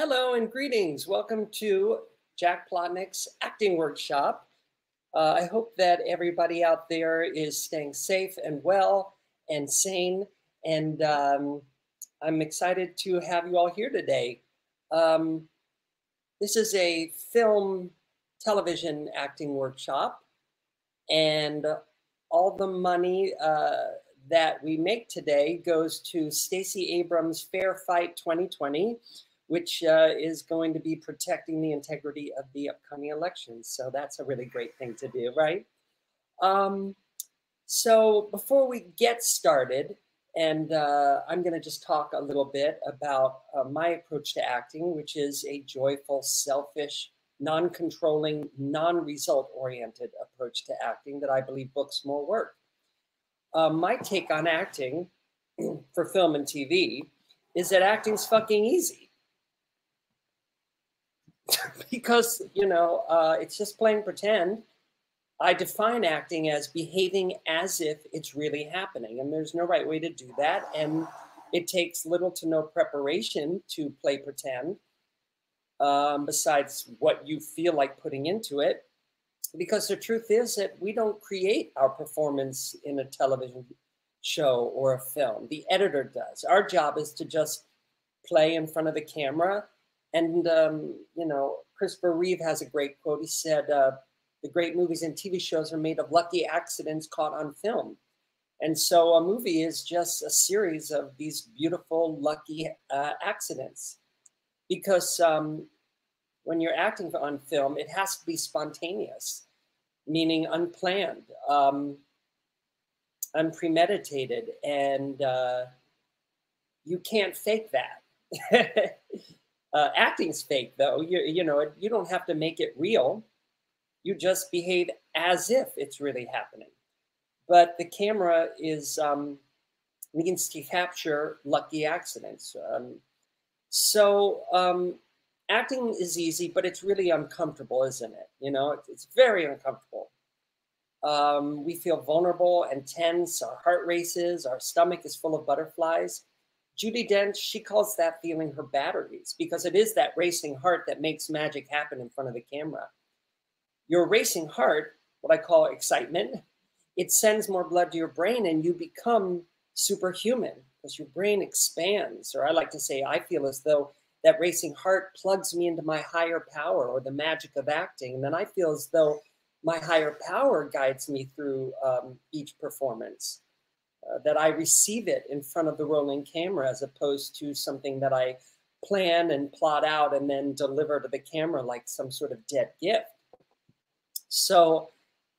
Hello and greetings. Welcome to Jack Plotnick's acting workshop. Uh, I hope that everybody out there is staying safe and well and sane. And um, I'm excited to have you all here today. Um, this is a film television acting workshop. And all the money uh, that we make today goes to Stacey Abrams Fair Fight 2020 which uh, is going to be protecting the integrity of the upcoming elections. So that's a really great thing to do, right? Um, so before we get started, and uh, I'm going to just talk a little bit about uh, my approach to acting, which is a joyful, selfish, non controlling, non result oriented approach to acting that I believe books more work. Uh, my take on acting for film and TV is that acting's fucking easy because you know uh, it's just playing pretend. I define acting as behaving as if it's really happening, and there's no right way to do that. And it takes little to no preparation to play pretend, um, besides what you feel like putting into it. Because the truth is that we don't create our performance in a television show or a film. The editor does. Our job is to just play in front of the camera and, um, you know, Christopher Reeve has a great quote. He said, uh, the great movies and TV shows are made of lucky accidents caught on film. And so a movie is just a series of these beautiful, lucky uh, accidents. Because um, when you're acting on film, it has to be spontaneous, meaning unplanned, um, unpremeditated, and uh, you can't fake that. Uh, acting's fake, though. You, you know, you don't have to make it real. You just behave as if it's really happening. But the camera is um, means to capture lucky accidents. Um, so um, acting is easy, but it's really uncomfortable, isn't it? You know, it's, it's very uncomfortable. Um, we feel vulnerable and tense. Our heart races. Our stomach is full of butterflies. Judi Dench, she calls that feeling her batteries because it is that racing heart that makes magic happen in front of the camera. Your racing heart, what I call excitement, it sends more blood to your brain and you become superhuman because your brain expands. Or I like to say, I feel as though that racing heart plugs me into my higher power or the magic of acting. And then I feel as though my higher power guides me through um, each performance uh, that I receive it in front of the rolling camera as opposed to something that I plan and plot out and then deliver to the camera like some sort of dead gift. So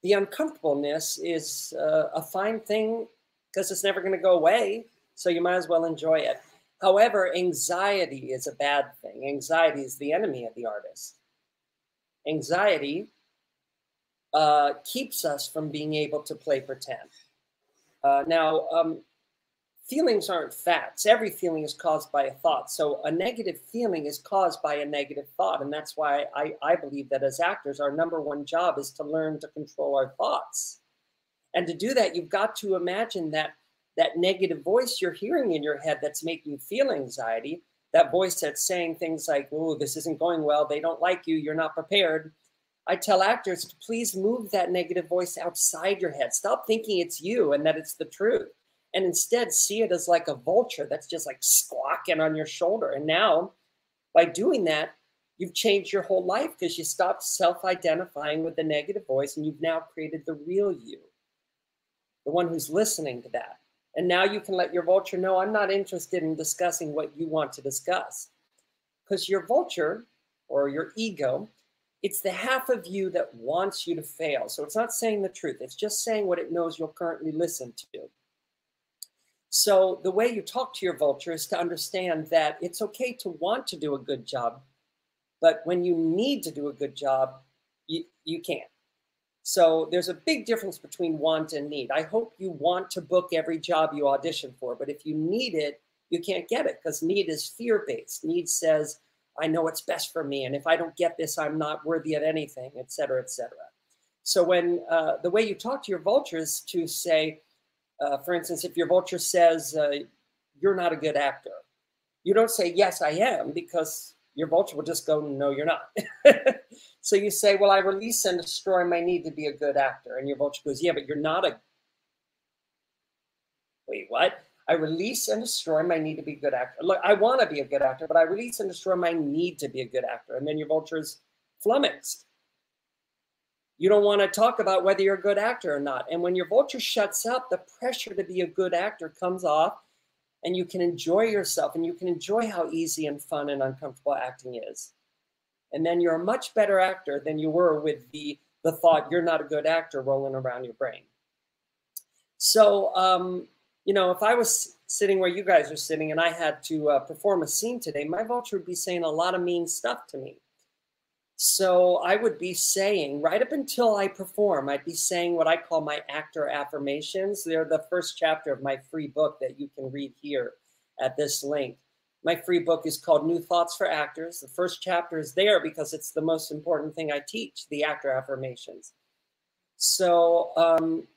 the uncomfortableness is uh, a fine thing because it's never going to go away. So you might as well enjoy it. However, anxiety is a bad thing. Anxiety is the enemy of the artist. Anxiety uh, keeps us from being able to play pretend. Uh, now, um, feelings aren't facts. Every feeling is caused by a thought. So a negative feeling is caused by a negative thought. And that's why I, I believe that as actors, our number one job is to learn to control our thoughts. And to do that, you've got to imagine that that negative voice you're hearing in your head that's making you feel anxiety, that voice that's saying things like, oh, this isn't going well, they don't like you, you're not prepared, I tell actors to please move that negative voice outside your head. Stop thinking it's you and that it's the truth. And instead see it as like a vulture that's just like squawking on your shoulder. And now, by doing that, you've changed your whole life because you stopped self identifying with the negative voice and you've now created the real you, the one who's listening to that. And now you can let your vulture know I'm not interested in discussing what you want to discuss. Because your vulture or your ego it's the half of you that wants you to fail. So it's not saying the truth. It's just saying what it knows you'll currently listen to. So the way you talk to your vulture is to understand that it's okay to want to do a good job, but when you need to do a good job, you, you can't. So there's a big difference between want and need. I hope you want to book every job you audition for, but if you need it, you can't get it because need is fear based. Need says, I know what's best for me. And if I don't get this, I'm not worthy of anything, et cetera, et cetera. So when uh, the way you talk to your vultures to say, uh, for instance, if your vulture says, uh, you're not a good actor, you don't say, yes, I am, because your vulture will just go, no, you're not. so you say, well, I release and destroy my need to be a good actor. And your vulture goes, yeah, but you're not a, wait, what? I release and destroy my need to be a good actor. Look, I want to be a good actor, but I release and destroy my need to be a good actor. And then your vulture is flummoxed. You don't want to talk about whether you're a good actor or not. And when your vulture shuts up, the pressure to be a good actor comes off and you can enjoy yourself and you can enjoy how easy and fun and uncomfortable acting is. And then you're a much better actor than you were with the, the thought you're not a good actor rolling around your brain. So, um, you know, if I was sitting where you guys are sitting and I had to uh, perform a scene today, my vulture would be saying a lot of mean stuff to me. So I would be saying, right up until I perform, I'd be saying what I call my actor affirmations. They're the first chapter of my free book that you can read here at this link. My free book is called New Thoughts for Actors. The first chapter is there because it's the most important thing I teach, the actor affirmations. So um,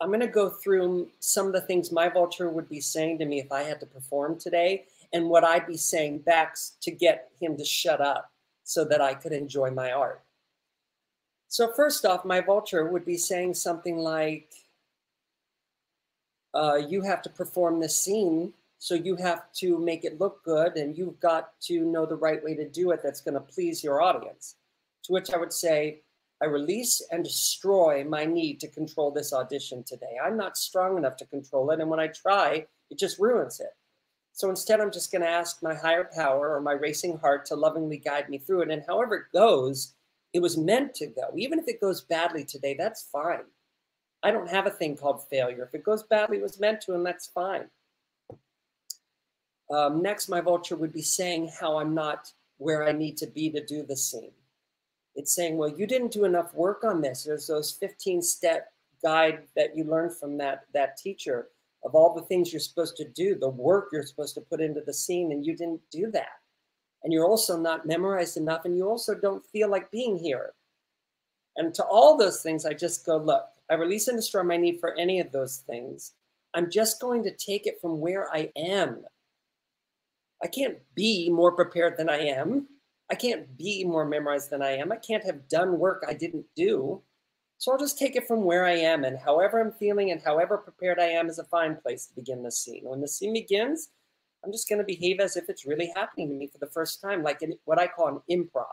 I'm going to go through some of the things my vulture would be saying to me if I had to perform today and what I'd be saying back to get him to shut up so that I could enjoy my art. So first off, my vulture would be saying something like, uh, you have to perform this scene, so you have to make it look good, and you've got to know the right way to do it that's going to please your audience. To which I would say, I release and destroy my need to control this audition today. I'm not strong enough to control it, and when I try, it just ruins it. So instead, I'm just going to ask my higher power or my racing heart to lovingly guide me through it. And however it goes, it was meant to go. Even if it goes badly today, that's fine. I don't have a thing called failure. If it goes badly, it was meant to, and that's fine. Um, next, my vulture would be saying how I'm not where I need to be to do the scene. It's saying, well, you didn't do enough work on this. There's those 15 step guide that you learned from that, that teacher of all the things you're supposed to do, the work you're supposed to put into the scene, and you didn't do that. And you're also not memorized enough, and you also don't feel like being here. And to all those things, I just go, look, I release and destroy my need for any of those things. I'm just going to take it from where I am. I can't be more prepared than I am. I can't be more memorized than I am. I can't have done work I didn't do. So I'll just take it from where I am and however I'm feeling and however prepared I am is a fine place to begin the scene. When the scene begins, I'm just going to behave as if it's really happening to me for the first time, like in what I call an improv.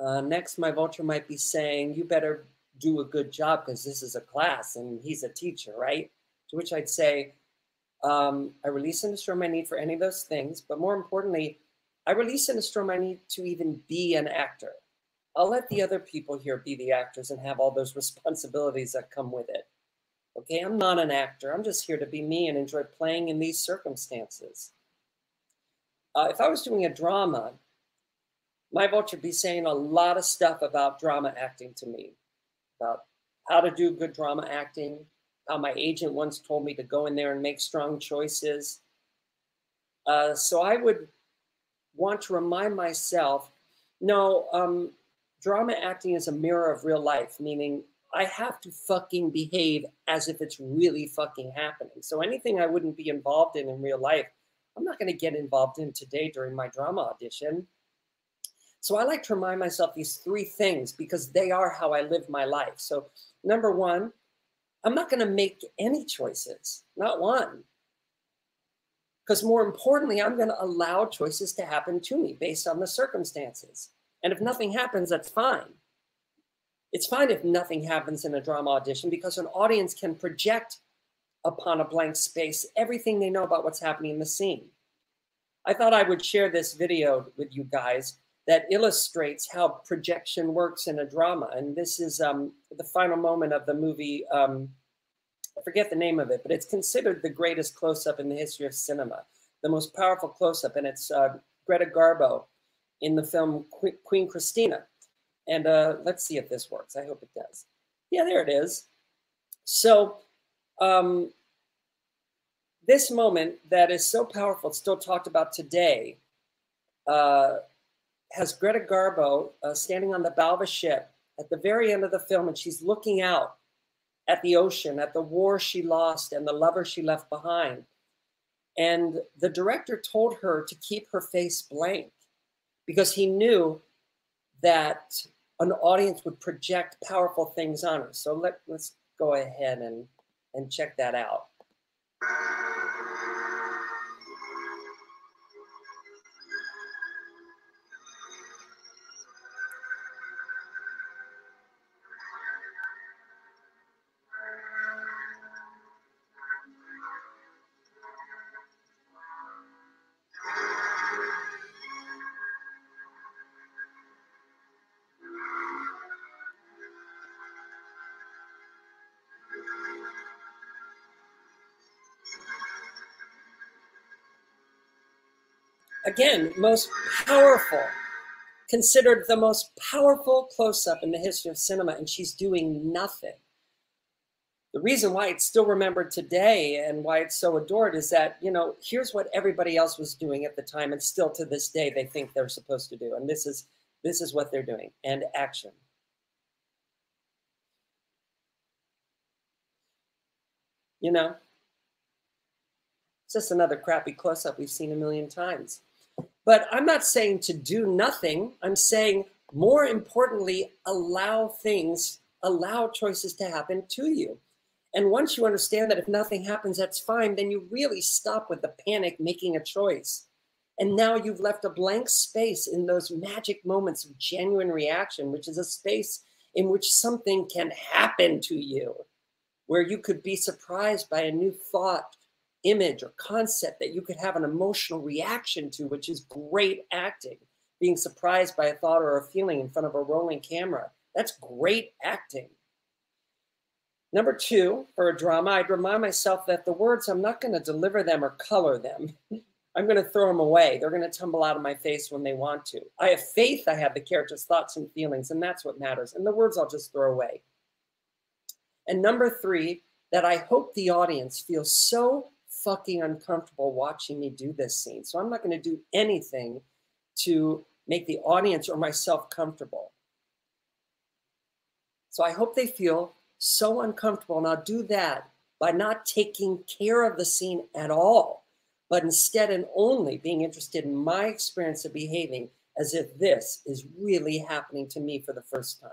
Uh, next, my vulture might be saying, you better do a good job because this is a class and he's a teacher, right? To which I'd say, um, I release and destroy my need for any of those things, but more importantly, I release and destroy my need to even be an actor. I'll let the other people here be the actors and have all those responsibilities that come with it. Okay, I'm not an actor. I'm just here to be me and enjoy playing in these circumstances. Uh, if I was doing a drama, my vulture would be saying a lot of stuff about drama acting to me, about how to do good drama acting, how my agent once told me to go in there and make strong choices. Uh, so I would want to remind myself, no, um, drama acting is a mirror of real life, meaning I have to fucking behave as if it's really fucking happening. So anything I wouldn't be involved in in real life, I'm not going to get involved in today during my drama audition. So I like to remind myself these three things because they are how I live my life. So number one, I'm not going to make any choices, not one. Because more importantly, I'm going to allow choices to happen to me based on the circumstances. And if nothing happens, that's fine. It's fine if nothing happens in a drama audition because an audience can project upon a blank space everything they know about what's happening in the scene. I thought I would share this video with you guys that illustrates how projection works in a drama. And this is um, the final moment of the movie. Um, I forget the name of it, but it's considered the greatest close up in the history of cinema, the most powerful close up. And it's uh, Greta Garbo in the film Queen Christina. And uh, let's see if this works. I hope it does. Yeah, there it is. So um, this moment that is so powerful, still talked about today, uh, has Greta Garbo uh, standing on the bow of a ship at the very end of the film, and she's looking out at the ocean, at the war she lost and the lover she left behind. And the director told her to keep her face blank because he knew that an audience would project powerful things on her. So let, let's go ahead and, and check that out. Again, most powerful, considered the most powerful close up in the history of cinema, and she's doing nothing. The reason why it's still remembered today and why it's so adored is that, you know, here's what everybody else was doing at the time, and still to this day they think they're supposed to do. And this is this is what they're doing. And action. You know, it's just another crappy close up we've seen a million times. But I'm not saying to do nothing. I'm saying, more importantly, allow things, allow choices to happen to you. And once you understand that if nothing happens, that's fine, then you really stop with the panic making a choice. And now you've left a blank space in those magic moments of genuine reaction, which is a space in which something can happen to you, where you could be surprised by a new thought image or concept that you could have an emotional reaction to, which is great acting. Being surprised by a thought or a feeling in front of a rolling camera. That's great acting. Number two, for a drama, I'd remind myself that the words, I'm not going to deliver them or color them. I'm going to throw them away. They're going to tumble out of my face when they want to. I have faith I have the character's thoughts and feelings, and that's what matters. And the words I'll just throw away. And number three, that I hope the audience feels so fucking uncomfortable watching me do this scene. So I'm not going to do anything to make the audience or myself comfortable. So I hope they feel so uncomfortable. And I'll do that by not taking care of the scene at all, but instead and only being interested in my experience of behaving as if this is really happening to me for the first time.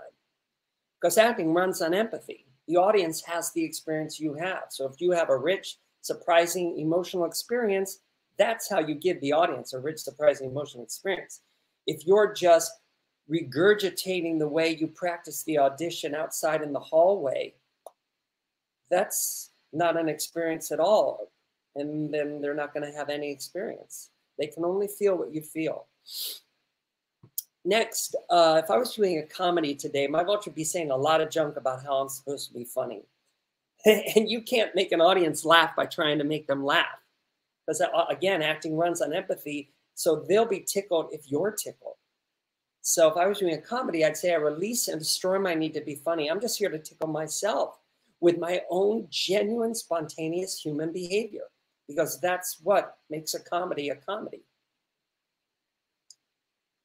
Because acting runs on empathy. The audience has the experience you have. So if you have a rich surprising emotional experience, that's how you give the audience a rich, surprising emotional experience. If you're just regurgitating the way you practice the audition outside in the hallway, that's not an experience at all. And then they're not going to have any experience. They can only feel what you feel. Next, uh, if I was doing a comedy today, my vulture would be saying a lot of junk about how I'm supposed to be funny. and you can't make an audience laugh by trying to make them laugh. Because uh, again acting runs on empathy so they'll be tickled if you're tickled. So if i was doing a comedy i'd say i release and destroy my need to be funny. I'm just here to tickle myself with my own genuine spontaneous human behavior because that's what makes a comedy a comedy.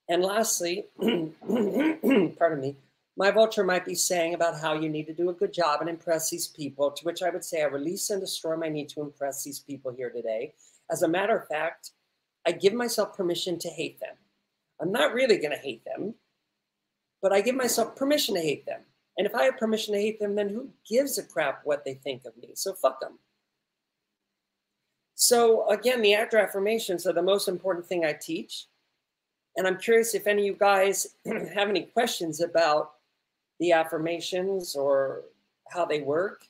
And lastly pardon me my vulture might be saying about how you need to do a good job and impress these people, to which I would say I release and destroy my need to impress these people here today. As a matter of fact, I give myself permission to hate them. I'm not really going to hate them, but I give myself permission to hate them. And if I have permission to hate them, then who gives a crap what they think of me? So fuck them. So again, the actor affirmations are the most important thing I teach. And I'm curious if any of you guys have any questions about the affirmations or how they work.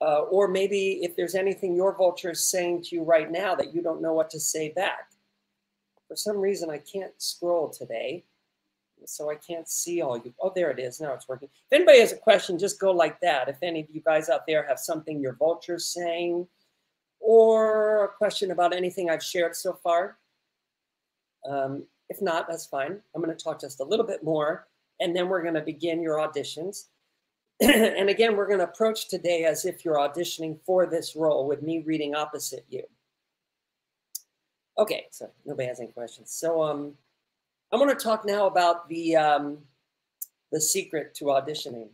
Uh, or maybe if there's anything your vulture is saying to you right now that you don't know what to say back. For some reason, I can't scroll today, so I can't see all you. Oh, there it is. Now it's working. If anybody has a question, just go like that. If any of you guys out there have something your vulture's saying, or a question about anything I've shared so far, um, if not, that's fine. I'm going to talk just a little bit more and then we're going to begin your auditions. and again, we're going to approach today as if you're auditioning for this role with me reading opposite you. Okay, so nobody has any questions. So um, I'm going to talk now about the um, the secret to auditioning.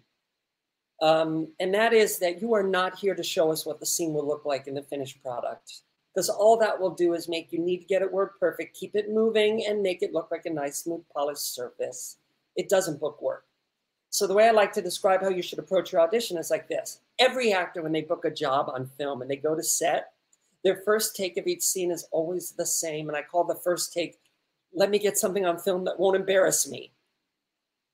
Um, and that is that you are not here to show us what the scene will look like in the finished product. because all that will do is make you need to get it word perfect, keep it moving, and make it look like a nice, smooth, polished surface. It doesn't book work. So the way I like to describe how you should approach your audition is like this. Every actor, when they book a job on film and they go to set, their first take of each scene is always the same. And I call the first take, let me get something on film that won't embarrass me.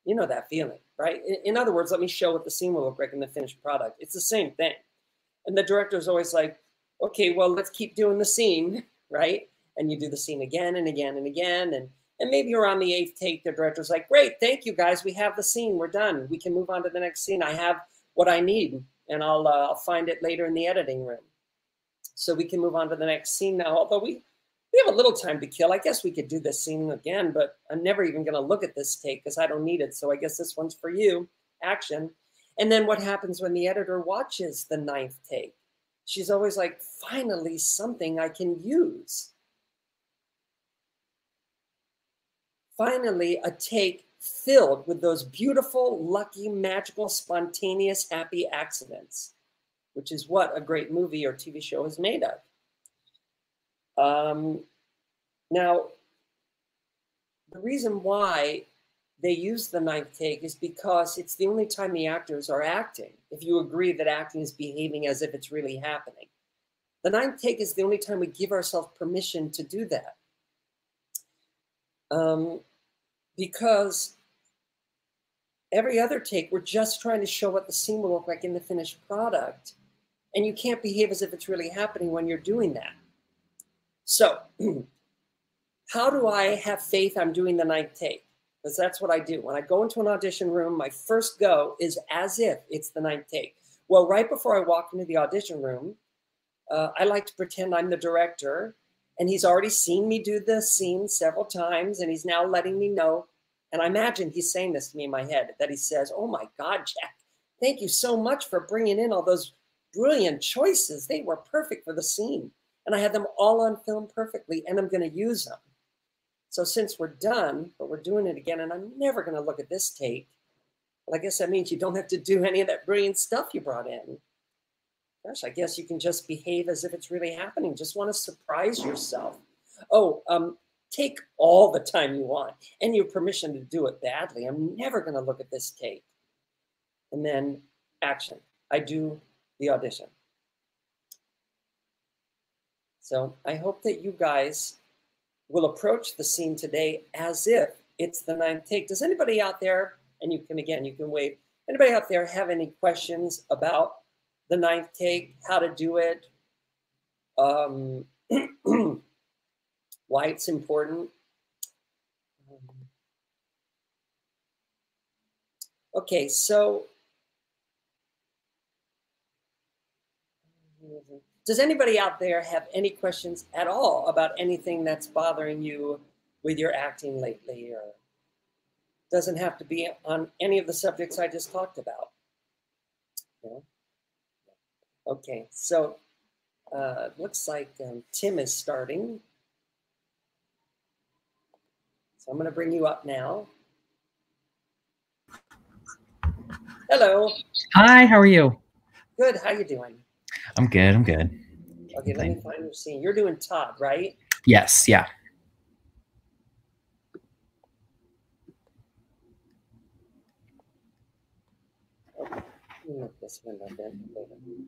You know that feeling, right? In, other words, let me show what the scene will look like in the finished product. It's the same thing. And the director is always like, okay, well, let's keep doing the scene, right? And you do the scene again and again and again. And, and maybe you're on the eighth take, the director's like, great, thank you guys. We have the scene. We're done. We can move on to the next scene. I have what I need and I'll, uh, I'll find it later in the editing room. So we can move on to the next scene now. Although we, we have a little time to kill. I guess we could do this scene again, but I'm never even going to look at this take because I don't need it. So I guess this one's for you. Action. And then what happens when the editor watches the ninth take? she's always like, finally, something I can use. Finally, a take filled with those beautiful, lucky, magical, spontaneous, happy accidents, which is what a great movie or TV show is made of. Um, now, the reason why they use the ninth take is because it's the only time the actors are acting, if you agree that acting is behaving as if it's really happening. The ninth take is the only time we give ourselves permission to do that. Um, because every other take, we're just trying to show what the scene will look like in the finished product. And you can't behave as if it's really happening when you're doing that. So, how do I have faith I'm doing the ninth take? because that's what I do. When I go into an audition room, my first go is as if it's the ninth take. Well, right before I walk into the audition room, uh, I like to pretend I'm the director, and he's already seen me do the scene several times, and he's now letting me know. And I imagine he's saying this to me in my head that he says, Oh my God, Jack, thank you so much for bringing in all those brilliant choices. They were perfect for the scene. And I had them all on film perfectly, and I'm going to use them. So since we're done, but we're doing it again, and I'm never going to look at this tape, well, I guess that means you don't have to do any of that brilliant stuff you brought in. Gosh, I guess you can just behave as if it's really happening. Just want to surprise yourself. Oh, um, take all the time you want and your permission to do it badly. I'm never going to look at this tape. And then action. I do the audition. So I hope that you guys will approach the scene today as if it's the ninth take. Does anybody out there, and you can again, you can wait, anybody out there have any questions about the ninth take, how to do it, um, why it's important? Okay, so Does anybody out there have any questions at all about anything that's bothering you with your acting lately or doesn't have to be on any of the subjects I just talked about? Okay, so uh, looks like um, Tim is starting. So I'm going to bring you up now. Hello. Hi, how are you? Good. How you doing? I'm good. I'm good. Okay, let me find your scene. You're doing Todd, right? Yes. Yeah.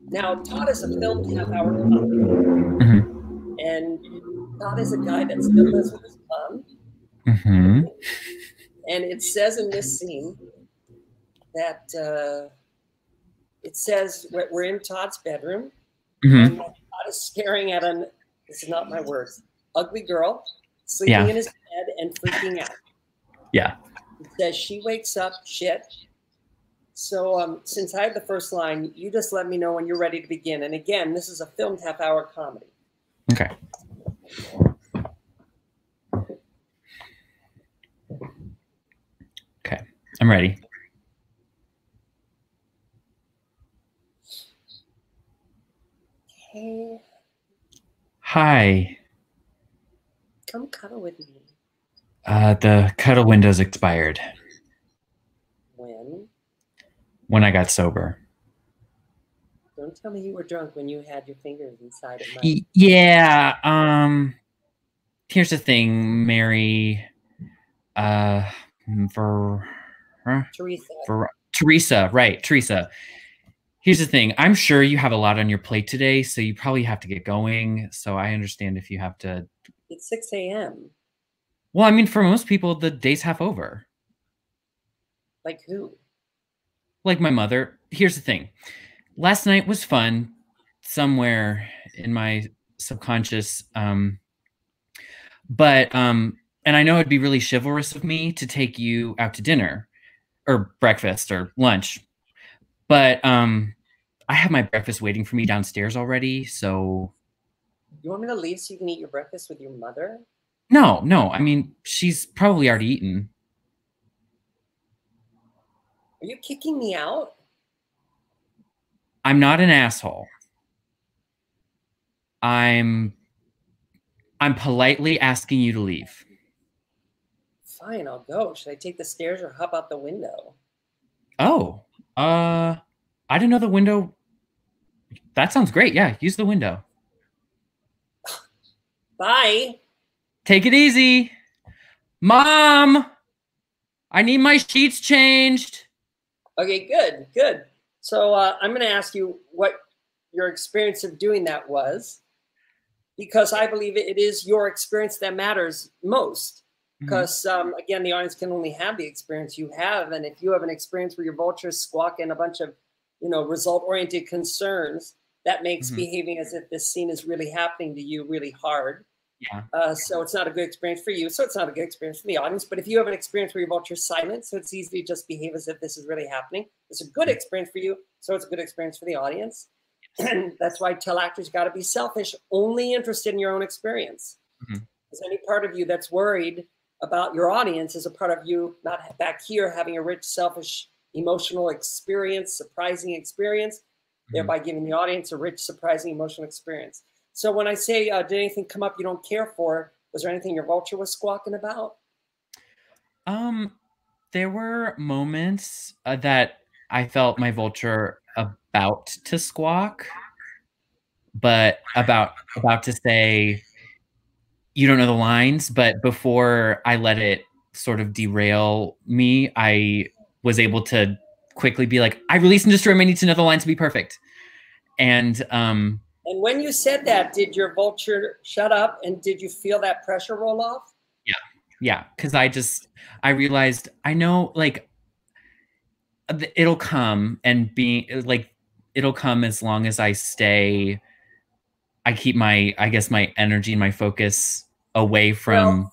Now, Todd is a film half hour. Mm-hmm. And Todd is a guy that still lives with his mom. Mm-hmm. And it says in this scene that uh, it says we're in Todd's bedroom. Mm-hmm. Todd is staring at an, this is not my words, ugly girl sleeping yeah. in his bed and freaking out. Yeah. It says she wakes up, shit. So um, since I have the first line, you just let me know when you're ready to begin. And again, this is a filmed half hour comedy. Okay. Okay, I'm ready. Hey. Hi. Come cuddle with me. Uh, the cuddle window's expired. When? I got sober. Don't tell me you were drunk when you had your fingers inside of mine. Y- Yeah. Um. Here's the thing, Mary. Uh, for, Teresa. for Teresa, right? Teresa. Here's the thing. I'm sure you have a lot on your plate today, so you probably have to get going. So I understand if you have to. It's 6 a.m. Well, I mean, for most people, the day's half over. Like who? Like my mother. Here's the thing. Last night was fun somewhere in my subconscious. Um, but um, and I know it'd be really chivalrous of me to take you out to dinner or breakfast or lunch. But um, I have my breakfast waiting for me downstairs already. So You want me to leave so you can eat your breakfast with your mother? no, no. I mean, she's probably already eaten. Are you kicking me out? I'm not an asshole. I'm I'm politely asking you to leave. Fine, I'll go. Should I take the stairs or hop out the window? Oh, uh, I didn't know the window. That sounds great. Yeah, use the window. Bye. Take it easy. Mom, I need my sheets changed. Okay, good, good. So uh, I'm going to ask you what your experience of doing that was, because I believe it is your experience that matters most. Because um, again, the audience can only have the experience you have, and if you have an experience where your vultures squawk and a bunch of, you know, result-oriented concerns, that makes Mhm. behaving as if this scene is really happening to you really hard. Yeah. Uh, so it's not a good experience for you. So it's not a good experience for the audience. But if you have an experience where you watch your vulture's silent, so it's easy to just behave as if this is really happening. It's a good experience for you. So it's a good experience for the audience. And that's why I tell actors got to be selfish, only interested in your own experience. Mhm. Is any part of you that's worried about your audience is a part of you not back here having a rich, selfish, emotional experience, surprising experience, Mhm. thereby giving the audience a rich, surprising, emotional experience. So when I say, uh, did anything come up you don't care for? Was there anything your vulture was squawking about? Um, there were moments uh, that I felt my vulture about to squawk, but about about to say, "You don't know the lines." But before I let it sort of derail me, I was able to quickly be like, "I release and destroy. I need to know the lines to be perfect." And um, And when you said that, did your vulture shut up and did you feel that pressure roll off? yeah Yeah. because i just i realized i know like it'll come and be like it'll come as long as i stay i keep my i guess my energy and my focus away from Well-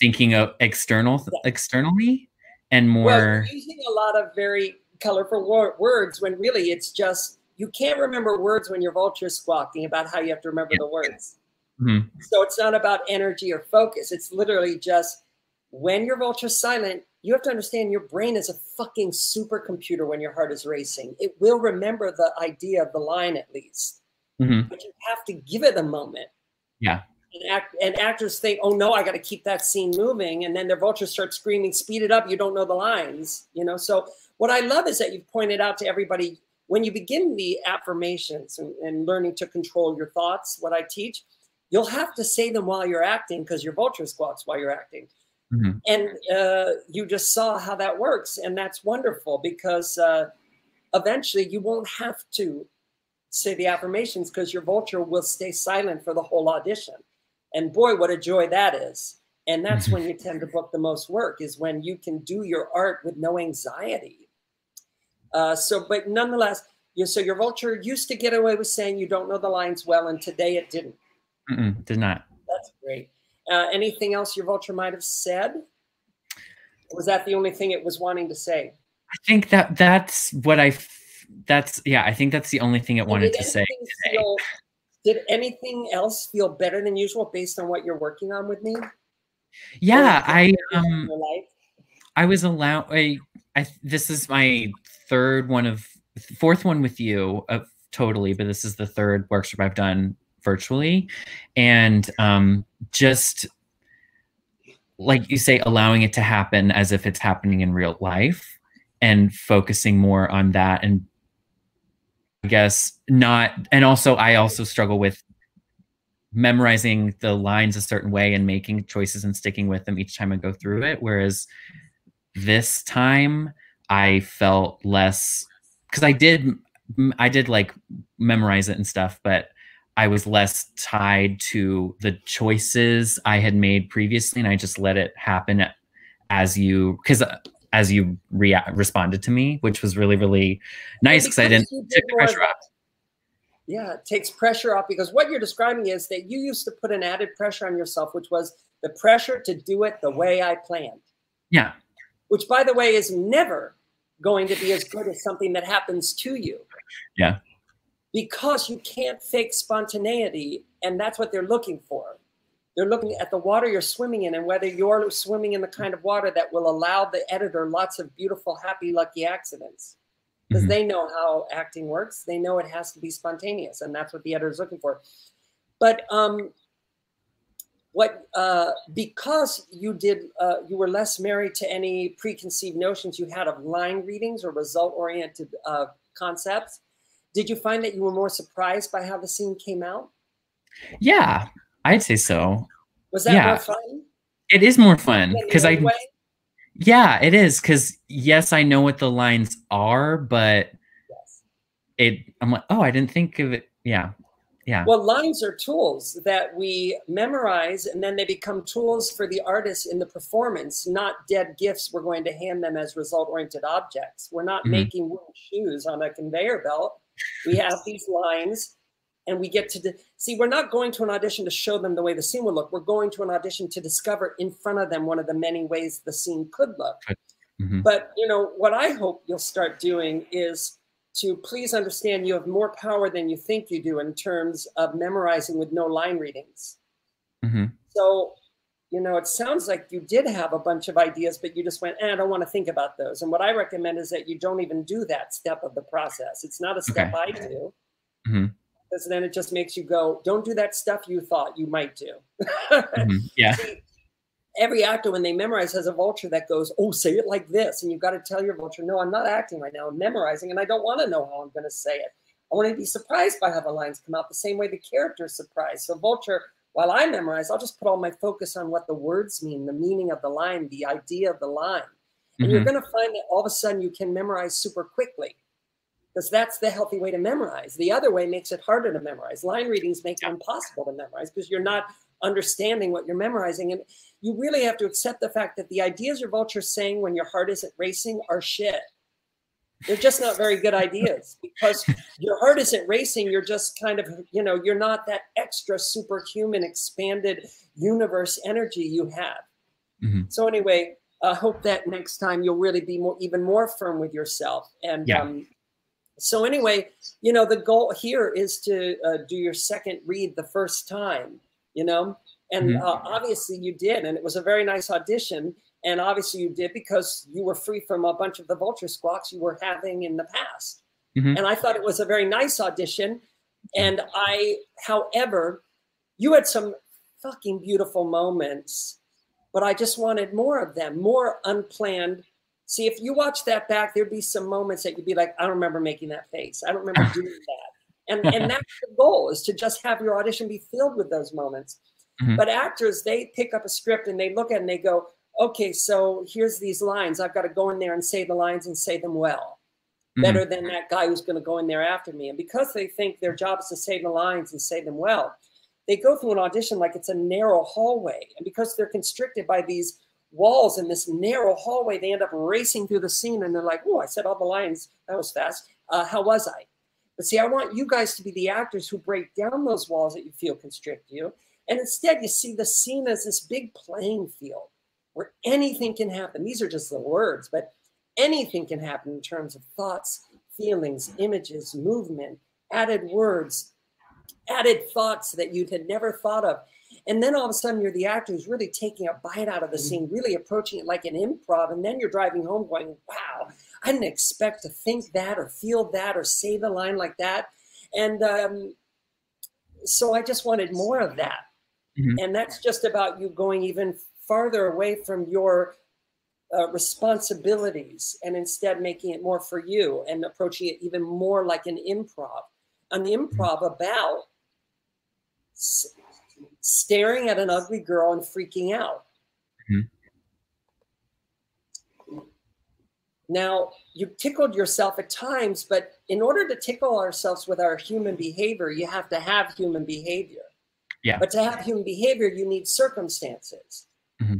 thinking of external Yeah. externally and more you're using a lot of very colorful wor- words when really it's just you can't remember words when your vulture's squawking about how you have to remember Yeah. the words. Mhm. So it's not about energy or focus. It's literally just when your vulture's silent, you have to understand your brain is a fucking supercomputer when your heart is racing. It will remember the idea of the line at least, Mhm. but you have to give it a moment. Yeah. And, act, and actors think, oh no, I got to keep that scene moving. And then their vultures start screaming, speed it up. You don't know the lines, you know? So what I love is that you've pointed out to everybody when you begin the affirmations and, and learning to control your thoughts, what I teach, you'll have to say them while you're acting because your vulture squawks while you're acting. Mhm. And uh, you just saw how that works. And that's wonderful because uh, eventually you won't have to say the affirmations because your vulture will stay silent for the whole audition. And boy, what a joy that is. And that's when you tend to book the most work is when you can do your art with no anxiety. Uh, so, but nonetheless, you, so your vulture used to get away with saying you don't know the lines well, and today it didn't. Mm-mm, did not That's great. Uh, anything else your vulture might have said? Or was that the only thing it was wanting to say? i think that that's what I. that's yeah i think that's the only thing it wanted to say today. feel- did anything else feel better than usual based on what you're working on with me? Yeah i um? I was allowed. I, I this is my third one of fourth one with you of totally, but this is the third workshop I've done virtually, and um, just like you say, allowing it to happen as if it's happening in real life, and focusing more on that and I guess not and also i also struggle with memorizing the lines a certain way and making choices and sticking with them each time i go through it. Whereas this time i felt less because i did i did like memorize it and stuff but i was less tied to the choices i had made previously and i just let it happen as you because uh, as you rea- responded to me, which was really, really nice because I didn't take the pressure off. Yeah, it takes pressure off because what you're describing is that you used to put an added pressure on yourself, which was the pressure to do it the way I planned. Yeah. Which, by the way, is never going to be as good as something that happens to you. Yeah. Because you can't fake spontaneity, and that's what they're looking for. They're looking at the water you're swimming in and whether you're swimming in the kind of water that will allow the editor lots of beautiful, happy, lucky accidents. Because mm-hmm. they know how acting works. They know it has to be spontaneous, and that's what the editor is looking for. But um, what uh, because you did uh, you were less married to any preconceived notions you had of line readings or result oriented uh, concepts did you find that you were more surprised by how the scene came out yeah I'd say so. Was that yeah. more fun? It is more fun because I. Way? Yeah, it is because yes, I know what the lines are, but yes. it. I'm like, oh, I didn't think of it. Yeah, yeah. Well, lines are tools that we memorize, and then they become tools for the artist in the performance, not dead gifts. We're going to hand them as result-oriented objects. We're not mm-hmm. making wooden shoes on a conveyor belt. We have these lines and we get to see we're not going to an audition to show them the way the scene will look we're going to an audition to discover in front of them one of the many ways the scene could look mm-hmm. but you know what i hope you'll start doing is to please understand you have more power than you think you do in terms of memorizing with no line readings mm-hmm. so you know it sounds like you did have a bunch of ideas but you just went eh, i don't want to think about those and what i recommend is that you don't even do that step of the process it's not a step okay. i do mm-hmm because then it just makes you go, don't do that stuff you thought you might do. mm-hmm. Yeah. See, every actor, when they memorize, has a vulture that goes, oh, say it like this. And you've got to tell your vulture, no, I'm not acting right now. I'm memorizing, and I don't want to know how I'm going to say it. I want to be surprised by how the lines come out the same way the character is surprised. So, vulture, while I memorize, I'll just put all my focus on what the words mean, the meaning of the line, the idea of the line. And mm-hmm. you're going to find that all of a sudden you can memorize super quickly because that's the healthy way to memorize. The other way makes it harder to memorize. Line readings make it impossible to memorize because you're not understanding what you're memorizing. And you really have to accept the fact that the ideas your vulture's saying when your heart isn't racing are shit. They're just not very good ideas because your heart isn't racing. You're just kind of, you know, you're not that extra superhuman expanded universe energy you have. Mm-hmm. So anyway, I hope that next time you'll really be more, even more firm with yourself and yeah. um, so anyway, you know, the goal here is to uh, do your second read the first time, you know, and mm-hmm. uh, obviously you did, and it was a very nice audition. And obviously you did because you were free from a bunch of the vulture squawks you were having in the past. Mm-hmm. And I thought it was a very nice audition. And I, however, you had some fucking beautiful moments, but I just wanted more of them, more unplanned See, if you watch that back, there'd be some moments that you'd be like, I don't remember making that face. I don't remember doing that. And and that's the goal is to just have your audition be filled with those moments. Mm-hmm. But actors, they pick up a script and they look at it and they go, okay, so here's these lines. I've got to go in there and say the lines and say them well. Mm-hmm. Better than that guy who's going to go in there after me. And because they think their job is to say the lines and say them well, they go through an audition like it's a narrow hallway. And because they're constricted by these walls in this narrow hallway. They end up racing through the scene and they're like, oh, I said all the lines. That was fast. Uh, how was I? But see, I want you guys to be the actors who break down those walls that you feel constrict you. And instead, you see the scene as this big playing field where anything can happen. These are just the words, but anything can happen in terms of thoughts, feelings, images, movement, added words, added thoughts that you had never thought of. And then all of a sudden, you're the actor who's really taking a bite out of the mm-hmm. scene, really approaching it like an improv. And then you're driving home going, wow, I didn't expect to think that or feel that or say the line like that. And um, so I just wanted more of that. Mm-hmm. And that's just about you going even farther away from your uh, responsibilities and instead making it more for you and approaching it even more like an improv, an improv about s- staring at an ugly girl and freaking out. Mhm. Now, you tickled yourself at times, but in order to tickle ourselves with our human behavior, you have to have human behavior. Yeah. But to have human behavior, you need circumstances. Mm-hmm.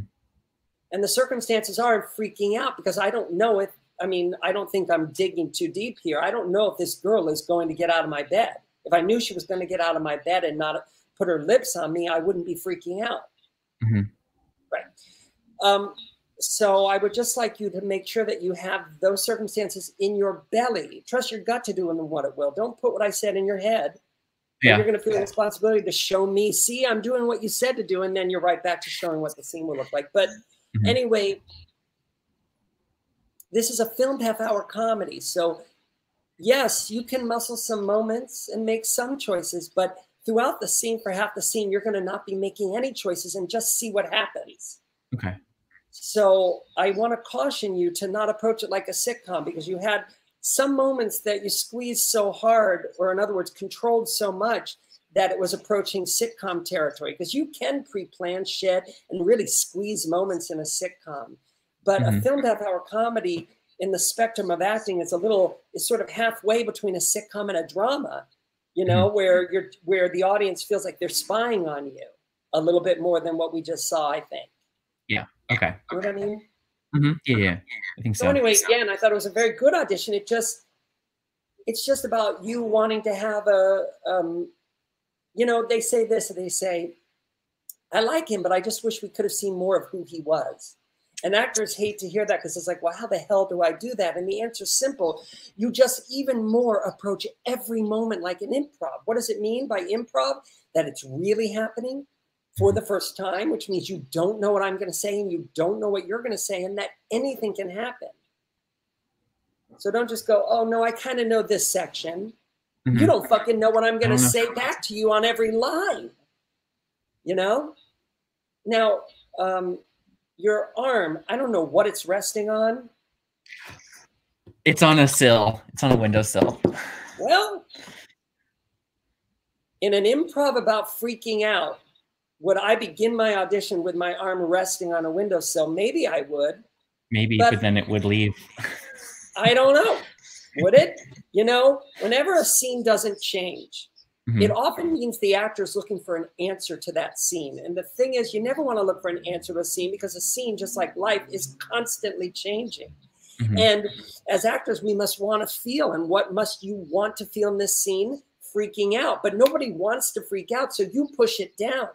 And the circumstances are I'm freaking out because I don't know if, I mean, I don't think I'm digging too deep here. I don't know if this girl is going to get out of my bed. If I knew she was going to get out of my bed and not put her lips on me, I wouldn't be freaking out. Mm-hmm. Right. Um, so I would just like you to make sure that you have those circumstances in your belly. Trust your gut to do in what it will. Don't put what I said in your head. Yeah. You're going to feel a responsibility to show me, see, I'm doing what you said to do, and then you're right back to showing what the scene will look like. But Mhm. anyway, this is a filmed half hour comedy. So, yes, you can muscle some moments and make some choices, but throughout the scene, for half the scene, you're going to not be making any choices and just see what happens. Okay. So I want to caution you to not approach it like a sitcom because you had some moments that you squeezed so hard, or in other words, controlled so much that it was approaching sitcom territory. Because you can pre-plan shit and really squeeze moments in a sitcom, but a Mhm. filmed half-hour comedy in the spectrum of acting is a little is sort of halfway between a sitcom and a drama. You know, where you're where the audience feels like they're spying on you a little bit more than what we just saw. I think. Okay. You know what I mean? hmm Yeah, yeah. I think So so. anyway, again, I thought it was a very good audition. It just, it's just about you wanting to have a, um, you know, they say this, they say, I like him, but I just wish we could have seen more of who he was. And actors hate to hear that because it's like, well, how the hell do I do that? And the answer's simple. You just even more approach every moment like an improv. What does it mean by improv? That it's really happening for the first time, which means you don't know what I'm going to say and you don't know what you're going to say, and that anything can happen. So don't just go, oh no, I kind of know this section. Mhm. You don't fucking know what I'm going to say back to you on every line. You know? Now, um, your arm, I don't know what it's resting on. It's on a sill. It's on a windowsill. Well, in an improv about freaking out, would I begin my audition with my arm resting on a windowsill? Maybe I would. Maybe, But- but then it would leave. I don't know. Would it? You know, whenever a scene doesn't change, Mhm. it often means the actor is looking for an answer to that scene. And the thing is, you never want to look for an answer to a scene because a scene, just like life, is constantly changing. Mhm. And as actors, we must want to feel. And what must you want to feel in this scene? Freaking out. But nobody wants to freak out, so you push it down.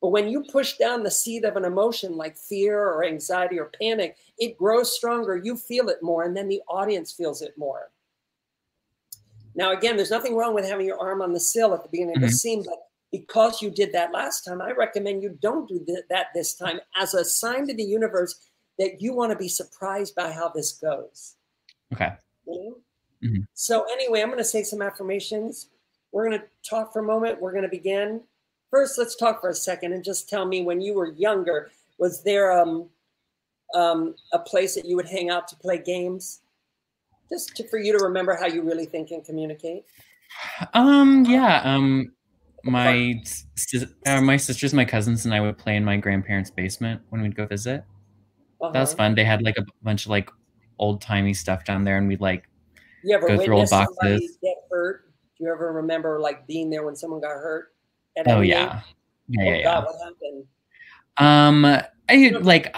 But when you push down the seed of an emotion like fear or anxiety or panic, it grows stronger. You feel it more, and then the audience feels it more. Now, again, there's nothing wrong with having your arm on the sill at the beginning of the Mhm. scene, but because you did that last time, I recommend you don't do th- that this time as a sign to the universe that you want to be surprised by how this goes. Okay. you know? Mhm. So, anyway, I'm going to say some affirmations. We're going to talk for a moment. We're going to begin. First, let's talk for a second and just tell me when you were younger, was there um, um, a place that you would hang out to play games? Just to, for you to remember how you really think and communicate. Um. Yeah. Um. My uh, my sisters, my cousins, and I would play in my grandparents' basement when we'd go visit. That was Uh-huh. fun. They had like a bunch of like old timey stuff down there, and we'd like You ever Go through old boxes. get hurt? Do you ever remember like being there when someone got hurt? Oh any yeah, yeah, Oh yeah. God, what happened? Um, I like,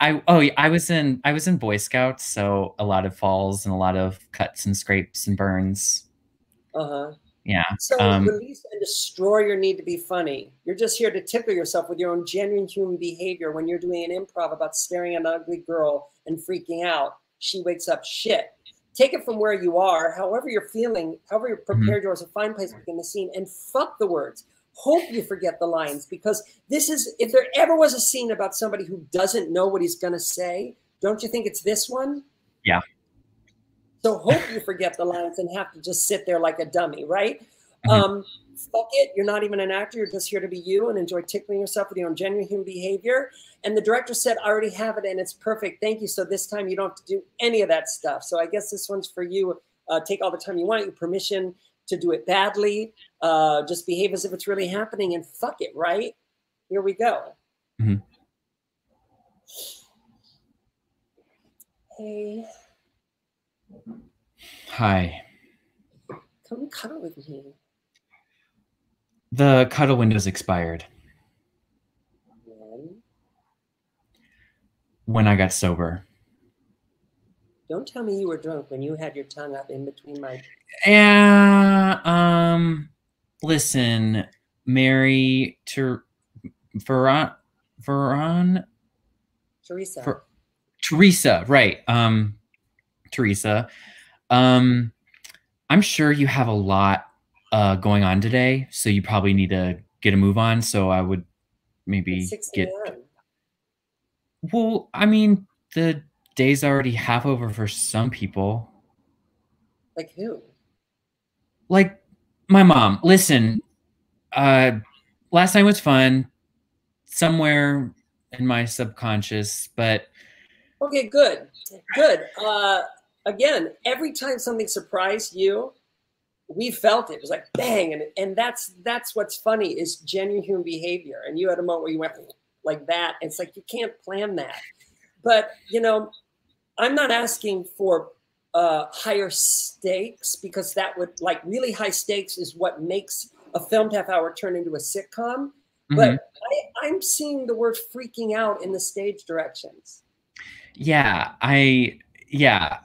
I oh yeah, I was in I was in Boy Scouts, so a lot of falls and a lot of cuts and scrapes and burns. Uh huh. Yeah. So Um, release and destroy your need to be funny. You're just here to tickle yourself with your own genuine human behavior when you're doing an improv about staring at an ugly girl and freaking out. She wakes up shit. Take it from where you are, however you're feeling, however you're prepared you are, is a fine place begin the scene, and fuck the words. Hope you forget the lines because this is if there ever was a scene about somebody who doesn't know what he's gonna say, don't you think it's this one? Yeah. So hope you forget the lines and have to just sit there like a dummy, right? Mhm. Um, fuck it. You're not even an actor. You're just here to be you and enjoy tickling yourself with your own genuine human behavior. And the director said, I already have it and it's perfect. Thank you. So this time you don't have to do any of that stuff. So I guess this one's for you. Uh, take all the time you want, your permission to do it badly. Uh, just behave as if it's really happening and fuck it, right? Here we go. Mm-hmm. Hey. Hi. Come cuddle with me. The cuddle window's expired. When? When I got sober. Don't tell me you were drunk when you had your tongue up in between my. Yeah. Um. Listen, Mary Ter- Veron Veron Teresa. Ver- Teresa, right? Um, Teresa. Um, I'm sure you have a lot uh, going on today, so you probably need to get a move on. So I would maybe get. Well, I mean, the day's already half over for some people. Like who? Like my mom. Listen, uh, last night was fun. Somewhere in my subconscious, but okay, good, good. Uh, again, every time something surprised you, we felt it. It was like bang, and and that's that's what's funny is genuine human behavior. And you had a moment where you went like that. It's like you can't plan that. But you know, I'm not asking for uh, higher stakes because that would like really high stakes is what makes a filmed half hour turn into a sitcom. Mm-hmm. But I, I'm seeing the word freaking out in the stage directions. Yeah, I yeah.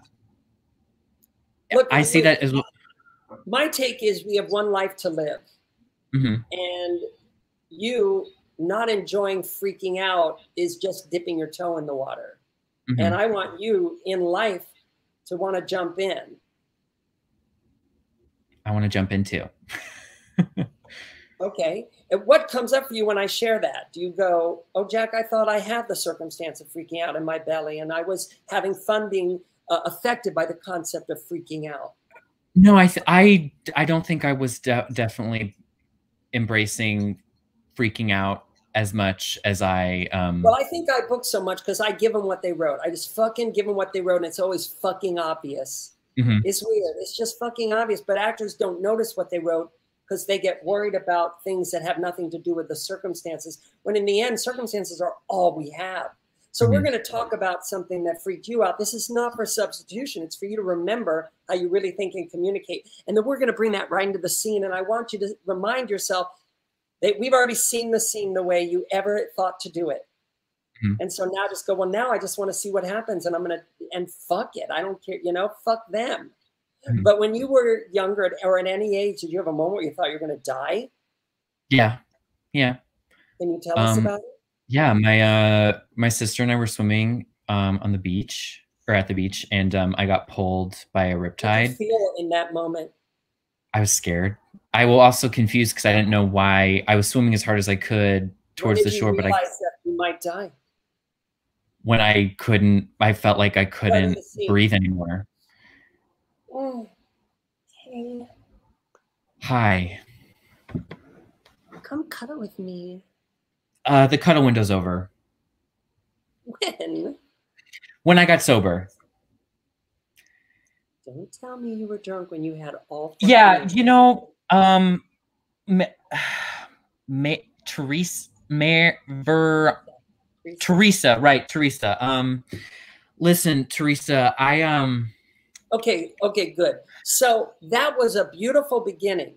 Look, I see that as well my take is we have one life to live. Mm-hmm. And you not enjoying freaking out is just dipping your toe in the water. Mm-hmm. And I want you in life to want to jump in. I want to jump in too. okay. And what comes up for you when I share that? Do you go, Oh, Jack, I thought I had the circumstance of freaking out in my belly and I was having fun being uh, affected by the concept of freaking out? No, I th- I I don't think I was de- definitely embracing freaking out as much as I. Um, well, I think I booked so much because I give them what they wrote. I just fucking give them what they wrote, and it's always fucking obvious. Mm-hmm. It's weird. It's just fucking obvious. But actors don't notice what they wrote because they get worried about things that have nothing to do with the circumstances. When in the end, circumstances are all we have. So mm-hmm. we're going to talk about something that freaked you out. This is not for substitution. It's for you to remember how you really think and communicate. And then we're going to bring that right into the scene. And I want you to remind yourself that we've already seen the scene the way you ever thought to do it. Mm-hmm. And so now just go, well, now I just want to see what happens. And I'm going to, and fuck it. I don't care, you know, fuck them. Mm-hmm. But when you were younger or at any age, did you have a moment where you thought you were going to die? Yeah. Yeah. Can you tell um, us about it? Yeah, my uh my sister and I were swimming um on the beach or at the beach and um I got pulled by a riptide. feel in that moment? I was scared. I will also confused because I didn't know why I was swimming as hard as I could towards the shore, but I you might die. When I couldn't, I felt like I couldn't breathe anymore. Oh, hey. Hi. Come cuddle with me. Uh, the cuddle window's over. When? When I got sober. Don't tell me you were drunk when you had all. Yeah, you know, um, ma- ma- Teresa, Mayor, Ver, Teresa. Teresa, right? Teresa. Um, listen, Teresa, I um. Okay. Okay. Good. So that was a beautiful beginning.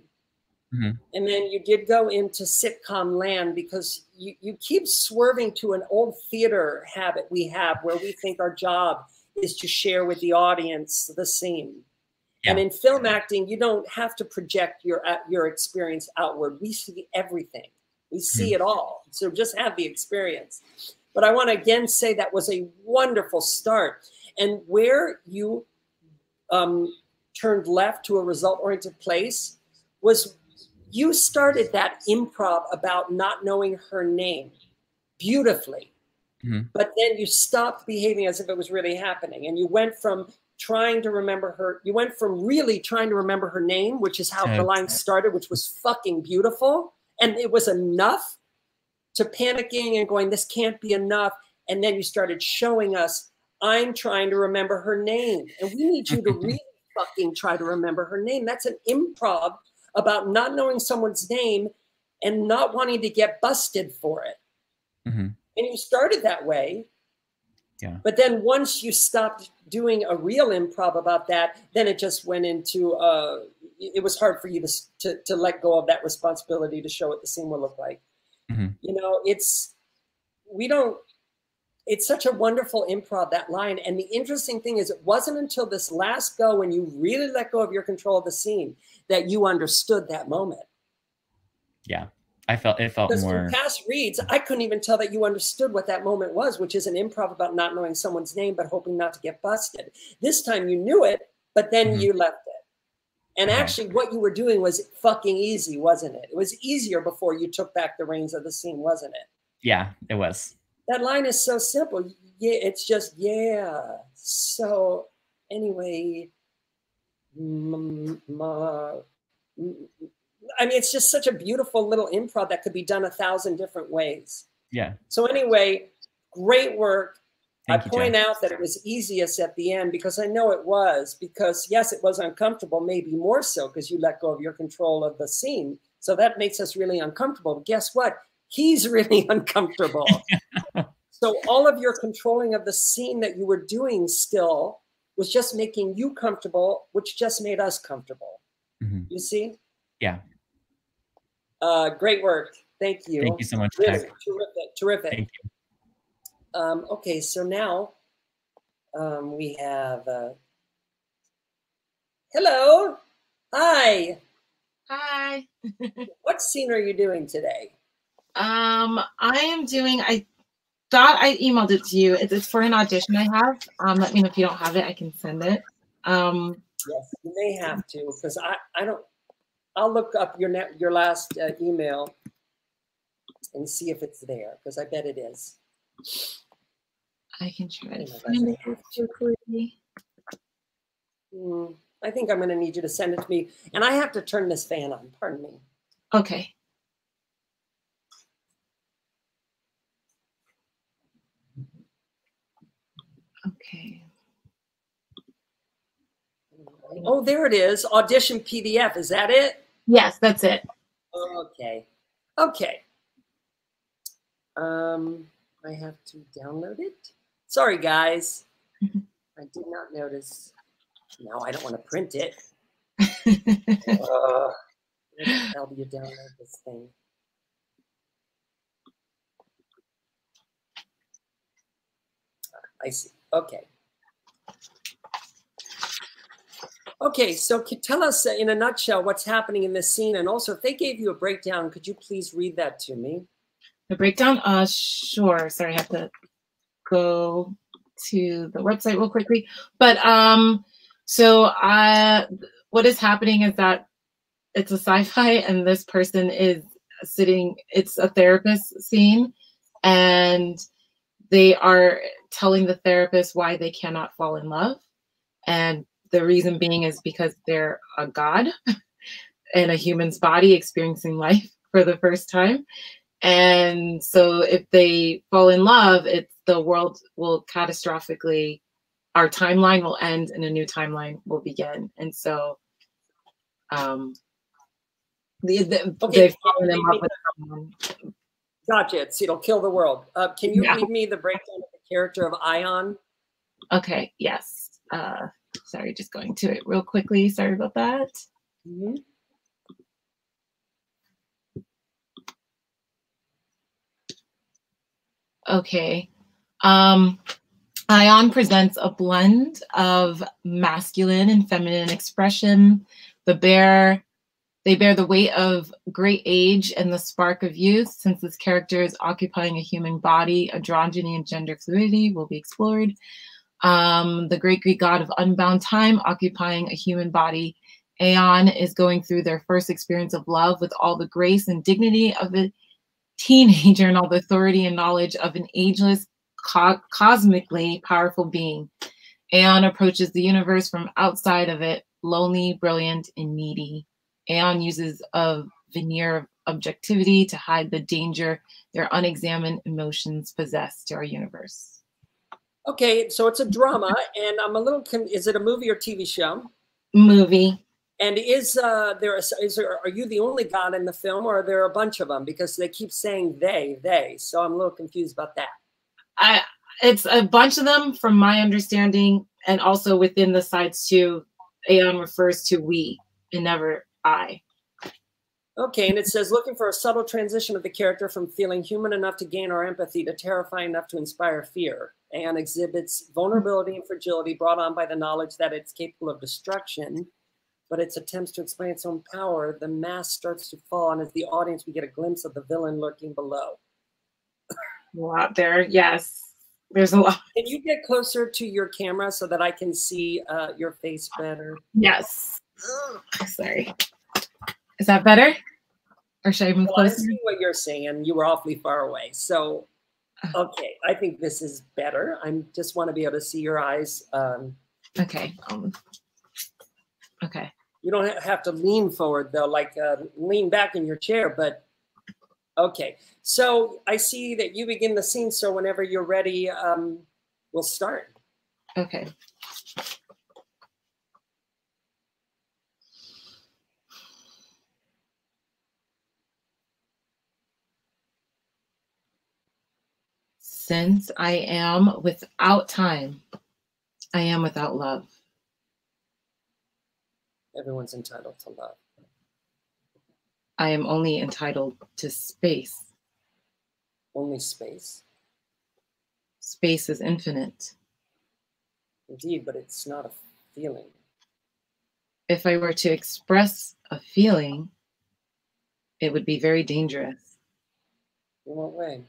Mm-hmm. And then you did go into sitcom land because you, you keep swerving to an old theater habit we have where we think our job is to share with the audience the scene. Yeah. And in film acting, you don't have to project your uh, your experience outward. We see everything. We see mm-hmm. it all. So just have the experience. But I want to again say that was a wonderful start. And where you um, turned left to a result-oriented place was you started that improv about not knowing her name beautifully. Mm-hmm. But then you stopped behaving as if it was really happening. And you went from trying to remember her. You went from really trying to remember her name, which is how the line started, which was fucking beautiful, and it was enough, to panicking and going, "This can't be enough." And then you started showing us, "I'm trying to remember her name, and we need you to really fucking try to remember her name." That's an improv about not knowing someone's name and not wanting to get busted for it. Mm-hmm. And you started that way. Yeah. But then once you stopped doing a real improv about that, then it just went into uh, it was hard for you to, to, to let go of that responsibility to show what the scene will look like. Mm-hmm. You know, it's we don't. It's such a wonderful improv that line, and the interesting thing is, it wasn't until this last go when you really let go of your control of the scene that you understood that moment. Yeah. I felt it felt because more. Past reads, I couldn't even tell that you understood what that moment was, which is an improv about not knowing someone's name but hoping not to get busted. This time you knew it, but then mm-hmm. you left it. And actually, what you were doing was fucking easy, wasn't it? It was easier before you took back the reins of the scene, wasn't it? Yeah, it was. That line is so simple. Yeah, it's just yeah. So anyway, m- m- I mean, it's just such a beautiful little improv that could be done a thousand different ways. Yeah. So anyway, great work. Thank I point out that it was easiest at the end because I know it was because yes, it was uncomfortable, maybe more so because you let go of your control of the scene. So that makes us really uncomfortable. But guess what? He's really uncomfortable. so all of your controlling of the scene that you were doing still was just making you comfortable, which just made us comfortable. Mm-hmm. You see? Yeah. Uh, great work. Thank you. Thank you so much. Really, terrific. Terrific. Thank you. Um, okay, so now um, we have. Uh, hello. Hi. Hi. what scene are you doing today? Um, I am doing. I thought I emailed it to you. It's, it's for an audition I have. Um, let me know if you don't have it. I can send it. Um, yes, you may have to because I I don't I'll look up your net, your last uh, email and see if it's there because I bet it is. I can try to find it quickly. Mm, I think I'm going to need you to send it to me, and I have to turn this fan on. Pardon me. Okay. Okay. Oh, there it is. Audition PDF. Is that it? Yes, that's it. Okay. Okay. Um, I have to download it. Sorry, guys. I did not notice. No, I don't want to print it. uh, hell do you download this thing? I see. Okay. Okay, so tell us uh, in a nutshell what's happening in this scene, and also if they gave you a breakdown, could you please read that to me? The breakdown? Uh, sure. Sorry, I have to go to the website real quickly. But um, so uh, what is happening is that it's a sci-fi, and this person is sitting. It's a therapist scene, and they are telling the therapist why they cannot fall in love, and the reason being is because they're a god in a human's body experiencing life for the first time. And so if they fall in love, it's the world will catastrophically our timeline will end and a new timeline will begin. And so um the, the, okay. they've fallen in love with someone. Gotcha. It's, it'll kill the world. Uh, can you yeah. read me the breakdown of the character of Aeon? Okay, yes. Uh Sorry, just going to it real quickly. Sorry about that. Mm-hmm. Okay. Um, Aeon presents a blend of masculine and feminine expression. The bear, they bear the weight of great age and the spark of youth. Since this character is occupying a human body, androgyny and gender fluidity will be explored um, the great Greek god of unbound time occupying a human body. Aeon is going through their first experience of love with all the grace and dignity of a teenager and all the authority and knowledge of an ageless, co- cosmically powerful being. Aeon approaches the universe from outside of it, lonely, brilliant, and needy. Aeon uses a veneer of objectivity to hide the danger their unexamined emotions possess to our universe. Okay, so it's a drama, and I'm a little. Con- is it a movie or TV show? Movie. And is uh, there a, is there are you the only god in the film, or are there a bunch of them? Because they keep saying they they, so I'm a little confused about that. I it's a bunch of them from my understanding, and also within the sides too. Aeon refers to we and never I. Okay, and it says looking for a subtle transition of the character from feeling human enough to gain our empathy to terrifying enough to inspire fear. And exhibits vulnerability and fragility brought on by the knowledge that it's capable of destruction, but its attempts to explain its own power, the mask starts to fall, and as the audience, we get a glimpse of the villain lurking below. Well, out there, yes, there's a lot. Can you get closer to your camera so that I can see uh, your face better? Yes. Sorry. Is that better? Or should I move Well, I closer? see what you're saying. You were awfully far away. So, okay, I think this is better. I just want to be able to see your eyes. Um, Okay. Um, okay. you don't have to lean forward though, like uh, lean back in your chair. But okay, so I see that you begin the scene. So whenever you're ready, um, we'll start. Okay. Since I am without time, I am without love. Everyone's entitled to love. I am only entitled to space. Only space, Space is infinite. indeed, but it's not a feeling. If I were to express a feeling, it would be very dangerous. In what way?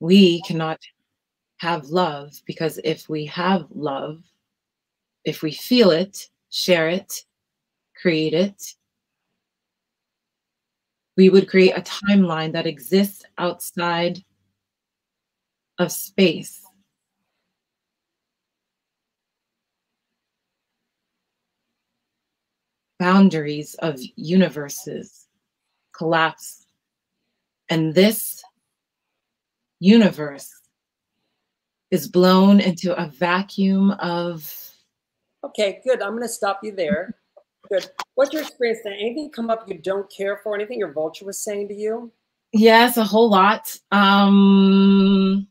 We cannot have love because if we have love, if we feel it, share it, create it, we would create a timeline that exists outside of space. Boundaries of universes collapse. And this universe is blown into a vacuum of Okay, good. I'm going to stop you there. Good. What's your experience then? Anything come up you don't care for? Anything your vulture was saying to you? yes a whole lot um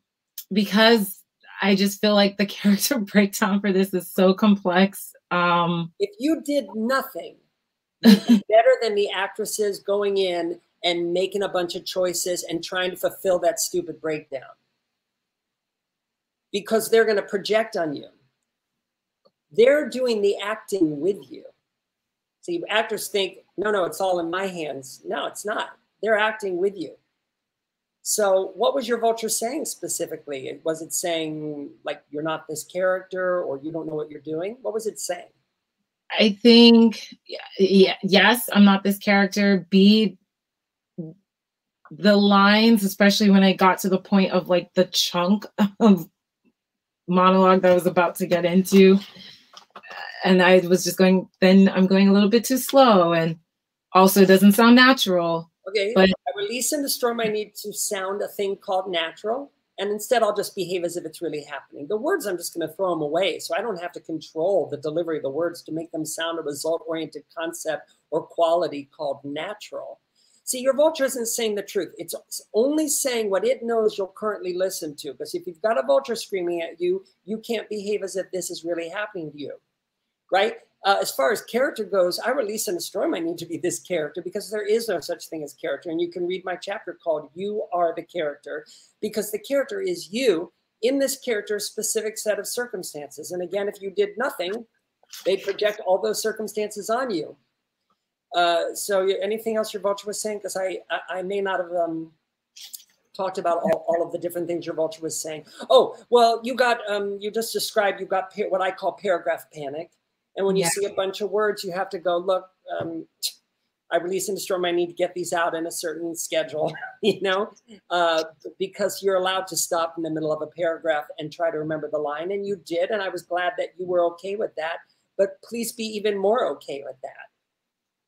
because i just feel like the character breakdown for this is so complex um If you did nothing, better than the actresses going in and making a bunch of choices and trying to fulfill that stupid breakdown. Because they're going to project on you. They're doing the acting with you. See, actors think, no, no, it's all in my hands. No, it's not. They're acting with you. So, what was your vulture saying specifically? Was it saying, like, you're not this character or you don't know what you're doing? What was it saying? i think yeah, yes i'm not this character b the lines especially when i got to the point of like the chunk of monologue that i was about to get into and i was just going then i'm going a little bit too slow and also it doesn't sound natural Okay, But- I release and destroy my need to sound a thing called natural, and instead I'll just behave as if it's really happening. The words, I'm just going to throw them away, so I don't have to control the delivery of the words to make them sound a result-oriented concept or quality called natural. See, your vulture isn't saying the truth. It's only saying what it knows you'll currently listen to. Because if you've got a vulture screaming at you, you can't behave as if this is really happening to you, right? Uh, as far as character goes, I release and destroy my need to be this character because there is no such thing as character. And you can read my chapter called You Are the Character because the character is you in this character's specific set of circumstances. And again, if you did nothing, they project all those circumstances on you. Uh, so, anything else your vulture was saying? Because I, I, I may not have um, talked about all, all of the different things your vulture was saying. Oh, well, you got, um, you just described, you got what I call paragraph panic. And when you Yeah. see a bunch of words, you have to go, look, um, I release and destroy. I need to get these out in a certain schedule, you know, uh, because you're allowed to stop in the middle of a paragraph and try to remember the line. And you did. And I was glad that you were okay with that. But please be even more okay with that.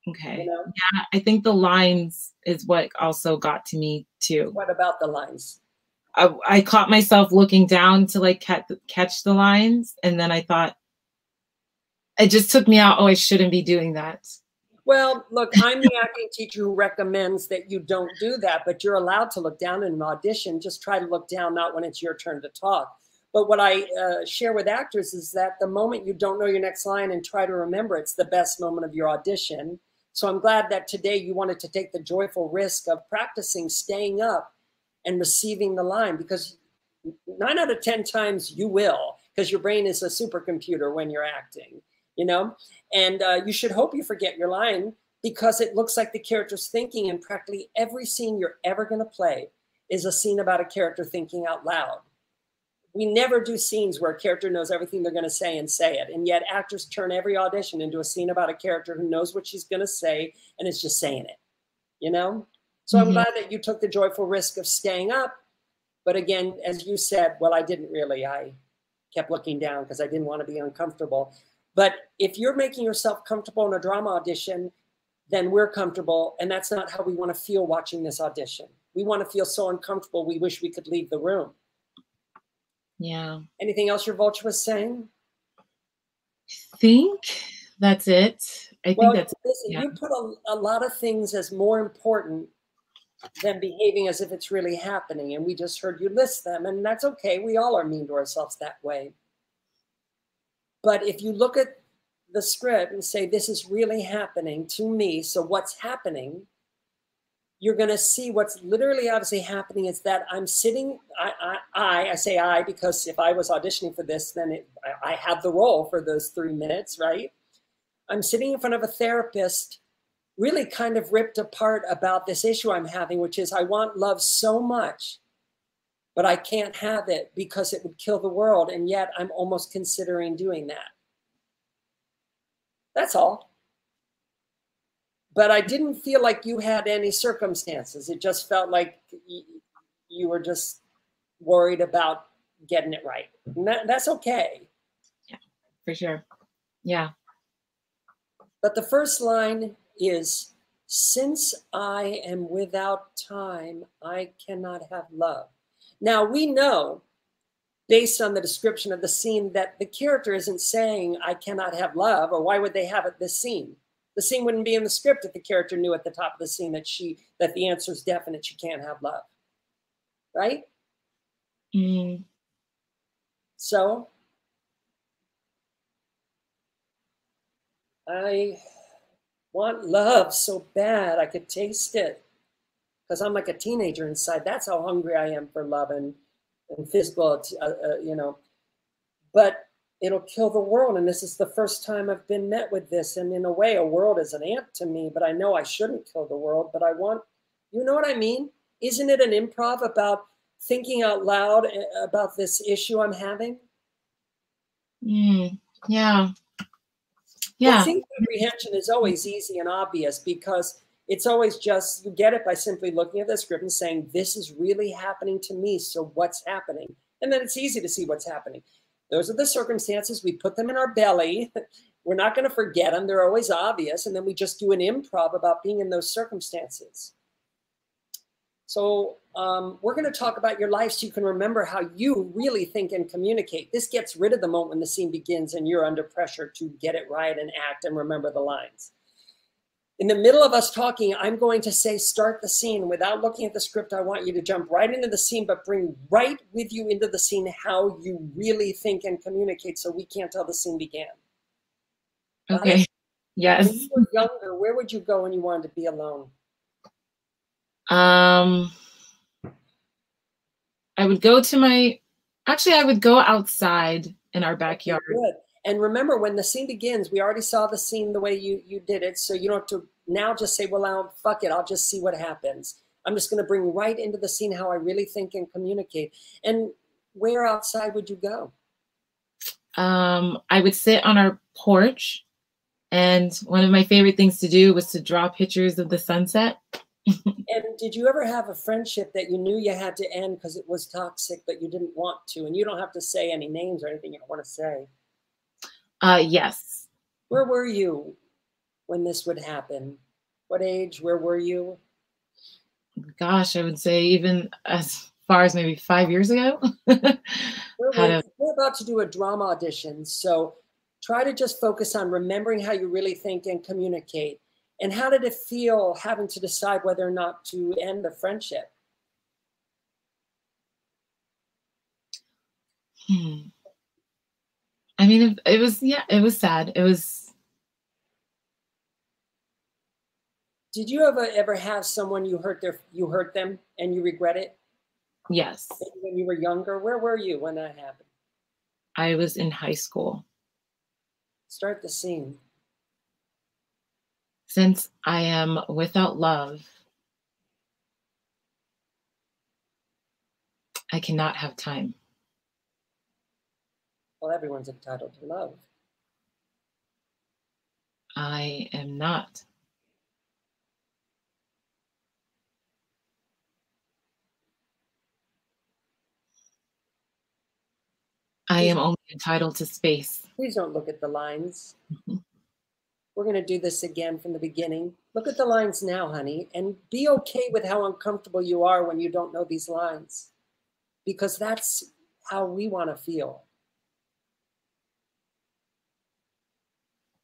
Okay. You know? Yeah, I think the lines is what also got to me too. What about the lines? I, I caught myself looking down to like catch, catch the lines. And then I thought, it just took me out. Oh, I shouldn't be doing that. Well, look, I'm the acting teacher who recommends that you don't do that, but you're allowed to look down in an audition. Just try to look down, not when it's your turn to talk. But what I uh, share with actors is that the moment you don't know your next line and try to remember, it's the best moment of your audition. So I'm glad that today you wanted to take the joyful risk of practicing staying up and receiving the line because nine out of 10 times you will because your brain is a supercomputer when you're acting you know? And uh, you should hope you forget your line because it looks like the character's thinking and practically every scene you're ever going to play is a scene about a character thinking out loud. We never do scenes where a character knows everything they're going to say and say it. And yet actors turn every audition into a scene about a character who knows what she's going to say and is just saying it, you know? So mm-hmm. I'm glad that you took the joyful risk of staying up. But again, as you said, well, I didn't really. I kept looking down because I didn't want to be uncomfortable. But if you're making yourself comfortable in a drama audition, then we're comfortable. And that's not how we want to feel watching this audition. We want to feel so uncomfortable, we wish we could leave the room. Yeah. Anything else your vulture was saying? I think that's it. I well, think that's listen, yeah. you put a, a lot of things as more important than behaving as if it's really happening. And we just heard you list them, and that's okay. We all are mean to ourselves that way. But if you look at the script and say, this is really happening to me, so what's happening? You're going to see what's literally obviously happening is that I'm sitting, I, I, I, I say I because if I was auditioning for this, then it, I, I have the role for those three minutes, right? I'm sitting in front of a therapist, really kind of ripped apart about this issue I'm having, which is I want love so much but I can't have it because it would kill the world. And yet I'm almost considering doing that. That's all. But I didn't feel like you had any circumstances. It just felt like you were just worried about getting it right. That, that's okay. Yeah, for sure. Yeah. But the first line is Since I am without time, I cannot have love. Now we know based on the description of the scene that the character isn't saying I cannot have love or why would they have it this scene? The scene wouldn't be in the script if the character knew at the top of the scene that she that the answer is definite she can't have love. Right? Mm. So I want love so bad I could taste it because I'm like a teenager inside. That's how hungry I am for love and, and physical, uh, uh, you know. But it'll kill the world. And this is the first time I've been met with this. And in a way, a world is an ant to me, but I know I shouldn't kill the world. But I want, you know what I mean? Isn't it an improv about thinking out loud eh, about this issue I'm having? Mm, yeah. Yeah. I think comprehension is always easy and obvious because it's always just you get it by simply looking at the script and saying this is really happening to me so what's happening and then it's easy to see what's happening those are the circumstances. We put them in our belly. We're not going to forget them they're always obvious. And then we just do an improv about being in those circumstances. So um, we're going to talk about your life so you can remember how you really think and communicate. This gets rid of the moment when the scene begins and you're under pressure to get it right and act and remember the lines in the middle of us talking, I'm going to say, start the scene. Without looking at the script, I want you to jump right into the scene, but bring right with you into the scene how you really think and communicate so we can't tell the scene began. Okay. Yes. When you were younger, where would you go when you wanted to be alone? Um, I would go to my, actually, I would go outside in our backyard. Good. And remember, when the scene begins, we already saw the scene the way you you did it, so you don't have to now just say, "Well, I'll fuck it. I'll just see what happens." I'm just going to bring right into the scene how I really think and communicate. And where outside would you go? Um, I would sit on our porch And one of my favorite things to do was to draw pictures of the sunset. and did you ever have a friendship that you knew you had to end because it was toxic, but you didn't want to? And you don't have to say any names or anything you don't want to say. Uh, yes. Where were you when this would happen? What age? Where were you? Gosh, I would say even as far as maybe five years ago. we're, we're, we're about to do a drama audition, so try to just focus on remembering how you really think and communicate. And how did it feel having to decide whether or not to end the friendship? Hmm. I mean, it, it was, yeah, it was sad. It was. Did you ever ever have someone you hurt their you hurt them and you regret it? Yes. When you were younger, where were you when that happened? I was in high school. Start the scene. Since I am without love, I cannot have time. Well, everyone's entitled to love. I am not. I am only entitled to space. Please don't look at the lines. Mm-hmm. We're going to do this again from the beginning. Look at the lines now, honey, and be okay with how uncomfortable you are when you don't know these lines, because that's how we want to feel.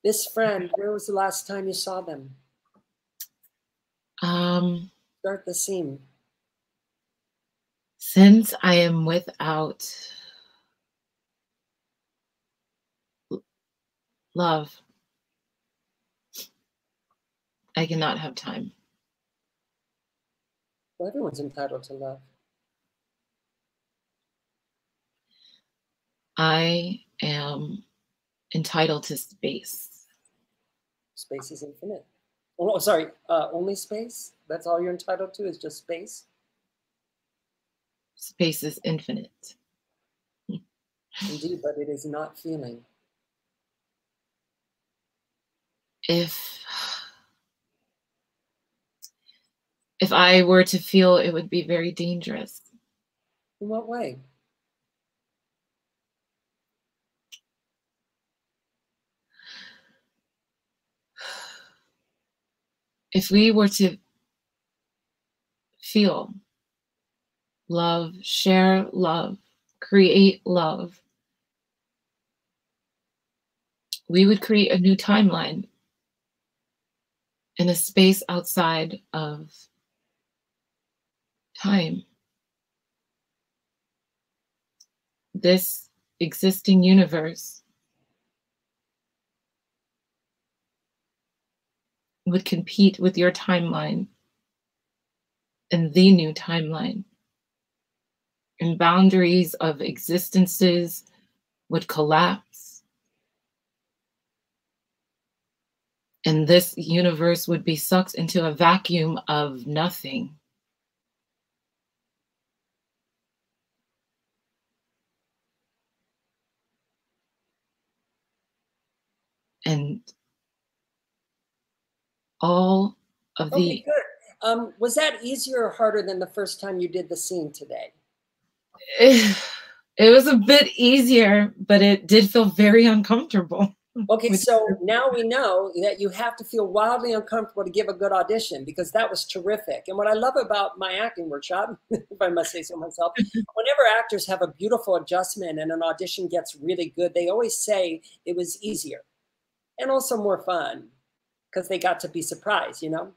This friend, where was the last time you saw them? Um, Start the scene. Since I am without love. I cannot have time. Well, everyone's entitled to love. I am entitled to space. Space is infinite. Oh, sorry, uh, only space? That's all you're entitled to is just space? Space is infinite. Indeed, but it is not feeling if if I were to feel it would be very dangerous. In what way? If we were to feel love, share love, create love, we would create a new timeline in a space outside of time. This existing universe would compete with your timeline and the new timeline. And boundaries of existences would collapse and this universe would be sucked into a vacuum of nothing. And all of the. Okay, good. Um, was that easier or harder than the first time you did the scene today? It, it was a bit easier, but it did feel very uncomfortable. Okay, so now we know that you have to feel wildly uncomfortable to give a good audition because that was terrific. And what I love about my acting workshop, if I must say so myself, whenever actors have a beautiful adjustment and an audition gets really good, they always say it was easier and also more fun because they got to be surprised, you know?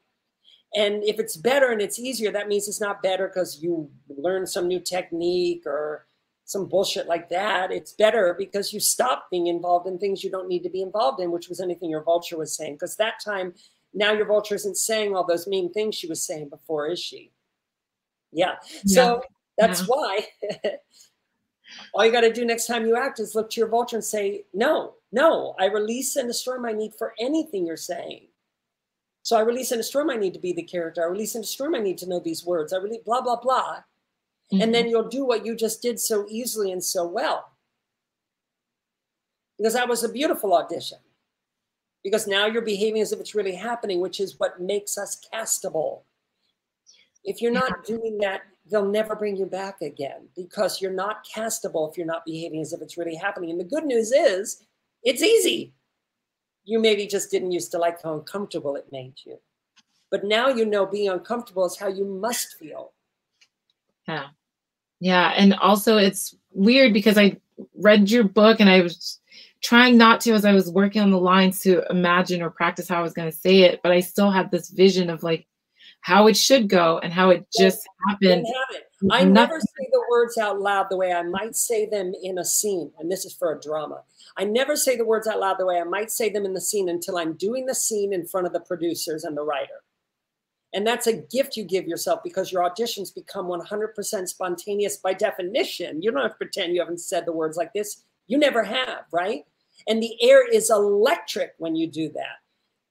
And if it's better and it's easier, that means it's not better because you learn some new technique or some bullshit like that. It's better because you stop being involved in things you don't need to be involved in, which was anything your vulture was saying. Because that time, now your vulture isn't saying all those mean things she was saying before, is she? Yeah. yeah. So that's yeah. why all you got to do next time you act is look to your vulture and say, no, no, I release and destroy my need for anything you're saying. So I release and destroy my need to be the character. I release and destroy my need to know these words. I release blah, blah, blah. Mm-hmm. And then mm-hmm. you'll do what you just did so easily and so well. Because that was a beautiful audition. because now you're behaving as if it's really happening, which is what makes us castable. If you're not doing that, they'll never bring you back again because you're not castable if you're not behaving as if it's really happening. And the good news is it's easy. You maybe just didn't used to like how uncomfortable it made you. But now you know being uncomfortable is how you must feel. Yeah. Yeah. And also, it's weird because I read your book and I was trying not to as I was working on the lines to imagine or practice how I was going to say it, but I still had this vision of like how it should go and how it just happened. I never say the words out loud the way I might say them in a scene, and this is for a drama. I never say the words out loud the way I might say them in the scene until I'm doing the scene in front of the producers and the writer. And that's a gift you give yourself because your auditions become 100% spontaneous by definition. You don't have to pretend you haven't said the words like this. You never have, right? And the air is electric when you do that.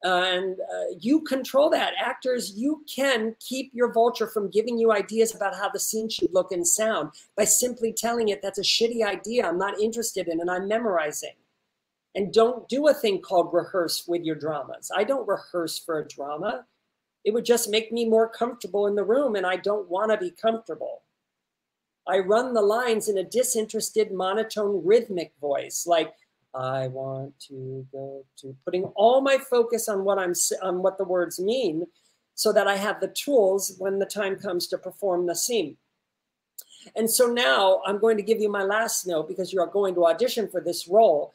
And uh, you control that. Actors, you can keep your vulture from giving you ideas about how the scene should look and sound by simply telling it that's a shitty idea. I'm not interested in, and I'm memorizing. And don't do a thing called rehearse with your dramas. I don't rehearse for a drama. It would just make me more comfortable in the room, and I don't want to be comfortable. I run the lines in a disinterested, monotone, rhythmic voice, like I want to go to putting all my focus on what I'm on what the words mean, so that I have the tools when the time comes to perform the scene. And so now I'm going to give you my last note because you are going to audition for this role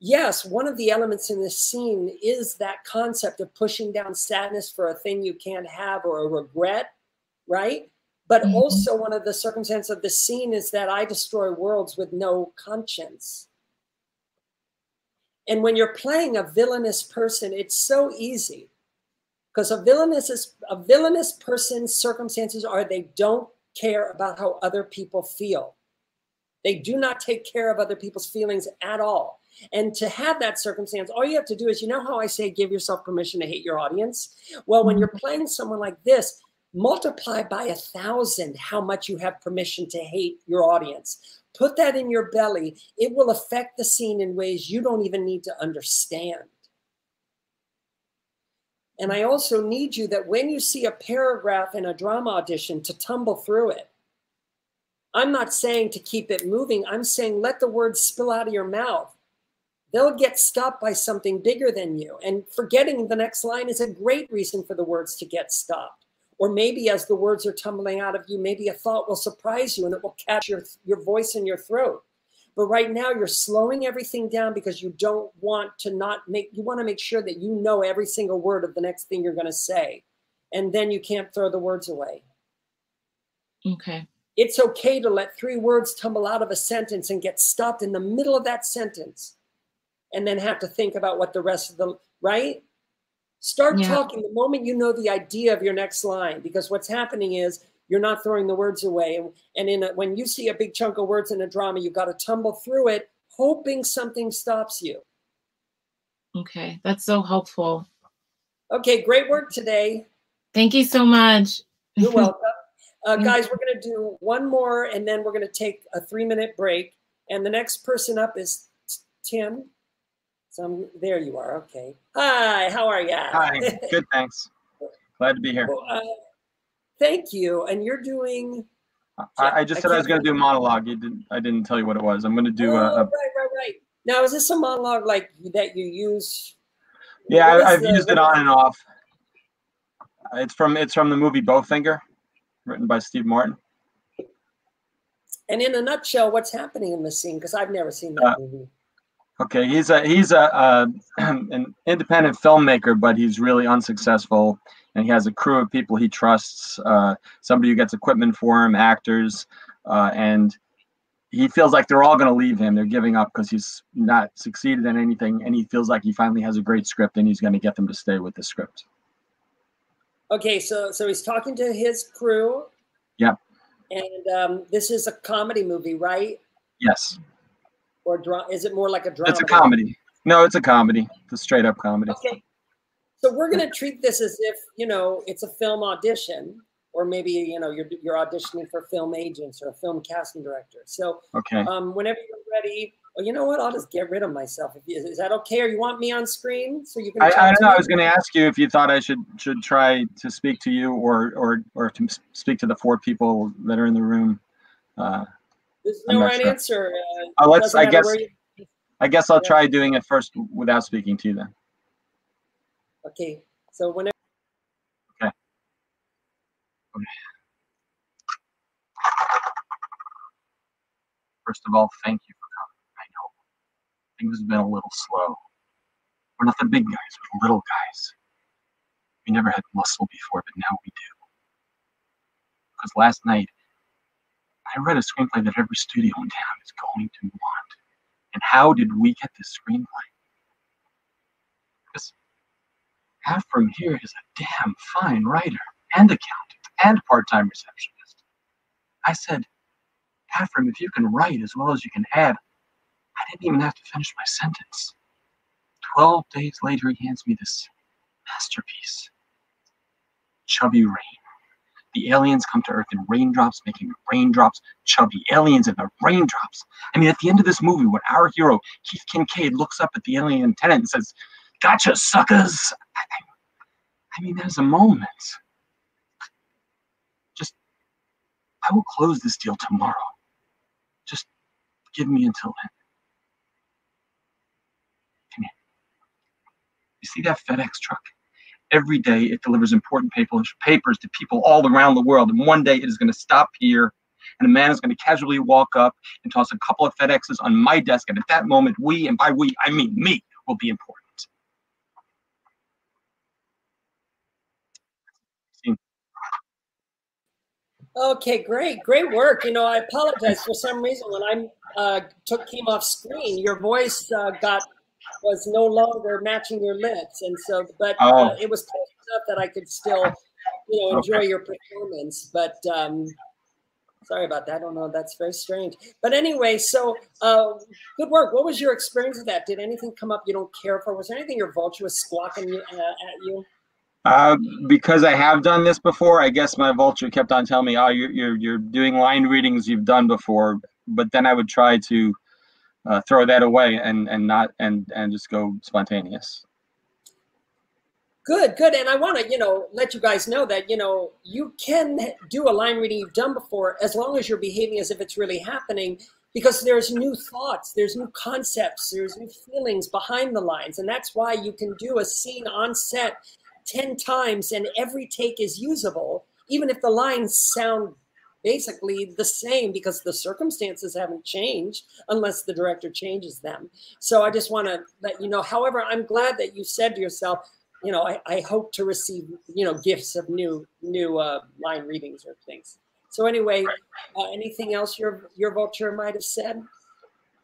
yes, one of the elements in this scene is that concept of pushing down sadness for a thing you can't have or a regret, right? But mm-hmm. also, one of the circumstances of the scene is that I destroy worlds with no conscience. And when you're playing a villainous person, it's so easy because a villainous is a villainous person's circumstances are they don't care about how other people feel. They do not take care of other people's feelings at all. And to have that circumstance, all you have to do is, you know how I say give yourself permission to hate your audience? Well, when you're mm-hmm. playing someone like this, multiply by a thousand how much you have permission to hate your audience. Put that in your belly. It will affect the scene in ways you don't even need to understand. And I also need you that when you see a paragraph in a drama audition to tumble through it. I'm not saying to keep it moving. I'm saying let the words spill out of your mouth they'll get stopped by something bigger than you. And forgetting the next line is a great reason for the words to get stopped. Or maybe as the words are tumbling out of you, maybe a thought will surprise you and it will catch your, your voice in your throat. But right now you're slowing everything down because you don't want to not make, you want to make sure that you know every single word of the next thing you're going to say. And then you can't throw the words away. Okay. It's okay to let three words tumble out of a sentence and get stopped in the middle of that sentence and then have to think about what the rest of the right start yeah. talking the moment you know the idea of your next line because what's happening is you're not throwing the words away. And, and in a, when you see a big chunk of words in a drama you've got to tumble through it hoping something stops you. Okay that's so helpful. Okay great work today. Thank you so much. You're welcome. Uh, guys we're going to do one more and then we're going to take a three minute break. And the next person up is tim so I'm, there you are. Okay. Hi, how are you? Hi, good, thanks. Glad to be here. Well, uh, thank you. And you're doing. I, I just I said I was going to do a monologue. You didn't. I didn't tell you what it was. I'm going to do oh, a, a. Right, right, right. Now, is this a monologue like that you use? Yeah, I, have used it on and off. It's from it's from the movie Bowfinger, written by Steve Martin. And in a nutshell, what's happening in the scene? Because I've never seen that uh, movie. Okay, he's a he's a, a an independent filmmaker, but he's really unsuccessful, and he has a crew of people he trusts. Uh, somebody who gets equipment for him, actors, uh, and he feels like they're all going to leave him. They're giving up because he's not succeeded in anything, and he feels like he finally has a great script, and he's going to get them to stay with the script. Okay, so so he's talking to his crew. Yeah. And um, this is a comedy movie, right? Yes or drama? Is it more like a drama? It's a comedy. No, it's a comedy. It's a straight up comedy. Okay. So we're going to treat this as if, you know, it's a film audition or maybe, you know, you're, you're auditioning for film agents or a film casting director. So okay. um, whenever you're ready, well, you know what? I'll just get rid of myself. Is that okay? Or you want me on screen so you can? I, I don't know. Me? I was going to ask you if you thought I should should try to speak to you or or or to speak to the four people that are in the room. Uh, There's no right sure. answer. Uh, let's. I guess. You, I guess I'll try doing it first without speaking to you then. Okay. So whenever. Okay. okay. First of all, thank you for coming. I know things have been a little slow. We're not the big guys, we're the little guys. We never had muscle before, but now we do. Because last night, I read a screenplay that every studio in town is going to want. And how did we get this screenplay? Because half here is a damn fine writer and accountant and part-time receptionist. I said, Afrim, if you can write as well as you can add, I didn't even have to finish my sentence. Twelve days later, he hands me this masterpiece Chubby Rain. The aliens come to Earth in raindrops, making raindrops chubby. Aliens in the raindrops. I mean, at the end of this movie, when our hero, Keith Kincaid, looks up at the alien antenna and says, Gotcha, suckers! I, I mean, there's a moment. Just, I will close this deal tomorrow. Just give me until then. You see that FedEx truck? Every day it delivers important papers, papers to people all around the world. And one day it is going to stop here and a man is going to casually walk up and toss a couple of FedExes on my desk. And at that moment, we, and by we, I mean me, will be important. Okay, great, great work. You know, I apologize for some reason when I uh, took came off screen, your voice uh, got was no longer matching your lips, and so but uh, oh. uh, it was close enough that I could still, you know, enjoy okay. your performance. But um, sorry about that. I don't know. That's very strange. But anyway, so uh, good work. What was your experience of that? Did anything come up you don't care for? Was there anything your vulture was squawking uh, at you? Uh, because I have done this before, I guess my vulture kept on telling me, "Oh, you're you're you're doing line readings you've done before." But then I would try to uh, throw that away and and not and and just go spontaneous. Good good. And i want to you know let you guys know that you know you can do a line reading you've done before as long as you're behaving as if it's really happening because there's new thoughts there's new concepts there's new feelings behind the lines. And that's why you can do a scene on set 10 times and every take is usable even if the lines sound basically the same because the circumstances haven't changed unless the director changes them. So I just want to let you know. However, I'm glad that you said to yourself, you know, I, I hope to receive, you know, gifts of new new uh, line readings or things. So anyway, uh, anything else your your vulture might have said?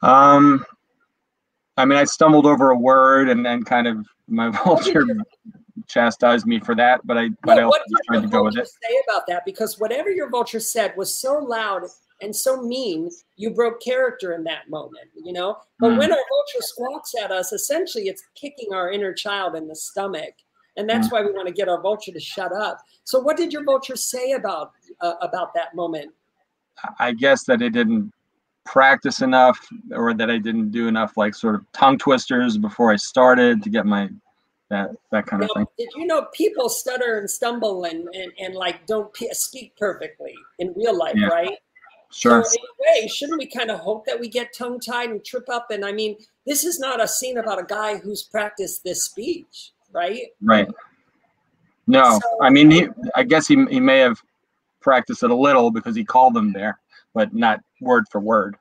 Um, I mean, I stumbled over a word and then kind of my vulture chastised me for that, but I but I also tried to go with it. Say about that because whatever your vulture said was so loud and so mean, you broke character in that moment, you know. But mm. when our vulture squawks at us, essentially it's kicking our inner child in the stomach, and that's mm. why we want to get our vulture to shut up. So, what did your vulture say about uh, about that moment? I guess that it didn't practice enough or that I didn't do enough like sort of tongue twisters before I started to get my that that kind now, of thing. Did you know people stutter and stumble and and, and like don't speak perfectly in real life, yeah. right? Sure. So in a way, shouldn't we kind of hope that we get tongue tied and trip up? And I mean, this is not a scene about a guy who's practiced this speech, right? Right. No, so, I mean, he, I guess he he may have practiced it a little because he called them there, but not word for word.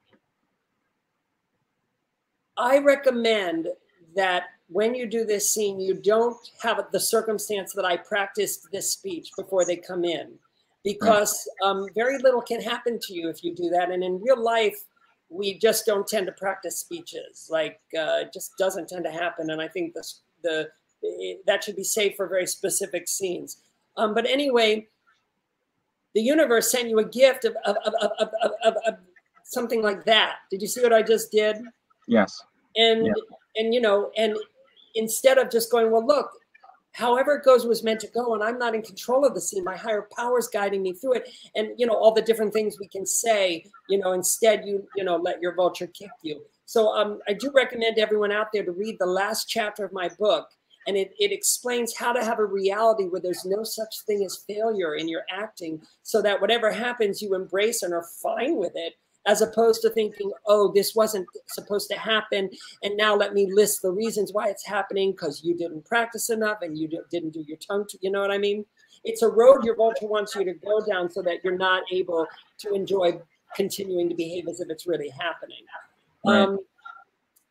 I recommend that when you do this scene, you don't have the circumstance that I practiced this speech before they come in, because um, very little can happen to you if you do that. And in real life, we just don't tend to practice speeches. Like, uh, it just doesn't tend to happen. And I think this, the it, that should be saved for very specific scenes. Um, but anyway, the universe sent you a gift of, of, of, of, of, of something like that. Did you see what I just did? Yes. And yeah. and you know, and instead of just going, well, look, however it goes was meant to go, and I'm not in control of the scene. My higher power is guiding me through it, and you know all the different things we can say. You know, instead you you know let your vulture kick you. So um, I do recommend everyone out there to read the last chapter of my book. And it, it explains how to have a reality where there's no such thing as failure in your acting so that whatever happens, you embrace and are fine with it as opposed to thinking, oh, this wasn't supposed to happen. And now let me list the reasons why it's happening because you didn't practice enough and you didn't do your tongue, to, you know what I mean? It's a road your vulture wants you to go down so that you're not able to enjoy continuing to behave as if it's really happening. Right. Um,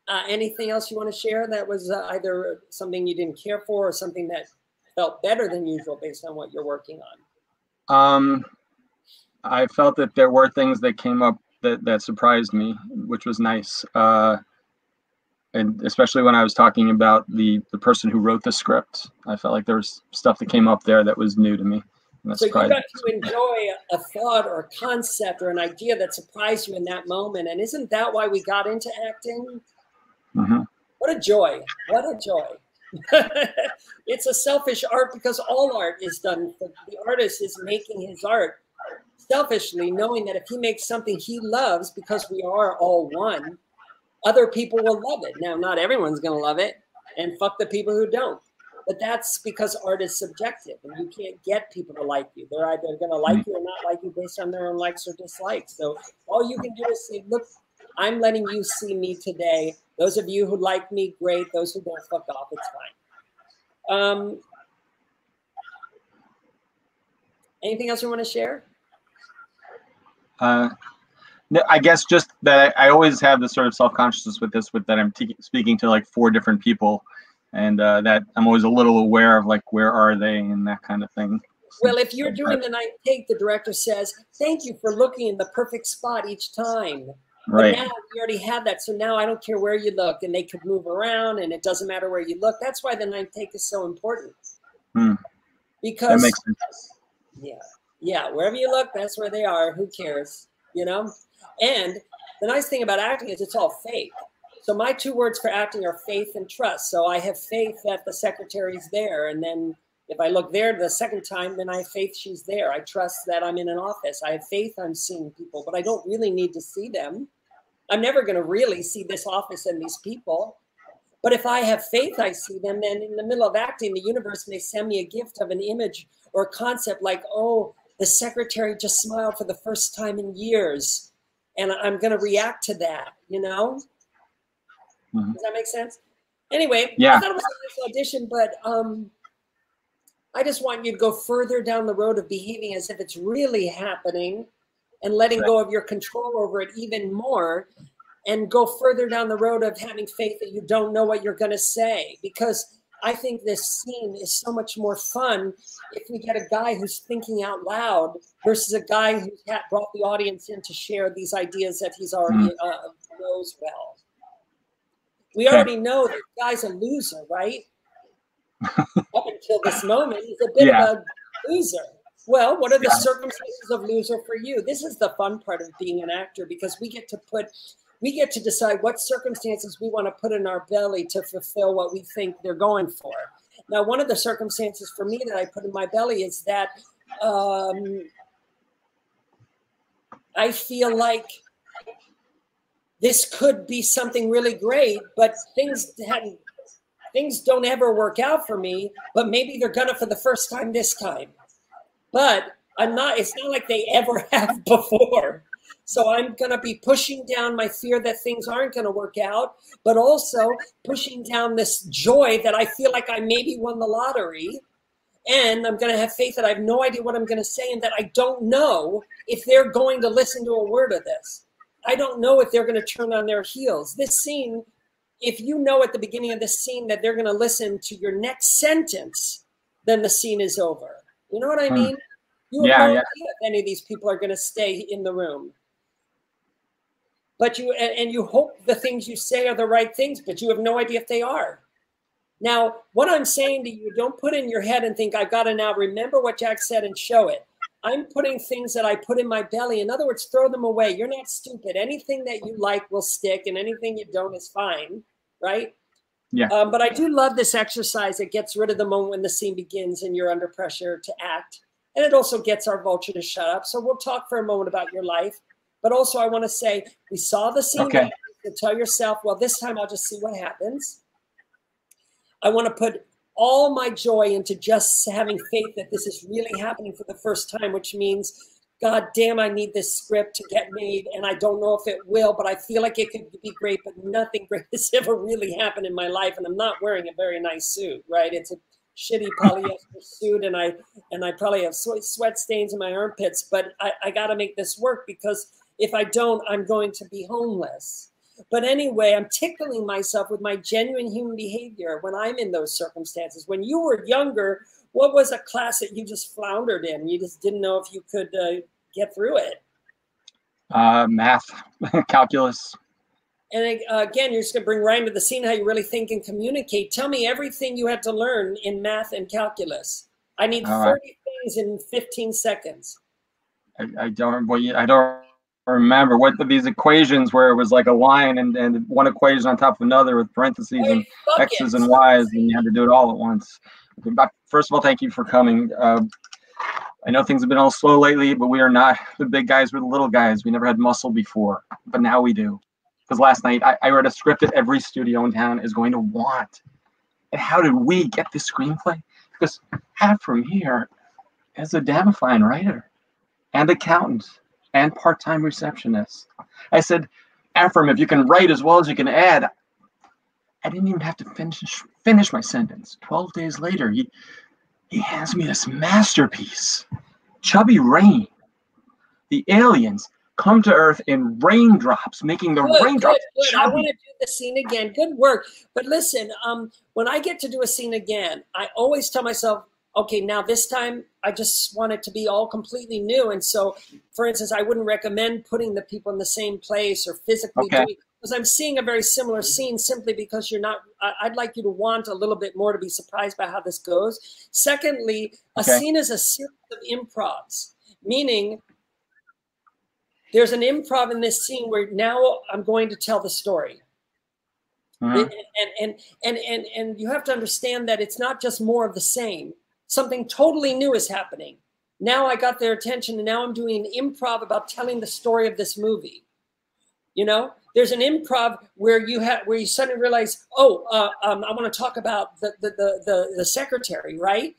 uh, anything else you want to share that was uh, either something you didn't care for or something that felt better than usual based on what you're working on? Um, I felt that there were things that came up that that surprised me, which was nice. Uh, and especially when I was talking about the the person who wrote the script, I felt like there was stuff that came up there that was new to me. So you got to enjoy a thought or a concept or an idea that surprised you in that moment, and isn't that why we got into acting? Mm-hmm. What a joy! What a joy! it's a selfish art because all art is done. The artist is making his art selfishly, knowing that if he makes something he loves, because we are all one, other people will love it. Now, not everyone's going to love it, and fuck the people who don't. But that's because art is subjective, and you can't get people to like you. They're either going to like you or not like you based on their own likes or dislikes. So all you can do is say, "Look, I'm letting you see me today. Those of you who like me, great. Those who don't, fuck off. It's fine." Um, anything else you want to share? Uh, I guess just that I, always have this sort of self consciousness with this, with that I'm speaking to like four different people, and uh, that I'm always a little aware of like where are they and that kind of thing. Well, if you're doing the ninth take, the director says, "Thank you for looking in the perfect spot each time." Right. But now you already have that, so now I don't care where you look, and they could move around, and it doesn't matter where you look. That's why the ninth take is so important. Hmm. Because that makes sense. Yeah yeah, wherever you look, that's where they are. Who cares? You know? And the nice thing about acting is it's all fake. So my two words for acting are faith and trust. So I have faith that the secretary's there. And then if I look there the second time, then I have faith she's there. I trust that I'm in an office. I have faith I'm seeing people, but I don't really need to see them. I'm never going to really see this office and these people. But if I have faith, I see them. Then in the middle of acting, the universe may send me a gift of an image or a concept like, oh, the secretary just smiled for the first time in years. And I'm going to react to that, you know? Mm-hmm. Does that make sense? Anyway, yeah. I thought it was a nice audition, but um, I just want you to go further down the road of behaving as if it's really happening and letting right. go of your control over it even more and go further down the road of having faith that you don't know what you're going to say because I think this scene is so much more fun if we get a guy who's thinking out loud versus a guy who brought the audience in to share these ideas that he's already mm. uh, knows well. We already know that guy's a loser, right? Up until this moment, he's a bit yeah. of a loser. Well, what are the yeah. circumstances of loser for you? This is the fun part of being an actor because we get to put we get to decide what circumstances we want to put in our belly to fulfill what we think they're going for. Now, one of the circumstances for me that I put in my belly is that um, I feel like this could be something really great, but things hadn't things don't ever work out for me, but maybe they're gonna for the first time this time. But I'm not, it's not like they ever have before. So I'm going to be pushing down my fear that things aren't going to work out, but also pushing down this joy that I feel like I maybe won the lottery. And I'm going to have faith that I have no idea what I'm going to say and that I don't know if they're going to listen to a word of this. I don't know if they're going to turn on their heels. This scene, if you know at the beginning of this scene that they're going to listen to your next sentence, then the scene is over. You know what I hmm. mean? You have yeah, no yeah. idea if any of these people are going to stay in the room but you and, and you hope the things you say are the right things, but you have no idea if they are. Now, what I'm saying to you, don't put in your head and think, I've got to now remember what Jack said and show it. I'm putting things that I put in my belly. In other words, throw them away. You're not stupid. Anything that you like will stick, and anything you don't is fine, right? Yeah. Um, but I do love this exercise. It gets rid of the moment when the scene begins and you're under pressure to act. And it also gets our vulture to shut up. So we'll talk for a moment about your life. But also, I want to say we saw the scene okay. So tell yourself, well, this time I'll just see what happens. I want to put all my joy into just having faith that this is really happening for the first time, which means, God damn, I need this script to get made. And I don't know if it will, but I feel like it could be great, but nothing great has ever really happened in my life. And I'm not wearing a very nice suit, right? It's a shitty polyester suit and I and I probably have sweat stains in my armpits, but I, I got to make this work because if I don't, I'm going to be homeless. But anyway, I'm tickling myself with my genuine human behavior when I'm in those circumstances. When you were younger, what was a class that you just floundered in? You just didn't know if you could uh, get through it. Uh, math, calculus. And uh, again, you're just going to bring Ryan to the scene how you really think and communicate. Tell me everything you had to learn in math and calculus. I need 30 things in 15 seconds. I, I don't. Well, I don't remember what the, these equations where it was like a line and, and one equation on top of another with parentheses and x's and y's and you had to do it all at once. First of all thank you for coming. Uh, i know things have been all slow lately but we are not the big guys we're the little guys. We never had muscle before but now we do. Because last night I, I read a script that every studio in town is going to want. And how did we get this screenplay? Because Afrim here is a damn fine writer and accountant and part-time receptionist. I said, Afrim, if you can write as well as you can add, I didn't even have to finish finish my sentence. Twelve days later, he he hands me this masterpiece, Chubby Rain. The aliens come to Earth in raindrops, making the good, raindrops. Good, good. I want to do the scene again. Good work. But listen, um, when I get to do a scene again, I always tell myself, okay, now this time I just want it to be all completely new. And so, for instance, I wouldn't recommend putting the people in the same place or physically okay. doing because I'm seeing a very similar scene simply because you're not. I'd like you to want a little bit more to be surprised by how this goes. Secondly, a scene is a series of improvs, meaning there's an improv in this scene where now I'm going to tell the story. Mm-hmm. And, and, and, and, and you have to understand that it's not just more of the same something totally new is happening. Now I got their attention, and now I'm doing an improv about telling the story of this movie. You know, there's an improv where you have where you suddenly realize, oh, uh, um, I want to talk about the, the the, the the secretary, right?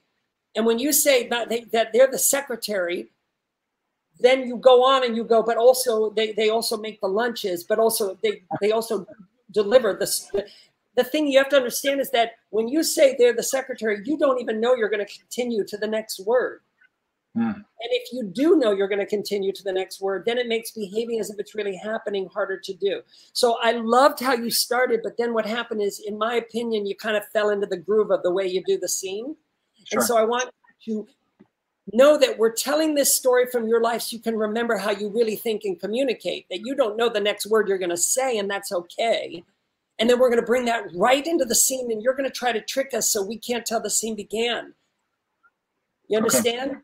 And when you say that, they, that they're the secretary, then you go on and you go, but also they, they also make the lunches, but also they they also deliver the the thing you have to understand is that when you say they're the secretary, you don't even know you're going to continue to the next word. Mm. And if you do know you're going to continue to the next word, then it makes behaving as if it's really happening harder to do. So I loved how you started, but then what happened is, in my opinion, you kind of fell into the groove of the way you do the scene. Sure. And so I want to know that we're telling this story from your life so you can remember how you really think and communicate, that you don't know the next word you're going to say, and that's okay. And then we're going to bring that right into the scene, and you're going to try to trick us so we can't tell the scene began. You understand?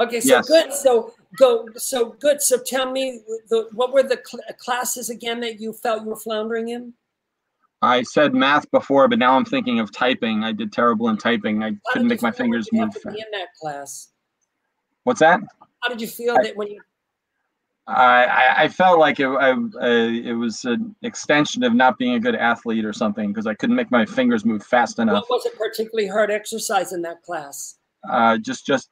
Okay, okay so yes. good. So go. So good. So tell me, the, what were the cl classes again that you felt you were floundering in? I said math before, but now I'm thinking of typing. I did terrible in typing. I How couldn't make my fingers move. in that class. What's that? How did you feel I, that when you I, I felt like it, I, it was an extension of not being a good athlete or something because I couldn't make my fingers move fast enough. What was a particularly hard exercise in that class? Uh, just just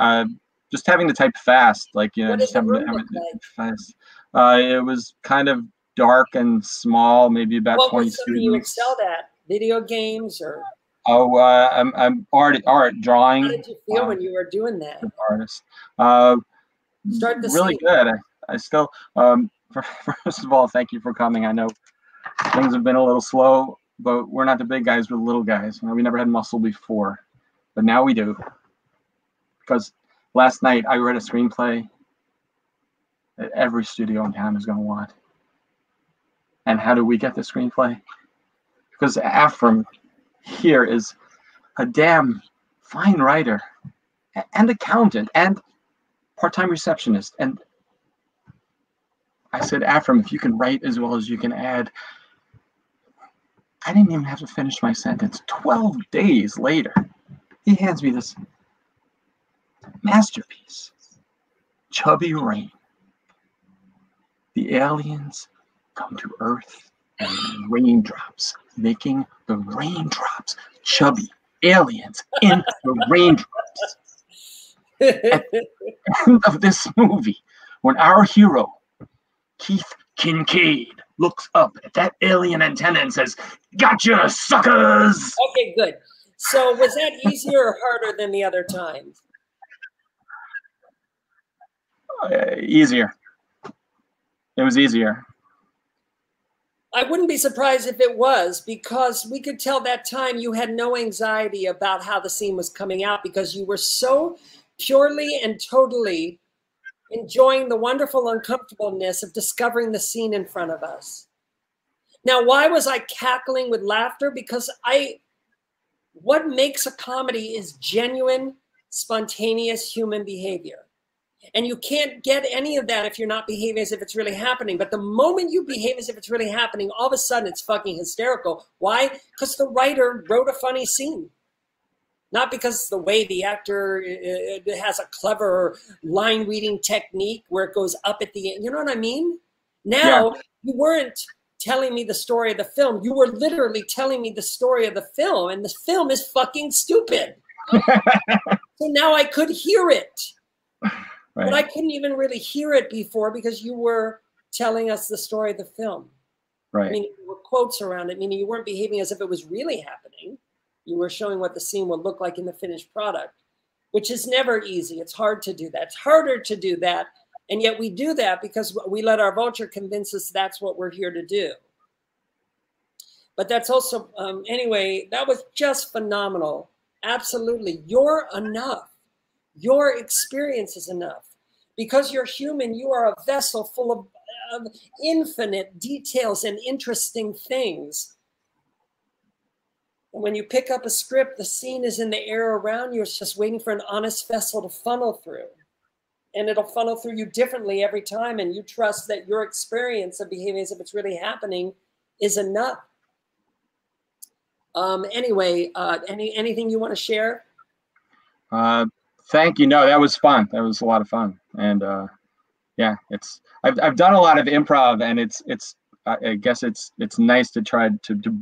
uh, just having to type fast, like you know, just having to, having to type fast. Uh, it was kind of dark and small, maybe about what twenty was students. you excelled at? Video games or? Oh, uh, I'm I'm art art drawing. How did you feel when you were doing that? Artist. Start the really scene. good. I, I still, um, first of all, thank you for coming. I know things have been a little slow, but we're not the big guys, we're the little guys. You know, we never had muscle before, but now we do. Because last night I read a screenplay that every studio in town is going to want. And how do we get the screenplay? Because Afrim here is a damn fine writer and accountant and part-time receptionist. And I said, Afrim, if you can write as well as you can add, I didn't even have to finish my sentence. 12 days later, he hands me this masterpiece, Chubby Rain. The aliens come to Earth and raindrops, making the raindrops chubby aliens in the raindrops. End of this movie, when our hero, Keith Kincaid, looks up at that alien antenna and says, Gotcha, suckers! okay, good. So was that easier or harder than the other times? Uh, easier. It was easier. I wouldn't be surprised if it was because we could tell that time you had no anxiety about how the scene was coming out because you were so purely and totally enjoying the wonderful uncomfortableness of discovering the scene in front of us. Now, why was I cackling with laughter? Because I, what makes a comedy is genuine, spontaneous human behavior. And you can't get any of that if you're not behaving as if it's really happening. But the moment you behave as if it's really happening, all of a sudden it's fucking hysterical. Why? Because the writer wrote a funny scene. Not because the way the actor has a clever line reading technique where it goes up at the end. You know what I mean? Now, yeah. you weren't telling me the story of the film. You were literally telling me the story of the film, and the film is fucking stupid. so now I could hear it. Right. But I couldn't even really hear it before because you were telling us the story of the film. Right. I mean, there were quotes around it, meaning you weren't behaving as if it was really happening. You were showing what the scene would look like in the finished product, which is never easy. It's hard to do that. It's harder to do that. And yet we do that because we let our vulture convince us that's what we're here to do. But that's also, um, anyway, that was just phenomenal. Absolutely. You're enough. Your experience is enough. Because you're human, you are a vessel full of, of infinite details and interesting things. When you pick up a script, the scene is in the air around you. It's just waiting for an honest vessel to funnel through. And it'll funnel through you differently every time. And you trust that your experience of behaving as if it's really happening is enough. Um, anyway, uh, any anything you want to share? Uh, thank you. No, that was fun. That was a lot of fun. And uh, yeah, it's I've I've done a lot of improv, and it's it's I guess it's it's nice to try to to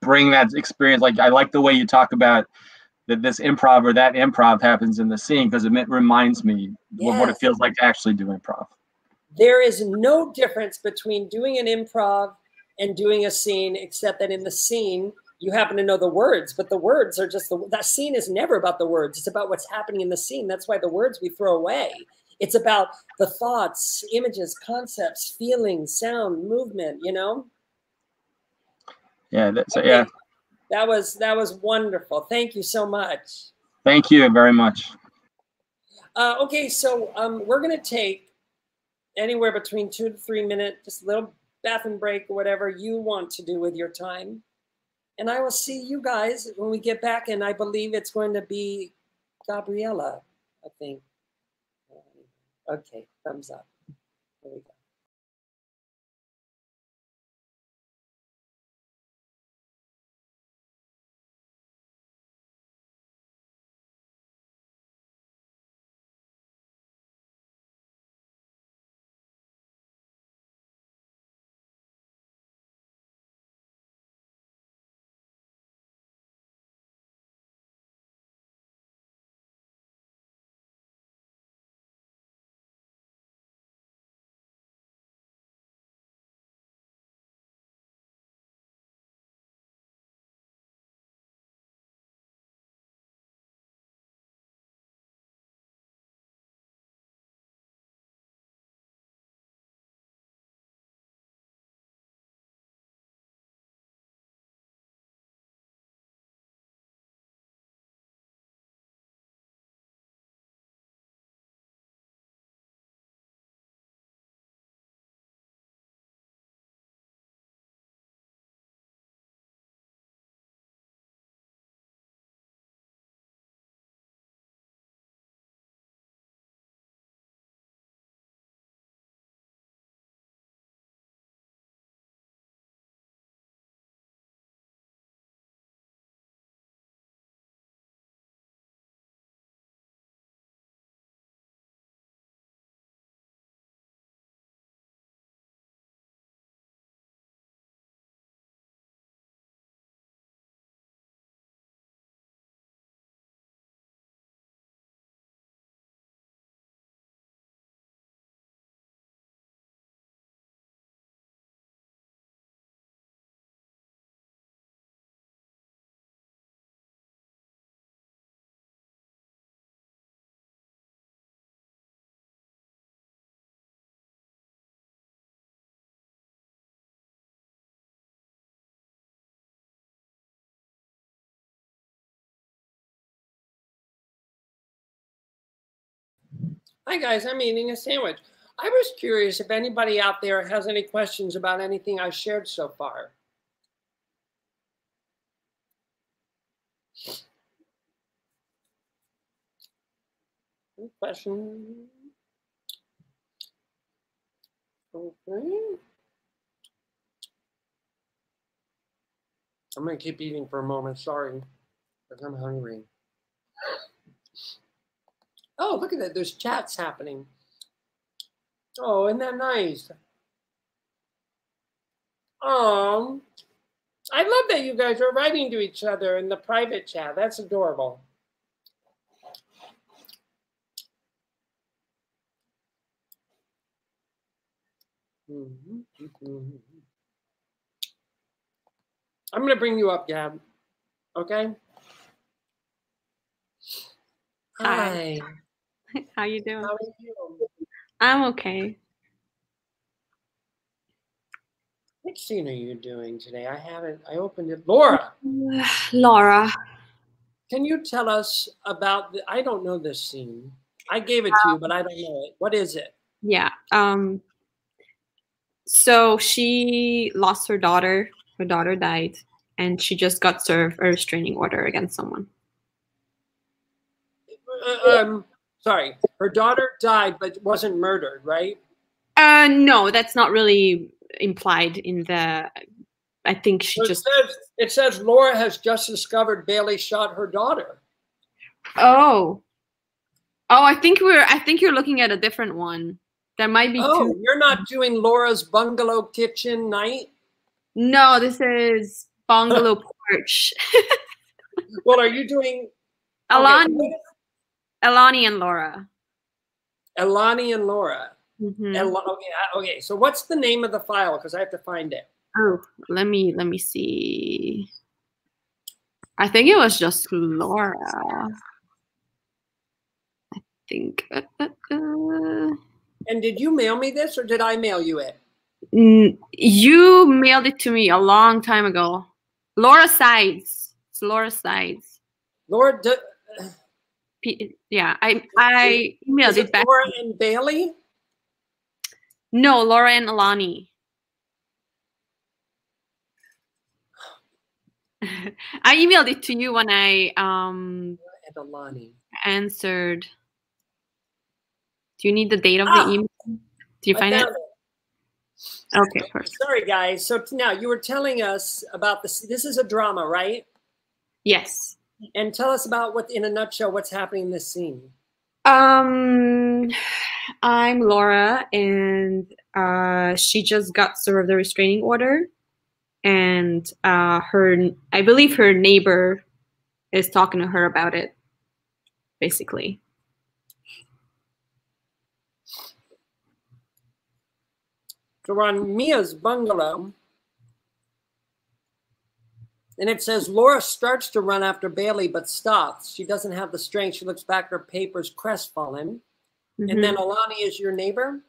bring that experience. Like I like the way you talk about that this improv or that improv happens in the scene because it reminds me yes. what it feels like to actually do improv. There is no difference between doing an improv and doing a scene, except that in the scene you happen to know the words, but the words are just the that scene is never about the words. It's about what's happening in the scene. That's why the words we throw away. It's about the thoughts, images, concepts, feelings, sound, movement, you know? Yeah, that's okay. yeah. That was that was wonderful. Thank you so much. Thank you very much. Uh, okay, so um, we're gonna take anywhere between two to three minutes, just a little bathroom break or whatever you want to do with your time. And I will see you guys when we get back. And I believe it's going to be Gabriella, I think. Okay, thumbs up. Hi guys, I'm eating a sandwich. I was curious if anybody out there has any questions about anything I shared so far. Any questions? Okay. I'm gonna keep eating for a moment, sorry, because I'm hungry. Oh, look at that, there's chats happening. Oh, isn't that nice? Um, I love that you guys are writing to each other in the private chat. That's adorable. Mhm, mhm. I'm going to bring you up, Gab. Okay? Hi. Hi. How you doing? How are you? I'm okay. What scene are you doing today? I haven't, I opened it. Laura, Laura. can you tell us about the, I don't know this scene. I gave it to you, but I don't know it. What is it? Yeah. Um so she lost her daughter. Her daughter died and she just got served a restraining order against someone. Uh, um, sorry, her daughter died, but wasn't murdered, right? Uh no, that's not really implied in the I think she So it just says, it says Laura has just discovered Bailey shot her daughter. Oh. Oh, I think we're I think you're looking at a different one. There might be Oh, you're not doing Laura's bungalow kitchen night? No, this is bungalow porch. Well, are you doing okay, Alani and Laura. Elani and Laura? Mhm. El- okay, okay. So what's the name of the file? Because I have to find it. Oh, let me let me see. I think it was just Laura. I think. Uh, uh, uh. And did you mail me this, or did I mail you it? Mm, you mailed it to me a long time ago. Laura Sides. It's Laura Sides. Laura, P- yeah, I I emailed it it back. Laura and Bailey? No, Laura and Alani. I emailed it to you when I um And Alani. answered. Do you need the date of Ah, the email? Do you I find it? it. Okay, perfect. Sorry, guys. So now you were telling us about this. This is a drama, right? Yes. And tell us about what, in a nutshell, what's happening in this scene. Um, I'm Laura, and uh, she just got served the restraining order, and uh, her, I believe her neighbor is talking to her about it, basically. So we're on Mia's bungalow. And it says Laura starts to run after Bailey, but stops. She doesn't have the strength. She looks back at her papers, crestfallen. And Mhm. then Alani is your neighbor?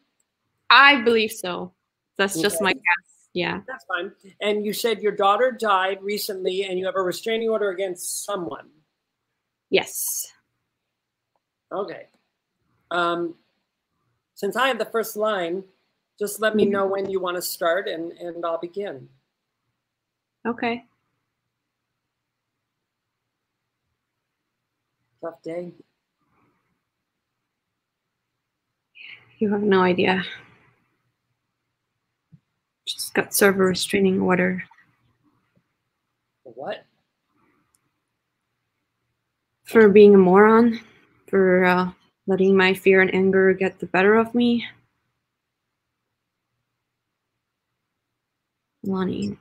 I believe so. That's just my guess. Yeah. That's fine. And you said your daughter died recently and you have a restraining order against someone. Yes. Okay. Um, since I have the first line, just let me Mhm. know when you want to start and, and I'll begin. Okay. Tough day. You have no idea. Just got server restraining order What? for being a moron, for uh, letting my fear and anger get the better of me. Lonnie,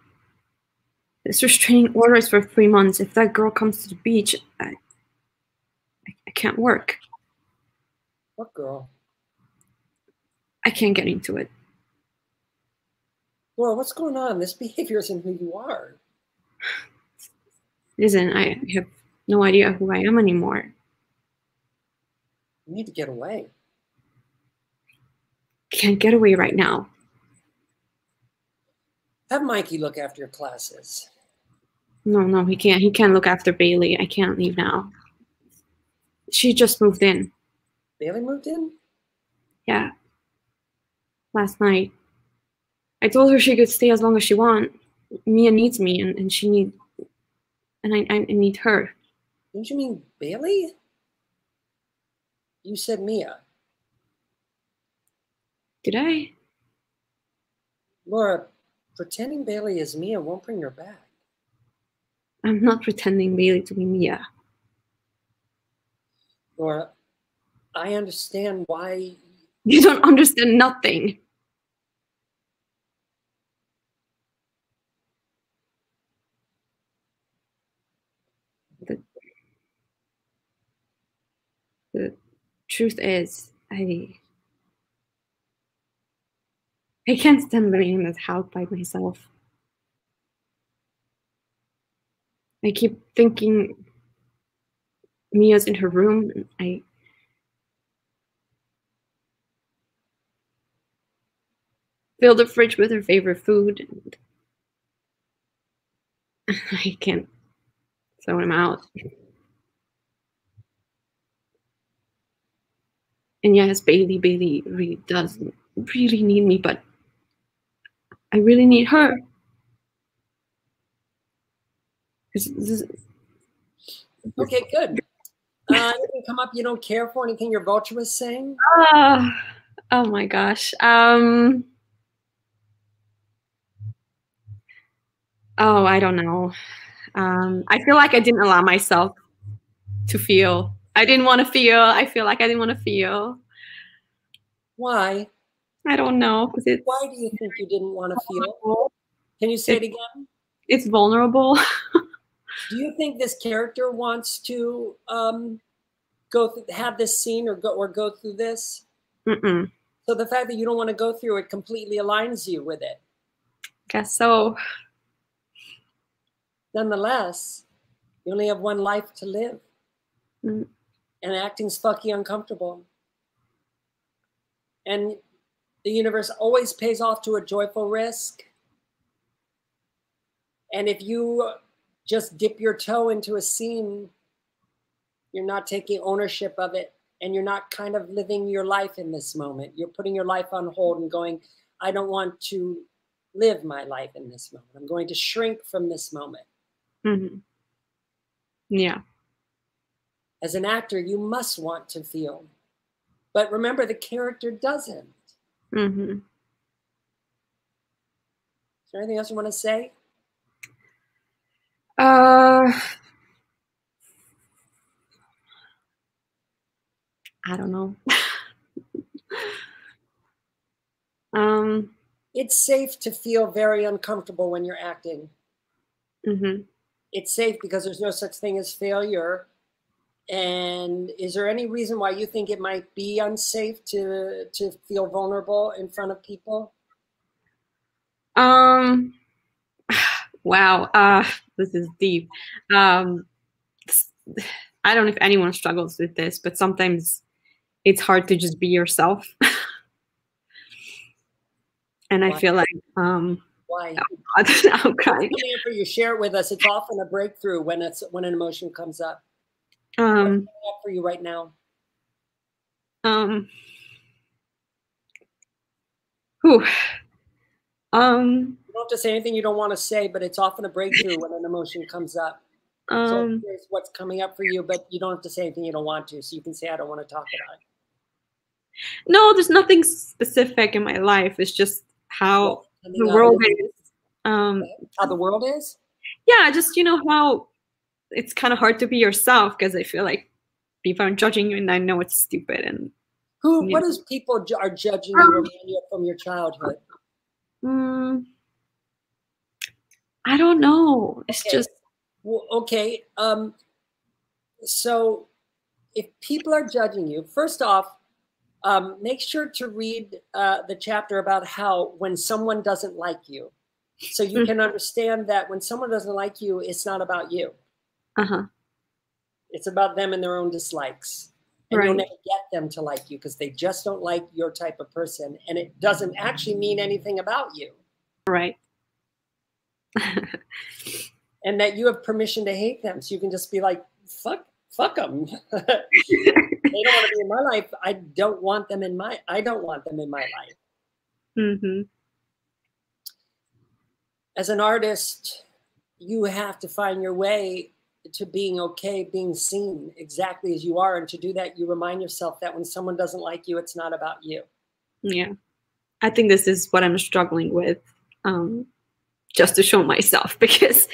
this restraining order is for three months. If that girl comes to the beach, I, I, can't work. What girl? I can't get into it. Laura, what's going on? This behavior isn't who you are. It isn't. I have no idea who I am anymore. You need to get away. Can't get away right now. Have Mikey look after your classes. No, no, he can't. He can't look after Bailey. I can't leave now. She just moved in. Bailey moved in? Yeah. Last night. I told her she could stay as long as she want. Mia needs me and, and she need and I, I need her. Didn't you mean Bailey? You said Mia. Did I? Laura, pretending Bailey is Mia won't bring her back. I'm not pretending Bailey to be Mia. Laura, I understand why. You don't understand nothing. The, the truth is, I I can't stand living in this house by myself. I keep thinking Mia's in her room and I fill the fridge with her favorite food and I can't throw him out. And yes, Bailey, Bailey really does really need me, but I really need her. Okay, good. Uh, anything come up you don't care for? Anything your vulture was saying? Uh, oh my gosh. Um, oh, I don't know. Um, I feel like I didn't allow myself to feel. I didn't want to feel. I feel like I didn't want to feel. Why? I don't know it's. Why do you think you didn't want to feel? Can you say it again? It's vulnerable. do you think this character wants to um, go th- have this scene or go or go through this? Mm-mm. So the fact that you don't want to go through it completely aligns you with it. Guess so. Nonetheless, you only have one life to live, Mm. and acting's fucking uncomfortable. And the universe always pays off to a joyful risk. And if you just dip your toe into a scene, you're not taking ownership of it and you're not kind of living your life in this moment. You're putting your life on hold and going, I don't want to live my life in this moment. I'm going to shrink from this moment. Mm-hmm. Yeah. As an actor, you must want to feel. But remember, the character doesn't. Mm-hmm. Is there anything else you want to say? Uh, I don't know. um. It's safe to feel very uncomfortable when you're acting. Mm-hmm. It's safe because there's no such thing as failure. And is there any reason why you think it might be unsafe to to feel vulnerable in front of people? Um. Wow. Uh, this is deep. Um, I don't know if anyone struggles with this, but sometimes it's hard to just be yourself. and I feel like um, Why? I'm crying. Come here for you. Share it with us. It's often a breakthrough when it's when an emotion comes up. Um, up for you right now? um, whew. um, You don't have to say anything you don't want to say, but it's often a breakthrough when an emotion comes up. So um, here's what's coming up for you, but you don't have to say anything you don't want to. So you can say, I don't want to talk about it. No, there's nothing specific in my life. It's just how the world is. Um, How the world is? yeah, just you know how it's kind of hard to be yourself because I feel like people are judging you, and I know it's stupid. And Who? What is people ju- are judging you remind you from your childhood? mm, I don't know. It's Okay. just Well, okay. Um, so if people are judging you, first off, um, make sure to read uh, the chapter about how when someone doesn't like you, so you Mm. can understand that when someone doesn't like you, it's not about you. uh huh. It's about them and their own dislikes. And you'll never get them to like you because they just don't like your type of person. And it doesn't actually mean anything about you. Right. And that you have permission to hate them. So you can just be like, fuck, fuck them. they don't want to be in my life. I don't want them in my. I don't want them in my life. Mm-hmm. As an artist, you have to find your way to being okay, being seen exactly as you are, and to do that, you remind yourself that when someone doesn't like you, it's not about you. Yeah, I think this is what I'm struggling with, um, just to show myself because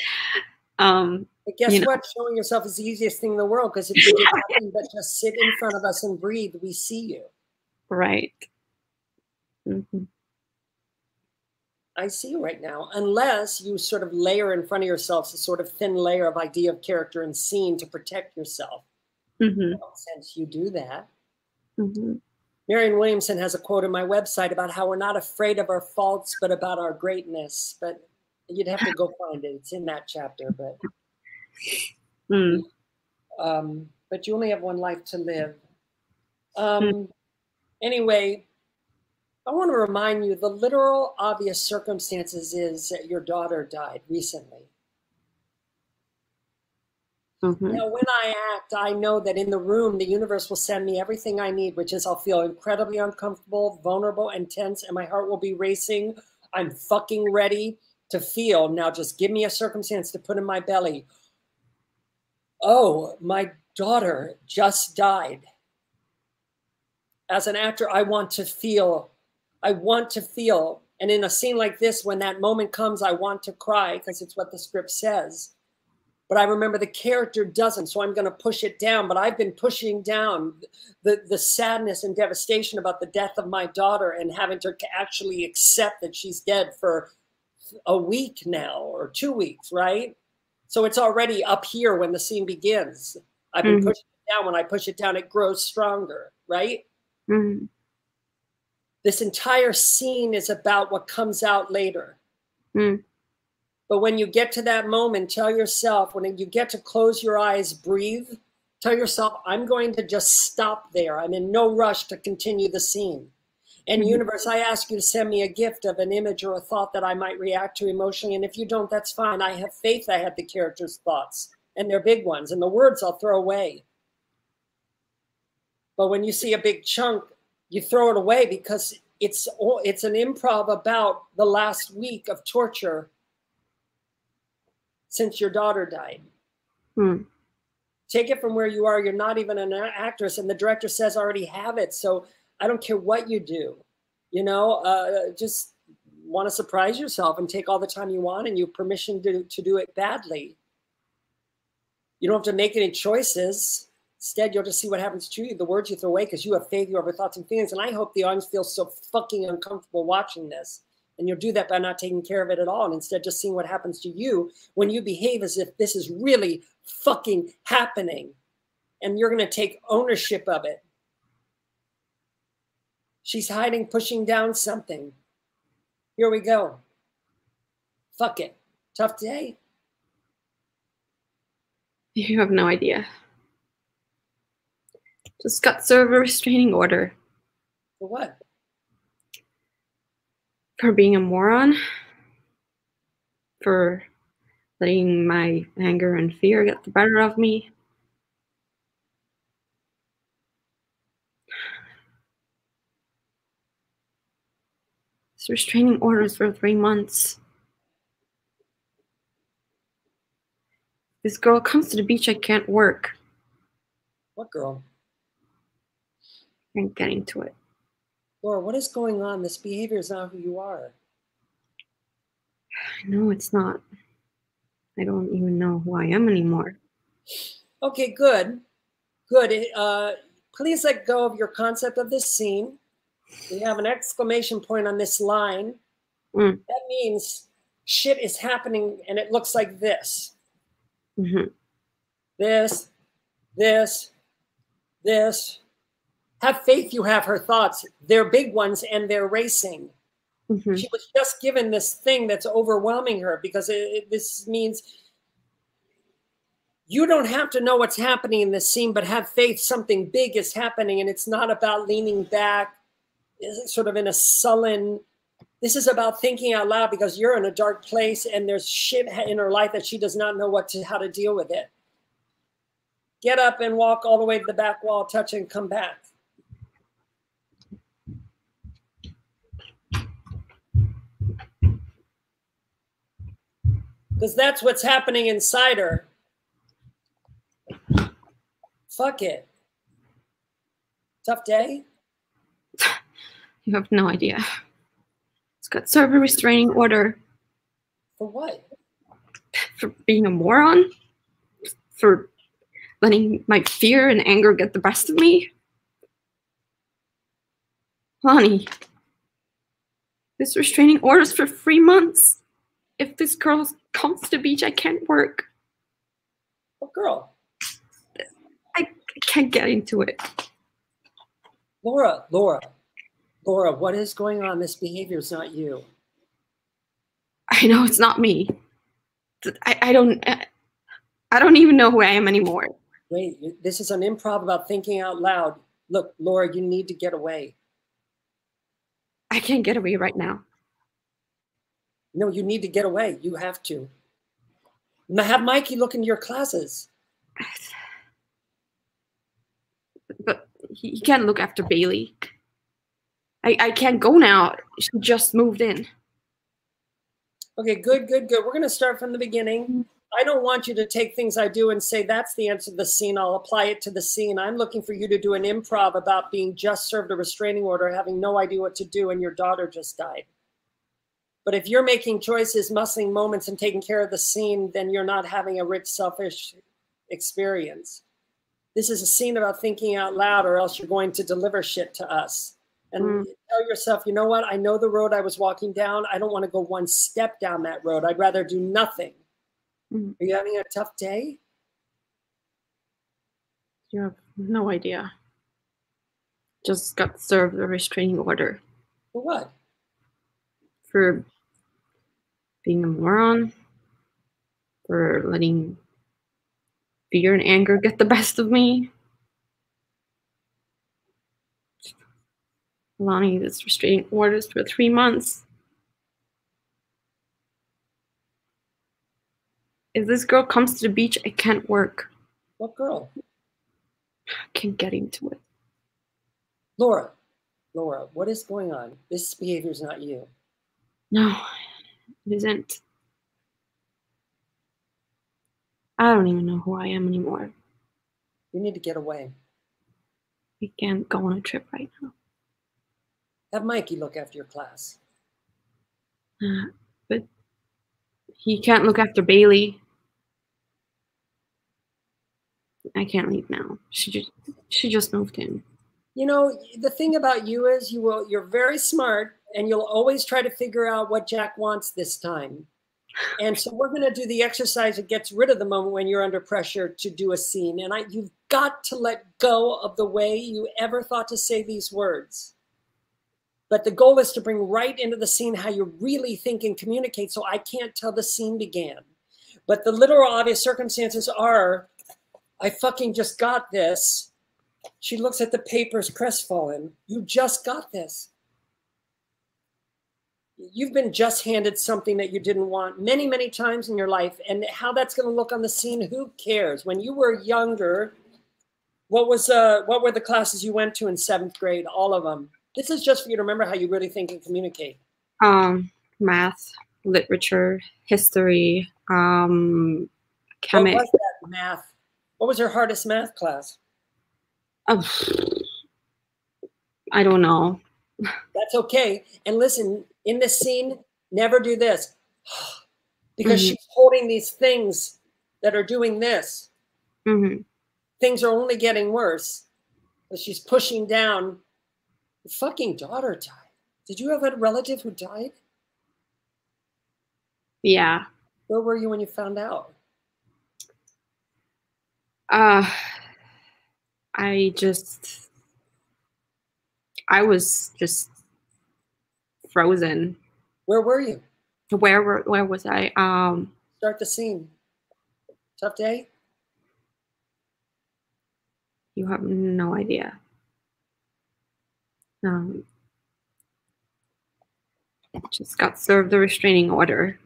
um, but guess you know. what? Showing yourself is the easiest thing in the world because if you do nothing but just sit in front of us and breathe, we see you. Right. Mm-hmm. I see you right now, unless you sort of layer in front of yourself a sort of thin layer of idea of character and scene to protect yourself. Mm-hmm. Since you do that. Mm-hmm. Marianne Williamson has a quote on my website about how we're not afraid of our faults, but about our greatness. But you'd have to go find it. It's in that chapter. But Mm. um, but you only have one life to live. Um, Mm. Anyway, I want to remind you the literal obvious circumstances is that your daughter died recently. Mhm. Now, when I act, I know that in the room, the universe will send me everything I need, which is I'll feel incredibly uncomfortable, vulnerable, and tense, and my heart will be racing. I'm fucking ready to feel. Now, just give me a circumstance to put in my belly. Oh, my daughter just died. As an actor, I want to feel. I want to feel. And in a scene like this, when that moment comes, I want to cry because it's what the script says but I remember the character doesn't, so I'm going to push it down. But I've been pushing down the the sadness and devastation about the death of my daughter and having to actually accept that she's dead for a week now or two weeks, right? So it's already up here when the scene begins. I've been Mhm. pushing it down. When I push it down, it grows stronger, right? Mhm. This entire scene is about what comes out later. Mm. But when you get to that moment, tell yourself, when you get to close your eyes, breathe, tell yourself, I'm going to just stop there. I'm in no rush to continue the scene. And Mhm. universe, I ask you to send me a gift of an image or a thought that I might react to emotionally. And if you don't, that's fine. I have faith I have the character's thoughts and they're big ones. And the words I'll throw away. But when you see a big chunk, you throw it away because it's all- it's an improv about the last week of torture since your daughter died. Hmm. Take it from where you are. You're not even an actress, and the director says I already have it. So I don't care what you do. You know, uh, just want to surprise yourself and take all the time you want, and you permission to to do it badly. You don't have to make any choices. Instead, you'll just see what happens to you. The words you throw away because you have faith, you have thoughts and feelings. And I hope the audience feels so fucking uncomfortable watching this. And you'll do that by not taking care of it at all and instead just seeing what happens to you when you behave as if this is really fucking happening. And you're going to take ownership of it. She's hiding, pushing down something. Here we go. Fuck it. Tough day. You have no idea. Just got served a restraining order For what? for being a moron, for letting my anger and fear get the better of me. Restraining orders for three months. This girl comes to the beach, I can't work. What girl? Can't get into it. Laura, what is going on? This behavior is not who you are. I know it's not. I don't even know who I am anymore. Okay, good. Good. Uh, please let go of your concept of this scene. We have an exclamation point on this line. Mm. That means shit is happening and it looks like this. hmm This, this, this. Have faith you have her thoughts. They're big ones and they're racing. hmm She was just given this thing that's overwhelming her because it, it- this means you don't have to know what's happening in this scene, but have faith something big is happening. And it's not about leaning back, sort of in a sullen. This is about thinking out loud because you're in a dark place and there's shit in her life that she does not know what to how to deal with it. Get up and walk all the way to the back wall, touch and come back. Because that's what's happening inside her. Fuck it. Tough day? You have no idea. It's got server restraining order For what? for being a moron, for letting my fear and anger get the best of me. Lonnie, this restraining order's for three months. If this girl comes to the beach, I can't work. What girl? I can't get into it. Laura, Laura, Laura, what is going on? This behavior is not you. I know it's not me. I, I don't. Uh, I don't even know who I am anymore. Wait, this is an improv about thinking out loud. Look, Laura, you need to get away. I can't get away right now. No, you need to get away. You have to. Have Mikey look into your classes. But he, he can't look after Bailey. I, I can't go now. She just moved in. Okay, good, good, good. We're going to start from the beginning. Mm-hmm. I don't want you to take things I do and say that's the answer to the scene. I'll apply it to the scene. I'm looking for you to do an improv about being just served a restraining order, having no idea what to do, and your daughter just died. But if you're making choices, muscling moments, and taking care of the scene, then you're not having a rich, selfish experience. This is a scene about thinking out loud, or else you're going to deliver shit to us. And Mm. tell yourself, you know what? I know the road I was walking down. I don't want to go one step down that road. I'd rather do nothing. Mm. Are you having a tough day? You have no idea. Just got served a restraining order For what? for being a moron, for letting fear and anger get the best of me. Lonnie, this restraining orders for three months. If this girl comes to the beach, I can't work. What girl? I can't get into it. Laura. Laura, what is going on? This behavior is not you. No, it isn't. I don't even know who I am anymore. You need to get away. We can't go on a trip right now. Have Mikey look after your class. Uh, but he can't look after Bailey. I can't leave now. She just she just moved in. You know, the thing about you is you will you're very smart and you'll always try to figure out what Jack wants this time. And so we're going to do the exercise that gets rid of the moment when you're under pressure to do a scene. And I, you've got to let go of the way you ever thought to say these words. But the goal is to bring right into the scene how you really think and communicate. So I can't tell the scene began. But the literal obvious circumstances are I fucking just got this. She looks at the papers crestfallen. You just got this. You've been just handed something that you didn't want many, many times in your life. And how that's going to look on the scene, who cares? When you were younger, what was uh what were the classes you went to in seventh grade? All of them. This is just for you to remember how you really think and communicate. Um, math, literature, history, um, What was that math? What was your hardest math class? uh, I don't know. That's okay. And listen, in this scene, never do this because Mhm. she's holding these things that are doing this. hmm Things are only getting worse. But she's pushing down. Your fucking daughter died. Did you have a relative who died? Yeah. Where were you when you found out? Uh, I just, I was just frozen. Where were you? Where were, where was I? Um, Start the scene. Tough day? you have no idea. Um, just got served a restraining order.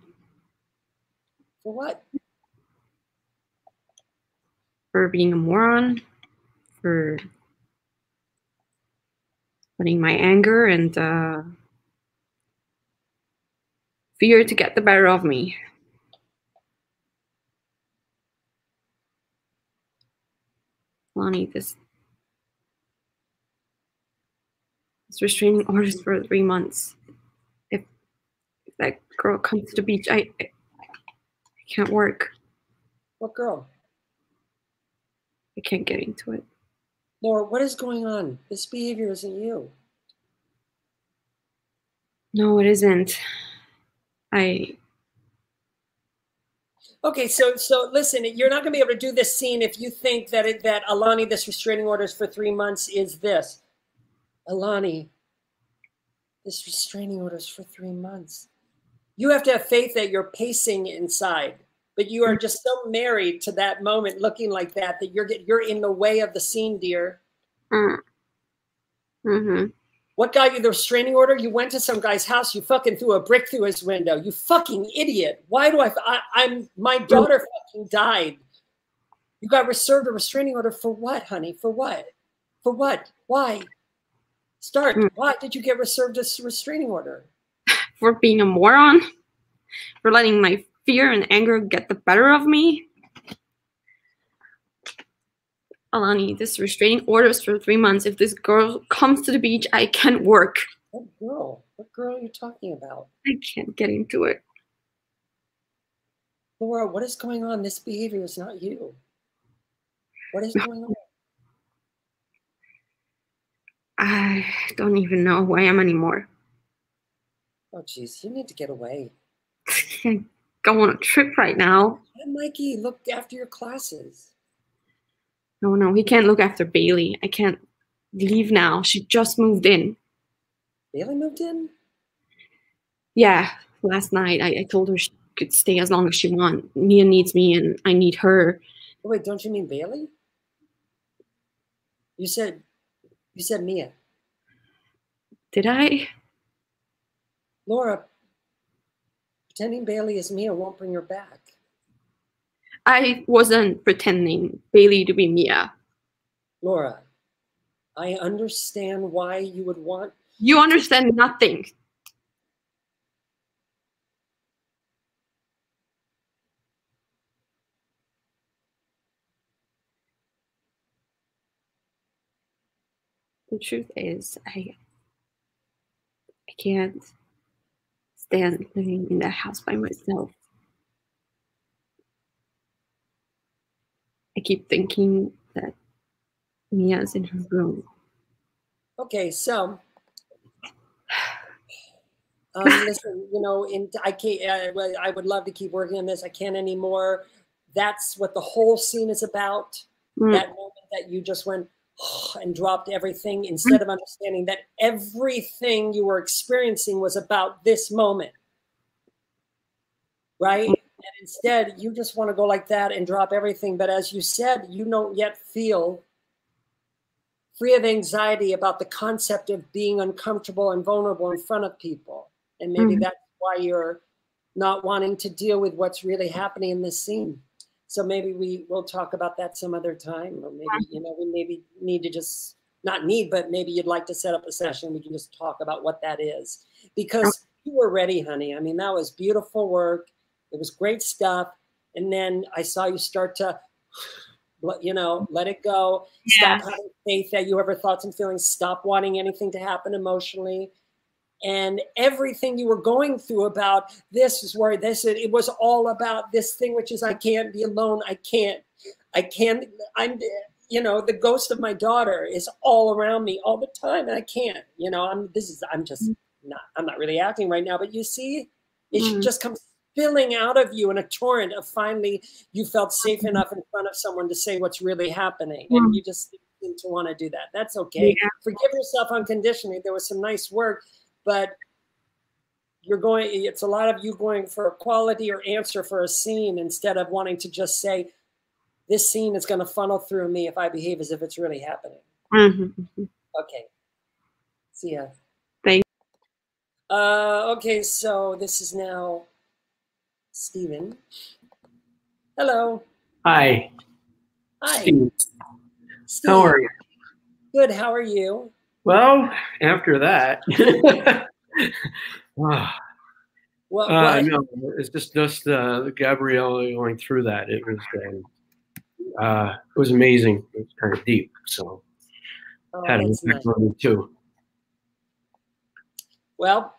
For what? for being a moron, for letting my anger and uh, fear to get the better of me. Lonnie, this this restraining orders for three months. If, if that girl comes to the beach, I, I I can't work. What girl? I can't get into it. Laura, what is going on? This behavior isn't you. No, it isn't. I Okay, so so listen, you're not going to be able to do this scene if you think that it, that Alani, this restraining orders for three months is this. Alani, this restraining order is for three months. You have to have faith that you're pacing inside, but you are just so married to that moment, looking like that, that you're get, you're in the way of the scene, dear. mm. hmm What got you the restraining order? You went to some guy's house. You fucking threw a brick through his window. You fucking idiot. Why do I? I I'm my daughter fucking died. You got served a restraining order for what, honey? For what? For what? Why? Start. Mm. Why did you get served a restraining order? For being a moron, for letting my fear and anger get the better of me. Alani, this restraining orders for three months. If this girl comes to the beach, I can't work. What girl? What girl are you talking about? I can't get into it. Laura, what is going on? This behavior is not you. What is going on? I don't even know who I am anymore. Oh, jeez, you need to get away. I go on a trip right now. Mikey, look after your classes. No, no, he can't look after Bailey. I can't leave now. She just moved in. Bailey moved in? Yeah, last night I, I told her she could stay as long as she wants. Mia needs me and I need her. Wait, don't you mean Bailey? You said you said Mia. Did I? Laura, pretending Bailey is Mia won't bring her back. I wasn't pretending Bailey to be Mia. Laura, I understand why you would want You understand nothing. Truth is, I I can't stand living in that house by myself. I keep thinking that Mia's in her room. Okay, so um, listen, you know, in I can't. Well, I would love to keep working on this. I can't anymore. That's what the whole scene is about. Mm. That moment that you just went and dropped everything instead of understanding that everything you were experiencing was about this moment, right? And instead, you just want to go like that and drop everything. But as you said, you don't yet feel free of anxiety about the concept of being uncomfortable and vulnerable in front of people. And maybe Mhm. that's why you're not wanting to deal with what's really happening in this scene. So maybe we will talk about that some other time, or maybe you know we maybe need to just not need, but maybe you'd like to set up a session. We can just talk about what that is because you were ready, honey. I mean, that was beautiful work. It was great stuff. And then I saw you start to, you know, let it go. Stop having faith that you ever thoughts and feelings. Stop wanting anything to happen emotionally. And everything you were going through about this is where this is, it was all about this thing, which is I can't be alone. I can't, I can't, I'm, you know, the ghost of my daughter is all around me all the time. And I can't, you know, I'm, this is, I'm just not, I'm not really acting right now, but you see, it Mhm. just comes spilling out of you in a torrent of finally you felt safe enough in front of someone to say what's really happening. And you just seem to want to do that. That's okay. Yeah. Forgive yourself unconditionally. There was some nice work, but you're going, it's a lot of you going for a quality or answer for a scene instead of wanting to just say, this scene is going to funnel through me if I behave as if it's really happening. Mhm. Okay. See ya. Thank- Uh, okay, so this is now Stephen. Hello. Hi. Hi. Steve, Steve. how are you? Good. How are you? Well, after that, wow. What, Uh, what- no, it's just just uh, Gabrielle going through that. It was uh, uh, it was amazing. It was kind of deep, so oh, had an effect nice. on me too. Well,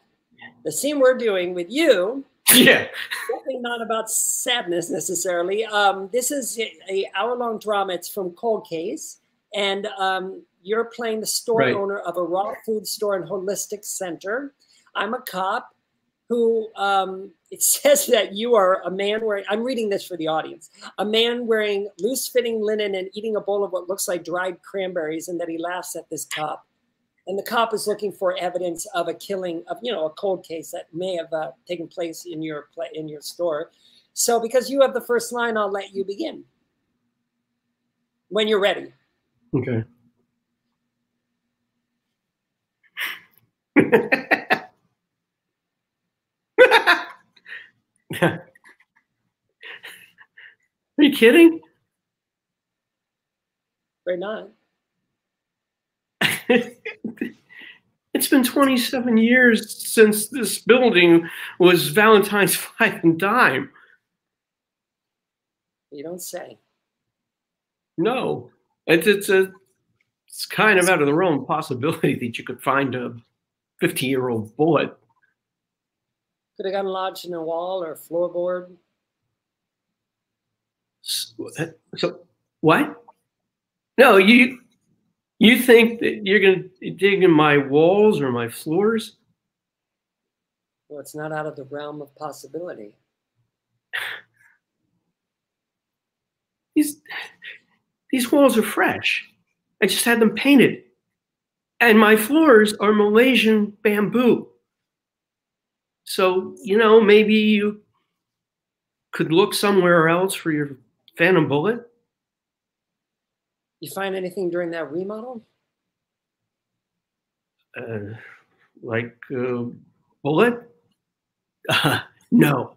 the scene we're doing with you Yeah. definitely not about sadness necessarily. Um, this is a, a hour-long drama. It's from Cold Case, and um, you're playing the store Right. owner of a raw food store and holistic center. I'm a cop who um, it says that you are a man wearing. I'm reading this for the audience. A man wearing loose-fitting linen and eating a bowl of what looks like dried cranberries, and that he laughs at this cop. And the cop is looking for evidence of a killing of, you know, a cold case that may have uh, taken place in your play in your store. So, because you have the first line, I'll let you begin when you're ready. Okay. Are you kidding? Right now, it's been 27 years since this building was Valentine's Five and Dime. you don't say. No, it's it's a it's kind of out of the realm of possibility that you could find a 50 year old bullet. Could have gotten lodged in a wall or a floorboard. So, so what? No, you you think that you're gonna dig in my walls or my floors? Well, it's not out of the realm of possibility. These these walls are fresh. I just had them painted. And my floors are Malaysian bamboo. So, you know, maybe you could look somewhere else for your phantom bullet. You find anything during that remodel? Uh, like uh, bullet? Uh, no.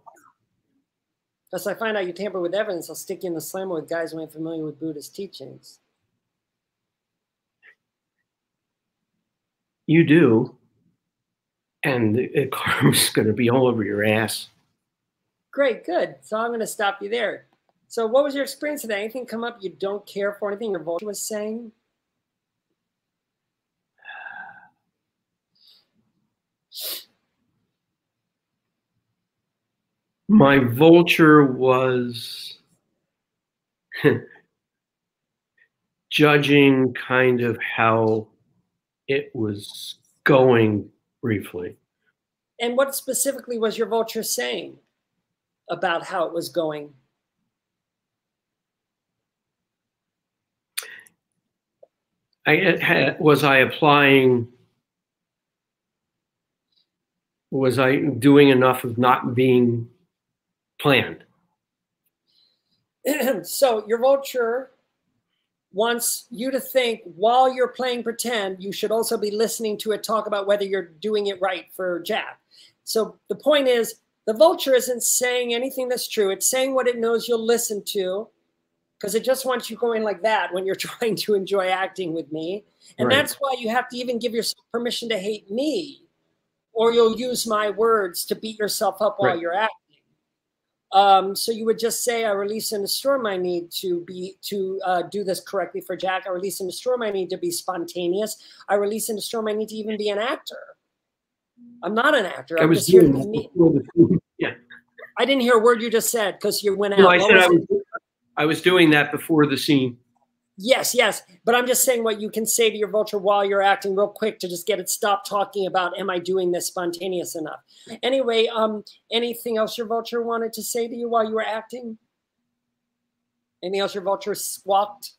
Unless I find out you tamper with evidence, I'll stick you in the slammer with guys who ain't familiar with Buddhist teachings. You do. And the karma's going to be all over your ass. Great, good. So I'm going to stop you there. So, what was your experience today? Anything come up you don't care for? Anything your vulture was saying? My vulture was judging kind of how it was going briefly. And what specifically was your vulture saying about how it was going? I had, was I applying was I doing enough of not being planned? so, your vulture wants you to think while you're playing pretend, you should also be listening to it talk about whether you're doing it right for Jack. So, the point is, the vulture isn't saying anything that's true. It's saying what it knows you'll listen to because it just wants you going like that when you're trying to enjoy acting with me. And Right. that's why you have to even give yourself permission to hate me, or you'll use my words to beat yourself up while Right. you're acting. Um, so you would just say, I release and destroy my need to be to uh, do this correctly for Jack. I release and destroy my need to be spontaneous. I release and destroy my need to even be an actor. I'm not an actor. I I'm was just here to doing that Yeah. I didn't hear a word you just said because you went out. No, I said I was it? was, I was doing that before the scene. Yes, yes. But I'm just saying what you can say to your vulture while you're acting real quick to just get it stopped talking about am I doing this spontaneous enough? Anyway, um, anything else your vulture wanted to say to you while you were acting? Anything else your vulture squawked?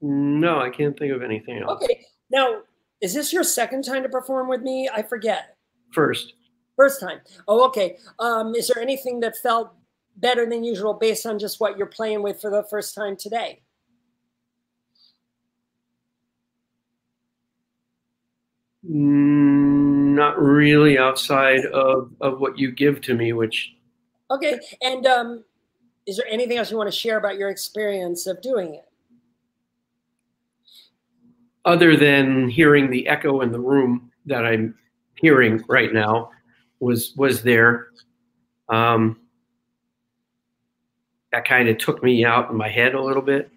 No, I can't think of anything else. Okay. Now, is this your second time to perform with me? I forget. First, First time. Oh, okay. Um, is there anything that felt better than usual based on just what you're playing with for the first time today? mm, not really outside of, of what you give to me, which Okay. And um, is there anything else you want to share about your experience of doing it? Other than hearing the echo in the room that I'm hearing right now, was was there. Um, that kind of took me out in my head a little bit.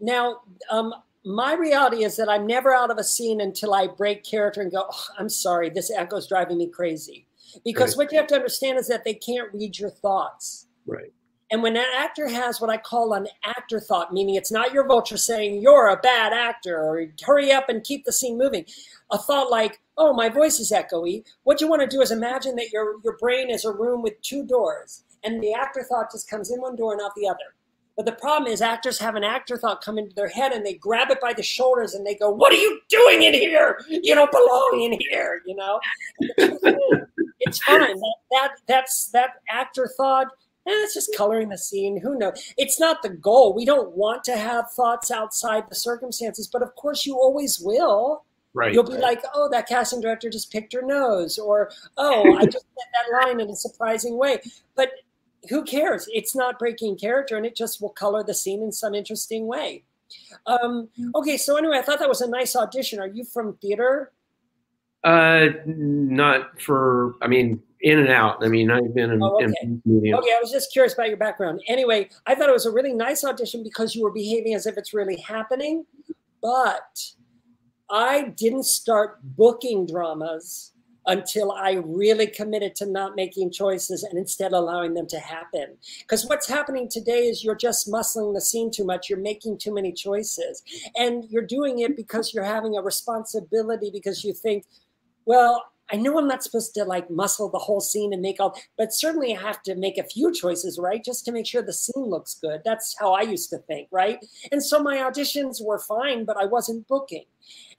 Now, um, my reality is that I'm never out of a scene until I break character and go, oh, I'm sorry, this echo's driving me crazy. Because right. what you have to understand is that they can't read your thoughts. Right. And when an actor has what I call an actor thought, meaning it's not your vulture saying you're a bad actor or hurry up and keep the scene moving, a thought like, oh, my voice is echoey. What you want to do is imagine that your, your brain is a room with two doors and the actor thought just comes in one door and out the other. But the problem is actors have an actor thought come into their head and they grab it by the shoulders and they go, what are you doing in here? You don't belong in here, you know? it's fine. That, that, that's that actor thought – eh, it's just coloring the scene. Who knows? It's not the goal. We don't want to have thoughts outside the circumstances, but of course you always will. Right. You'll be like, oh, that casting director just picked her nose, or oh, I just said that line in a surprising way. But who cares? It's not breaking character, and it just will color the scene in some interesting way. Um, okay, so anyway, I thought that was a nice audition. Are you from theater? Uh, not for. I mean, in and out. I mean, I've been in, oh, okay. in. Okay, I was just curious about your background. Anyway, I thought it was a really nice audition because you were behaving as if it's really happening. But I didn't start booking dramas until I really committed to not making choices and instead allowing them to happen. Because what's happening today is you're just muscling the scene too much. You're making too many choices. And you're doing it because you're having a responsibility because you think, well, I know I'm not supposed to like muscle the whole scene and make all, but certainly I have to make a few choices, right? Just to make sure the scene looks good. That's how I used to think, right? And so my auditions were fine, but I wasn't booking.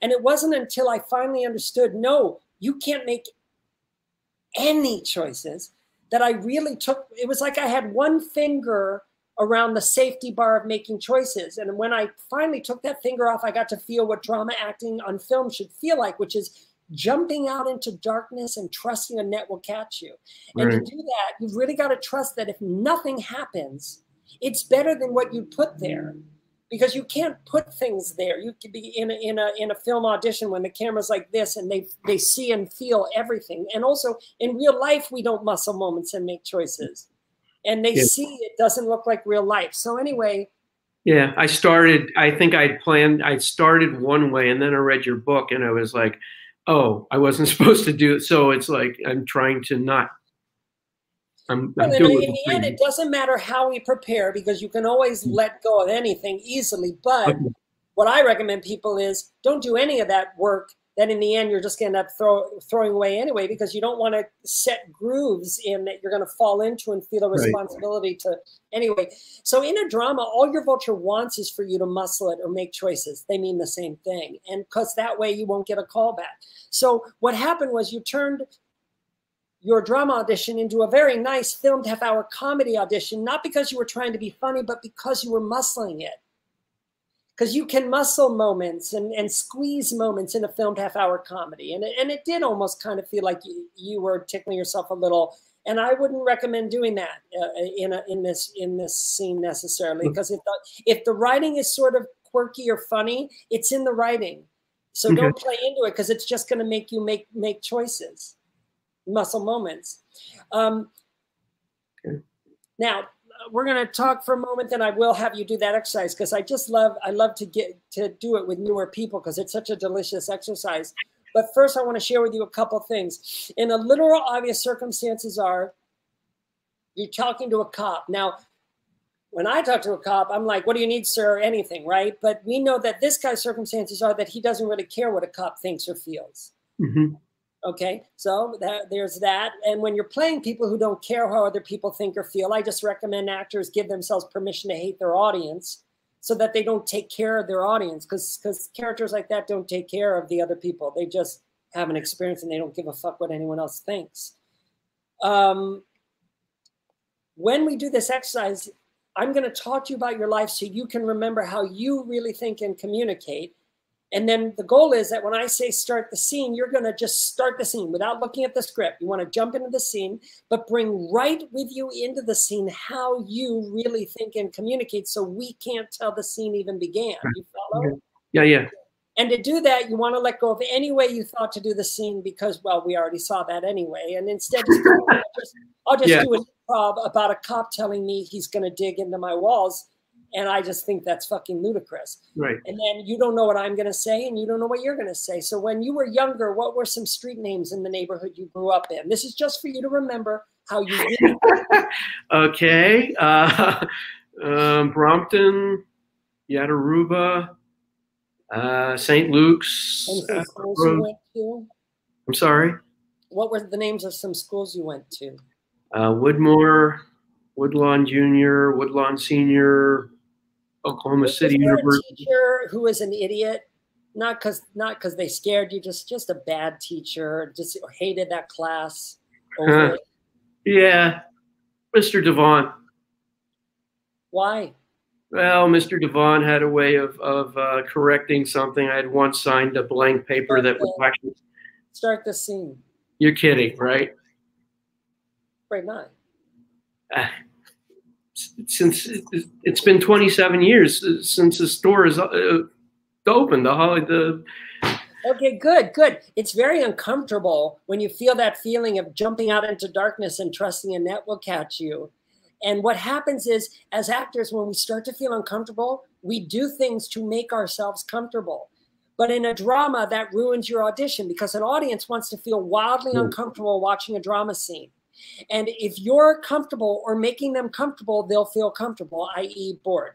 And it wasn't until I finally understood no, you can't make any choices that I really took. It was like I had one finger around the safety bar of making choices. And when I finally took that finger off, I got to feel what drama acting on film should feel like, which is jumping out into darkness and trusting a net will catch you. And to do that, you've really got to trust that if nothing happens, it's better than what you put there. Because you can't put things there. You could be in a, in a in a film audition when the camera's like this and they they see and feel everything. And also in real life, we don't muscle moments and make choices. And they yeah. see it doesn't look like real life. So anyway, yeah, I started. I think I'd planned. I started one way, and then I read your book, and I was like, oh, I wasn't supposed to do it. So it's like I'm trying to not. I'm, I'm in the end, it doesn't matter how we prepare because you can always mm. let go of anything easily. But okay. what I recommend people is don't do any of that work that in the end you're just going to end up throw, throwing away anyway because you don't want to set grooves in that you're going to fall into and feel a responsibility right. to anyway. So in a drama, all your vulture wants is for you to muscle it or make choices. They mean the same thing, and because that way you won't get a callback. So what happened was you turned your drama audition into a very nice filmed half hour comedy audition, not because you were trying to be funny, but because you were muscling it because you can muscle moments and, and squeeze moments in a filmed half hour comedy. And it, and it did almost kind of feel like you, you were tickling yourself a little. And I wouldn't recommend doing that uh, in, a, in this in this scene necessarily because if the, if the writing is sort of quirky or funny, it's in the writing. So don't play into it because it's just going to make you make make choices, muscle moments. Um, okay. Now, we're going to talk for a moment then i will have you do that exercise because i just love i love to get to do it with newer people because it's such a delicious exercise. But first i want to share with you a couple things. In a literal obvious circumstances are you're talking to a cop. Now when i talk to a cop i'm like what do you need sir? Anything right? But we know that this guy's circumstances are that he doesn't really care what a cop thinks or feels. Mm-hmm. Okay, so that, there's that. And when you're playing people who don't care how other people think or feel, I just recommend actors give themselves permission to hate their audience so that they don't take care of their audience because because characters like that don't take care of the other people. They just have an experience and they don't give a fuck what anyone else thinks. Um, when we do this exercise, I'm going to talk to you about your life so you can remember how you really think and communicate And then the goal is that when I say start the scene, you're going to just start the scene without looking at the script. You want to jump into the scene, but bring right with you into the scene how you really think and communicate so we can't tell the scene even began. You follow? Yeah, yeah. And to do that, you want to let go of any way you thought to do the scene because, well, we already saw that anyway. And instead, just, I'll just, I'll just Yeah. do an improv about a cop telling me he's going to dig into my walls. And I just think that's fucking ludicrous. Right. And then you don't know what I'm going to say, and you don't know what you're going to say. So when you were younger, what were some street names in the neighborhood you grew up in? This is just for you to remember how you Okay. Uh, um, Brompton, Yataruba, uh, St. Luke's. uh, you went to. I'm sorry. What were the names of some schools you went to? Uh, Woodmore, Woodlawn Junior, Woodlawn Senior, Oklahoma Was City University. teacher who was an idiot? Not because not because they scared you, just just a bad teacher, just hated that class. Huh. Yeah, Mr. Devon. Why? Well, Mr. Devon had a way of, of uh, correcting something. I had once signed a blank paper that was actually, Start the scene. you're kidding, right? Right not. Uh, since it's been 27 years since the store is uh, open, the holiday, the Okay, good, good. It's very uncomfortable when you feel that feeling of jumping out into darkness and trusting a net will catch you. And what happens is, as actors, when we start to feel uncomfortable, we do things to make ourselves comfortable. But in a drama, that ruins your audition because an audience wants to feel wildly Mm. uncomfortable watching a drama scene. And if you're comfortable or making them comfortable, they'll feel comfortable, i.e., bored.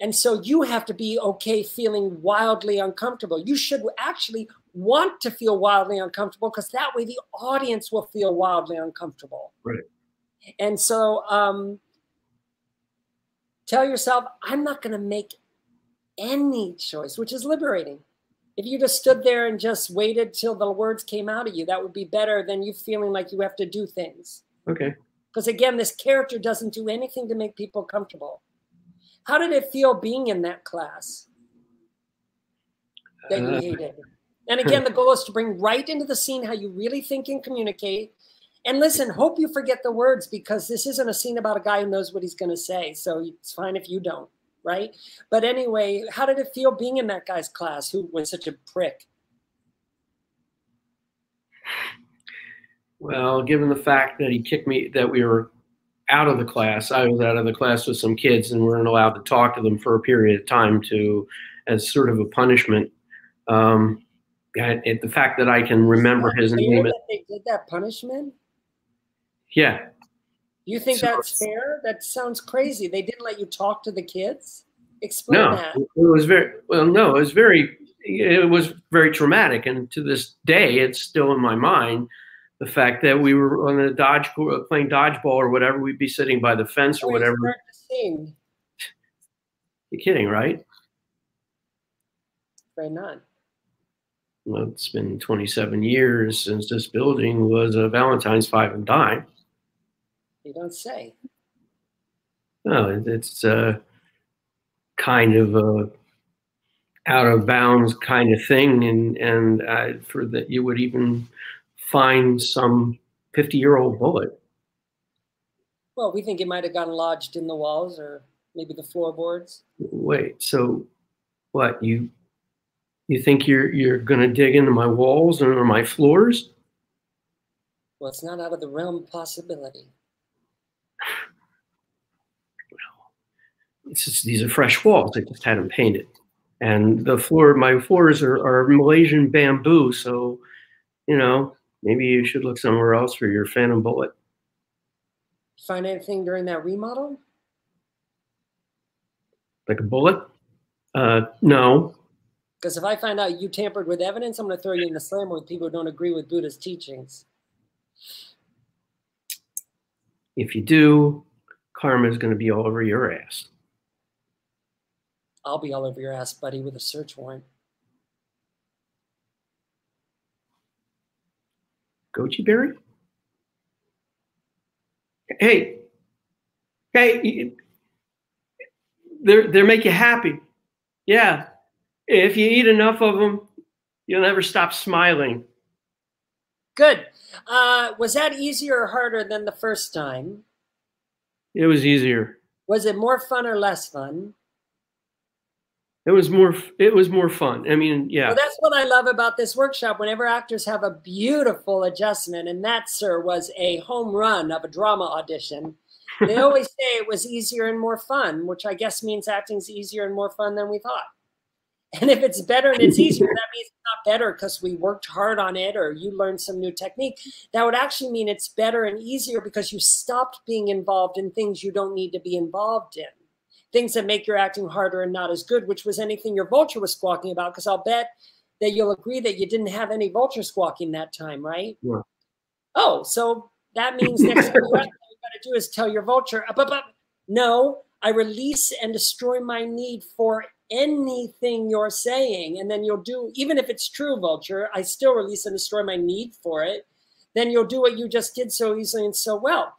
And so you have to be okay feeling wildly uncomfortable. You should actually want to feel wildly uncomfortable because that way the audience will feel wildly uncomfortable. Right. And so um, tell yourself, I'm not going to make any choice, which is liberating. If you just stood there and just waited till the words came out of you, that would be better than you feeling like you have to do things. okay. Because again, this character doesn't do anything to make people comfortable. How did it feel being in that class that you Uh, hated? And again, the goal is to bring right into the scene how you really think and communicate. And listen, hope you forget the words because this isn't a scene about a guy who knows what he's going to say. So it's fine if you don't, right? But anyway, how did it feel being in that guy's class who was such a prick? Well, given the fact that he kicked me, that we were out of the class, I was out of the class with some kids and we weren't allowed to talk to them for a period of time to, as sort of a punishment. Um, the fact that I can remember his name, that they did that punishment? yeah, you think So- that's fair? That sounds crazy. They didn't let you talk to the kids? Explain no, that. it was very well. No, it was very, it was very traumatic, and to this day, it's still in my mind. The fact that we were on a dodge playing dodgeball or whatever, we'd be sitting by the fence or Oh, whatever. scene. You're kidding, right? Right not. Well, it's been 27 years since this building was a Valentine's five and dime. You don't say. No, it's uh, kind of a out of bounds kind of thing, and and uh, for that you would even find some 50 year old bullet. Well, we think it might have gotten lodged in the walls or maybe the floorboards. Wait, so what you you think you're you're gonna dig into my walls and or my floors? Well, it's not out of the realm of possibility. It's just, these are fresh walls. I just had them painted, and the floor, my floors are, are Malaysian bamboo. So, you know, maybe you should look somewhere else for your phantom bullet. Find anything during that remodel? Like a bullet? Uh, no. Because if I find out you tampered with evidence, I'm going to throw you in the slammer with people who don't agree with Buddha's teachings. If you do, karma is going to be all over your ass. I'll be all over your ass, buddy, with a search warrant. Goji berry? Hey, hey, they're they're make you happy. Yeah, If you eat enough of them, you'll never stop smiling. Good. Uh, was that easier or harder than the first time? It was easier. Was it more fun or less fun? It was more. It was more fun. I mean, yeah. Well, that's what I love about this workshop. Whenever actors have a beautiful adjustment, and that, sir, was a home run of a drama audition. They always say it was easier and more fun, which I guess means acting's easier and more fun than we thought. And if it's better and it's easier, that means it's not better because we worked hard on it or you learned some new technique. That would actually mean it's better and easier because you stopped being involved in things you don't need to be involved in. Things that make your acting harder and not as good, which was anything your vulture was squawking about. Because I'll bet that you'll agree that you didn't have any vulture squawking that time, right? Yeah. Oh, so that means next time you got to do is tell your vulture, up, up. no, I release and destroy my need for anything you're saying. And then you'll do, even if it's true, vulture, I still release and destroy my need for it. Then you'll do what you just did so easily and so well.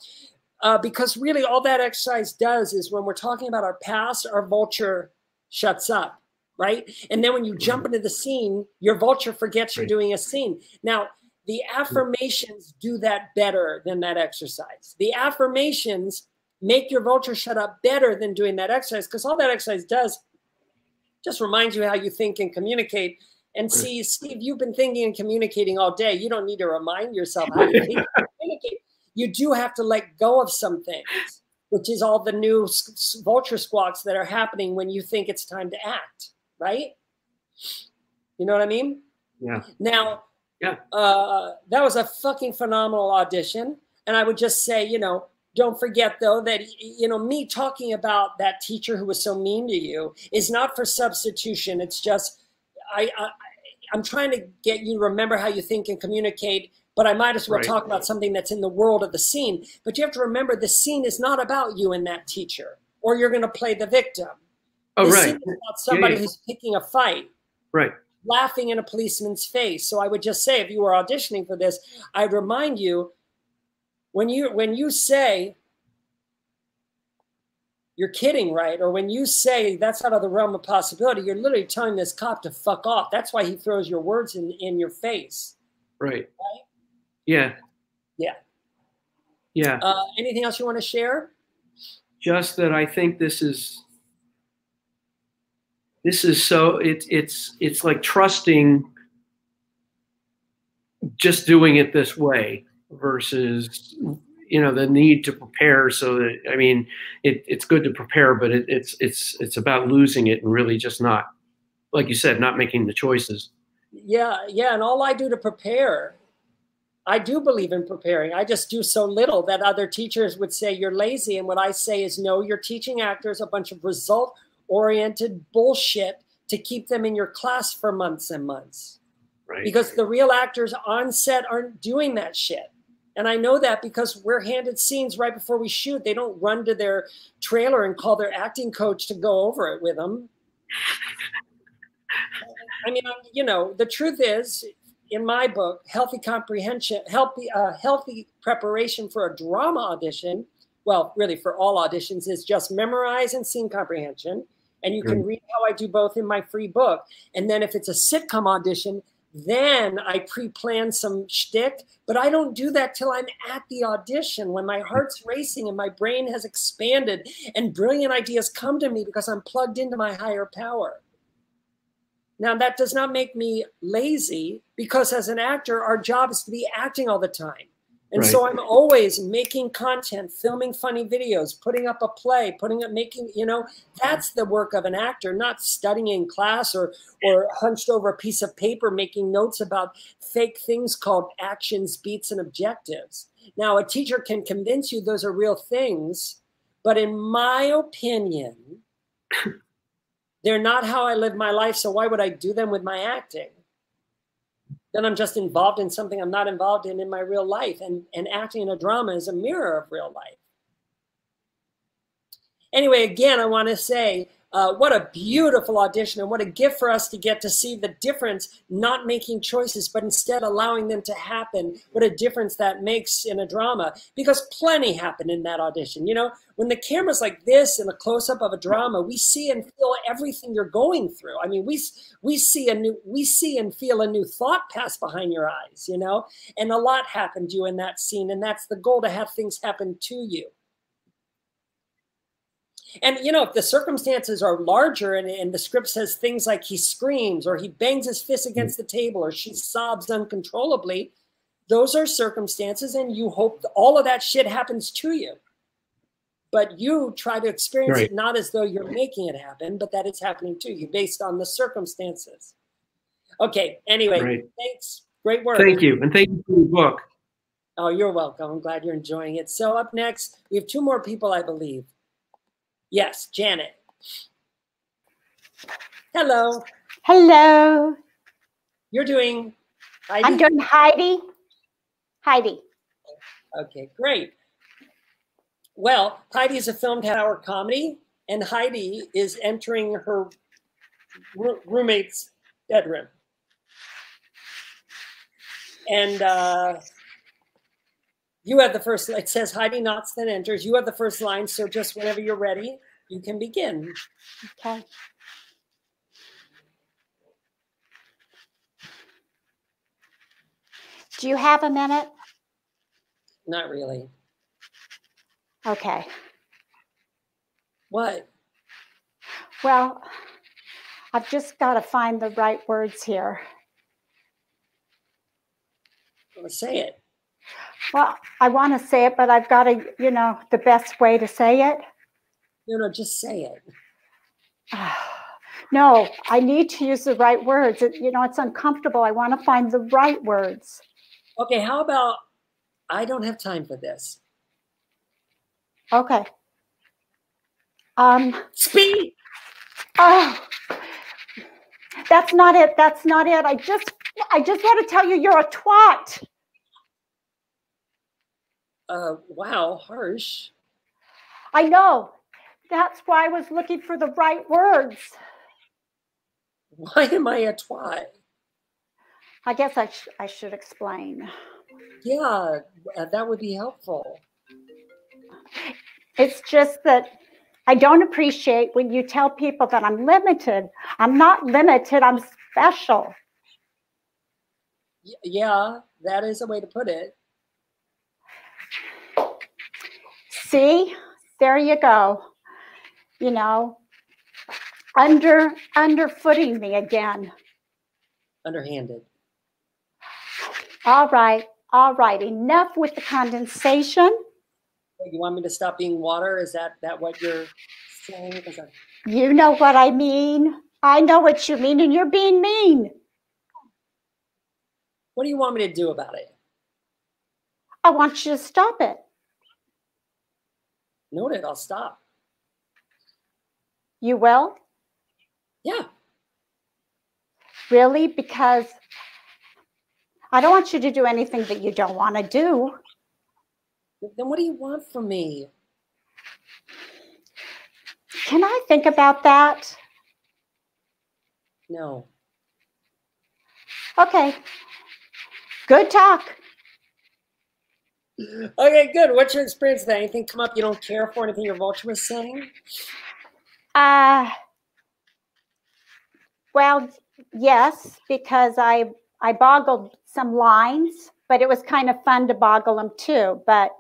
Uh, because really, all that exercise does is when we're talking about our past, our vulture shuts up, right? And then when you jump into the scene, your vulture forgets you're doing a scene. Now, the affirmations do that better than that exercise. The affirmations make your vulture shut up better than doing that exercise because all that exercise does just reminds you how you think and communicate. And see, Steve, you've been thinking and communicating all day. You don't need to remind yourself how you think and communicate. You do have to let go of some things, which is all the new vulture squawks that are happening when you think it's time to act, right? You know what I mean? Yeah. Now, yeah. Uh, that was a fucking phenomenal audition. And I would just say, you know, don't forget though that you know me talking about that teacher who was so mean to you is not for substitution. It's just I, I I'm trying to get you to remember how you think and communicate but I might as well Right. talk about something that's in the world of the scene. But you have to remember the scene is not about you and that teacher, or you're going to play the victim. Oh, the right. scene is about somebody yeah. who's picking a fight, Right. laughing in a policeman's face. So I would just say, if you were auditioning for this, I'd remind you when you when you say you're kidding, right? Or when you say that's out of the realm of possibility, you're literally telling this cop to fuck off. That's why he throws your words in, in your face. Right. Right? Yeah. Yeah. Yeah. Uh, anything else you want to share? just that I think this is this is so it's it's it's like trusting just doing it this way versus you know the need to prepare so that I mean it, it's good to prepare but it, it's it's it's about losing it and really just not like you said not making the choices Yeah, yeah. And all I do to prepare, I do believe in preparing. I just do so little that other teachers would say you're lazy. And what I say is, no, you're teaching actors a bunch of result oriented bullshit to keep them in your class for months and months. right Because the real actors on set aren't doing that shit. And I know that because we're handed scenes right before we shoot. They don't run to their trailer and call their acting coach to go over it with them. I mean, you know, the truth is, in my book, healthy comprehension, healthy, uh, healthy preparation for a drama audition. Well, really, for all auditions, is just memorize and scene comprehension, and you can read how I do both in my free book. And then, if it's a sitcom audition, then I pre-plan some shtick, but I don't do that till I'm at the audition when my heart's racing and my brain has expanded and brilliant ideas come to me because I'm plugged into my higher power. Now, that does not make me lazy because as an actor, our job is to be acting all the time. And so I'm always making content, filming funny videos, putting up a play, putting up, making, you know, that's the work of an actor, not studying in class or, or hunched over a piece of paper making notes about fake things called actions, beats, and objectives. Now, a teacher can convince you those are real things, but in my opinion, they're not how I live my life. So why would I do them with my acting? Then I'm just involved in something I'm not involved in in my real life. And, and acting in a drama is a mirror of real life. Anyway, again, I want to say Uh, what a beautiful audition, and what a gift for us to get to see the difference, not making choices, but instead allowing them to happen. What a difference that makes in a drama, because plenty happened in that audition. You know, when the camera's like this in a close up of a drama, we see and feel everything you're going through. I mean, we we see a new, we see and feel a new thought pass behind your eyes. You know, and a lot happened to you in that scene, and that's the goal to have things happen to you. And you know, if the circumstances are larger and, and, the script says things like he screams or he bangs his fist mm-hmm. against the table or she sobs uncontrollably, those are circumstances, and you hope all of that shit happens to you. But you try to experience right. it not as though you're making it happen, but that it's happening to you based on the circumstances. Okay, anyway, right. thanks. Great work. Thank you. And thank you for the book. Oh, you're welcome. I'm glad you're enjoying it. So, up next, we have two more people, I believe. Yes, Janet. Hello. Hello. You're doing Heidi? I'm doing Heidi. Heidi. Okay, great. Well, Heidi is a filmed hour comedy, and Heidi is entering her roommate's bedroom. And uh, you have the first, it says Heidi Knotts then enters. You have the first line. So just whenever you're ready, you can begin. Okay. Do you have a minute? Not really. Okay. What? Well, I've just got to find the right words here. Well, say it. Well, I want to say it, but I've got to, you know, the best way to say it. No, no, just say it. no, I need to use the right words. It, you know, it's uncomfortable. I want to find the right words. Okay, how about I don't have time for this? Okay. Um, Speak. Oh, that's not it. That's not it. I just, I just want to tell you, you're a twat. Uh, wow, harsh. I know. That's why I was looking for the right words. Why am I a twat? I guess I, sh- I should explain. Yeah, uh, that would be helpful. It's just that I don't appreciate when you tell people that I'm limited. I'm not limited, I'm special. Yeah, that is a way to put it. See, there you go. You know, under underfooting me again. Underhanded. All right, all right. Enough with the condensation. You want me to stop being water? Is that that what you're saying? You know what I mean. I know what you mean, and you're being mean. What do you want me to do about it? I want you to stop it. Noted, I'll stop. You will? Yeah. Really? Because I don't want you to do anything that you don't want to do. Then what do you want from me? Can I think about that? No. Okay. Good talk. Okay, good. What's your experience with that? Anything come up you don't care for? Anything your vulture was saying? Uh, well, yes, because I I boggled some lines, but it was kind of fun to boggle them too. But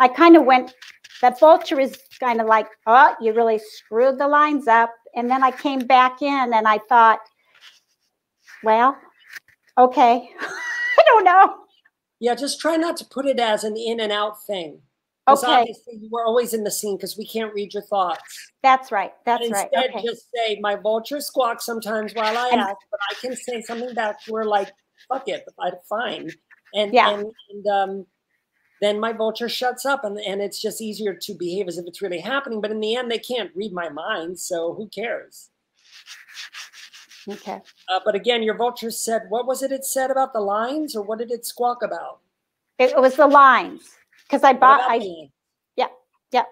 I kind of went. That vulture is kind of like, oh, you really screwed the lines up. And then I came back in and I thought, well, okay, I don't know. Yeah, just try not to put it as an in and out thing. Okay. Obviously, you were always in the scene because we can't read your thoughts. That's right. That's instead, right. Okay. just say, my vulture squawks sometimes while I act, but I can say something back to her like, fuck it, I'm fine. And, yeah. and, and um, then my vulture shuts up and, and it's just easier to behave as if it's really happening. But in the end, they can't read my mind. So who cares? Okay. Uh, but again, your vulture said, what was it it said about the lines or what did it squawk about? It, it was the lines because I bought, I, yeah, yeah.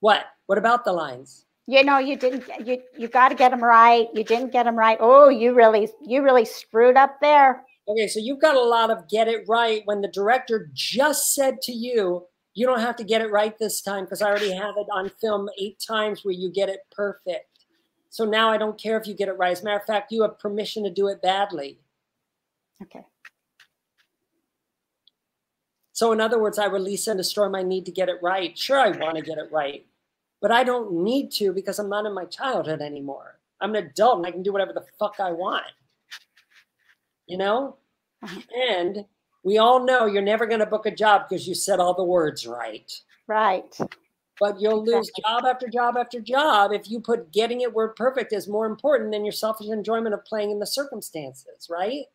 What? What about the lines? you know you didn't you you got to get them right you didn't get them right oh you really you really screwed up there Okay, so you've got a lot of get it right when the director just said to you, you don't have to get it right this time because I already have it on film eight times where you get it perfect. So now I don't care if you get it right. As a matter of fact, you have permission to do it badly. okay So in other words, I release and destroy my need to get it right. Sure, I want to get it right, but I don't need to because I'm not in my childhood anymore. I'm an adult and I can do whatever the fuck I want. You know? Uh-huh. And we all know you're never going to book a job because you said all the words right. right But you'll lose job after job after job if you put getting it word perfect as more important than your selfish enjoyment of playing in the circumstances, right?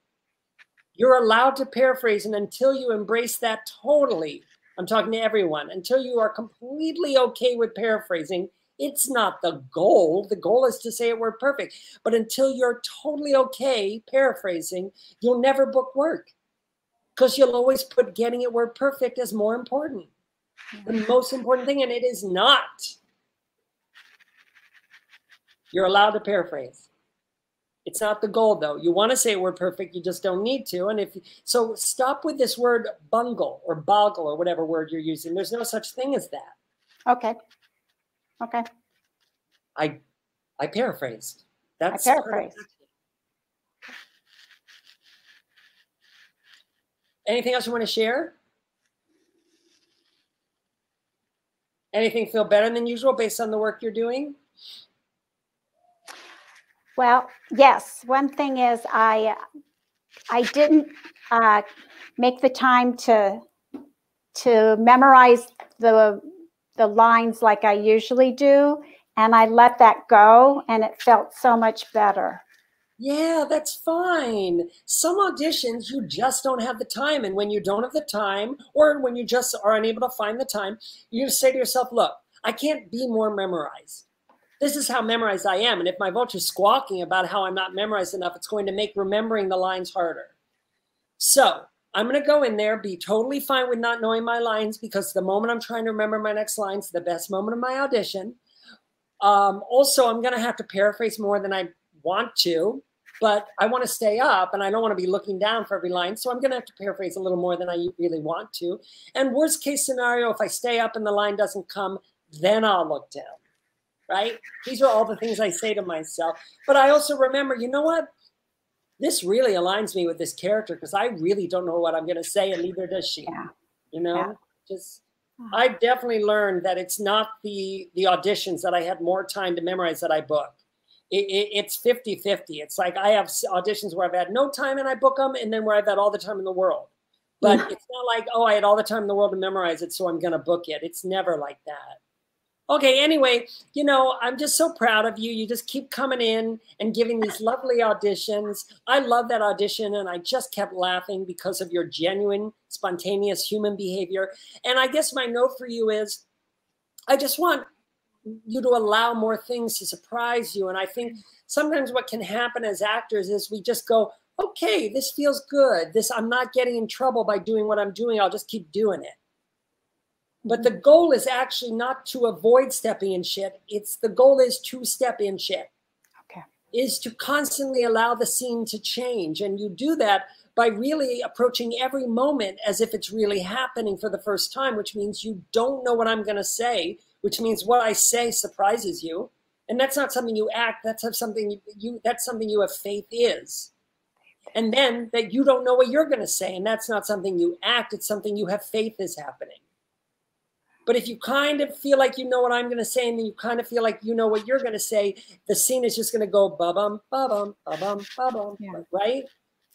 You're allowed to paraphrase, and until you embrace that totally, I'm talking to everyone, until you are completely okay with paraphrasing, it's not the goal. The goal is to say it word perfect. But until you're totally okay paraphrasing, you'll never book work because you'll always put getting it word perfect as more important the most important thing, and it is not. You're allowed to paraphrase. It's not the goal, though. You want to say it word perfect, you just don't need to. And if so, stop with this word bungle or boggle or whatever word you're using. There's no such thing as that. okay okay I I paraphrased. That's I paraphrased. Anything else you want to share? Anything feel better than usual based on the work you're doing? Well, yes. One thing is I I didn't uh, make the time to to memorize the the lines like I usually do, and I let that go, and it felt so much better. Yeah, that's fine. Some auditions you just don't have the time. And when you don't have the time, or when you just are unable to find the time, you say to yourself, look, I can't be more memorized. This is how memorized I am. And if my vulture's squawking about how I'm not memorized enough, it's going to make remembering the lines harder. So I'm going to go in there, be totally fine with not knowing my lines because the moment I'm trying to remember my next lines, the best moment of my audition. Um, also, I'm going to have to paraphrase more than I want to, but I want to stay up and I don't want to be looking down for every line. So I'm going to have to paraphrase a little more than I really want to. And worst case scenario, if I stay up and the line doesn't come, then I'll look down. Right? These are all the things I say to myself. But I also remember, you know what? This really aligns me with this character because I really don't know what I'm going to say, and neither does she. Yeah. You know, Yeah. just I definitely learned that it's not the the auditions that I had more time to memorize that I book. It, it, it's 50 50. It's like I have auditions where I've had no time and I book them, and then where I've had all the time in the world. But it's not like, oh, I had all the time in the world to memorize it, so I'm going to book it. It's never like that. Okay, anyway, you know, I'm just so proud of you. You just keep coming in and giving these lovely auditions. I love that audition, and I just kept laughing because of your genuine, spontaneous human behavior. And I guess my note for you is I just want you to allow more things to surprise you. And I think sometimes what can happen as actors is we just go, okay, this feels good. This I'm not getting in trouble by doing what I'm doing. I'll just keep doing it. But the mm-hmm. goal is actually not to avoid stepping in shit. It's the goal is to step in shit. Okay. Is to constantly allow the scene to change. And you do that by really approaching every moment as if it's really happening for the first time, which means you don't know what I'm going to say, which means what I say surprises you. And that's not something you act, that's something you, you that's something you have faith is. And then that you don't know what you're going to say, and that's not something you act, it's something you have faith is happening. But if you kind of feel like you know what I'm going to say, and then you kind of feel like you know what you're going to say, the scene is just going to go ba bum, ba bum, ba bum, ba bum, Yeah. right?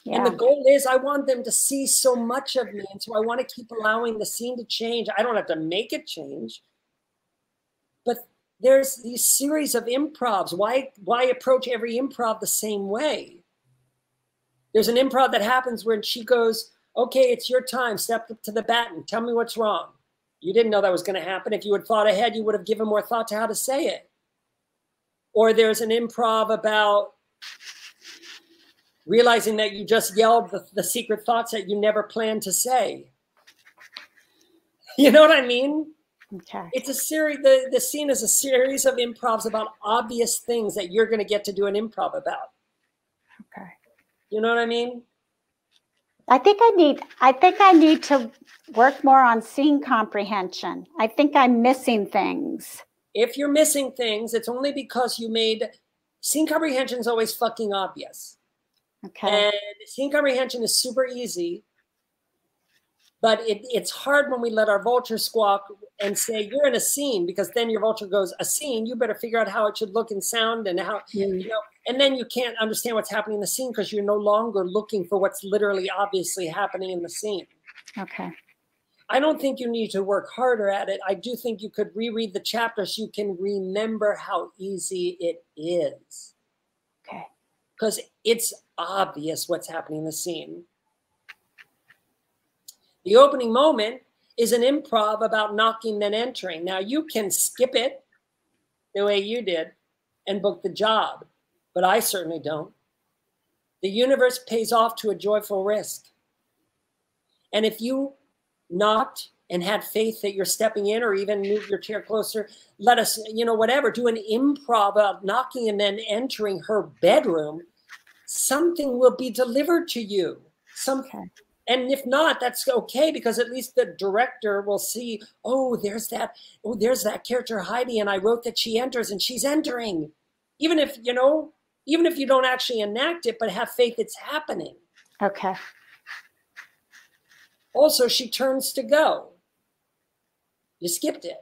Yeah. And the goal is I want them to see so much of me. And so I want to keep allowing the scene to change. I don't have to make it change. There's these series of improvs. Why why approach every improv the same way? There's an improv that happens where she goes, okay, it's your time. Step up to the bat and tell me what's wrong. You didn't know that was going to happen. If you had thought ahead, you would have given more thought to how to say it. Or there's an improv about realizing that you just yelled the, the secret thoughts that you never planned to say. You know what I mean? Okay. It's a series. The the scene is a series of improvs about obvious things that you're going to get to do an improv about. Okay. You know what I mean? I think I need I think I need to work more on scene comprehension. I think I'm missing things. If you're missing things, it's only because you made scene comprehension is always fucking obvious. Okay. And scene comprehension is super easy, but it, it's hard when we let our vulture squawk and say you're in a scene because then your vulture goes a scene. You better figure out how it should look and sound and how you know. And then you can't understand what's happening in the scene because you're no longer looking for what's literally obviously happening in the scene. Okay. I don't think you need to work harder at it. I do think you could reread the chapter so you can remember how easy it is. Okay. Because it's obvious what's happening in the scene. The opening moment is an improv about knocking then entering. Now you can skip it the way you did and book the job, but I certainly don't. The universe pays off to a joyful risk. And if you knocked and had faith that you're stepping in or even move your chair closer, let us, you know, whatever, do an improv about knocking and then entering her bedroom, something will be delivered to you. Some, Okay. And if not, that's okay because at least the director will see, oh, there's that, oh, there's that character Heidi, and I wrote that she enters and she's entering. Even if, you know, even if you don't actually enact it, but have faith it's happening. Okay. Also, she turns to go. You skipped it.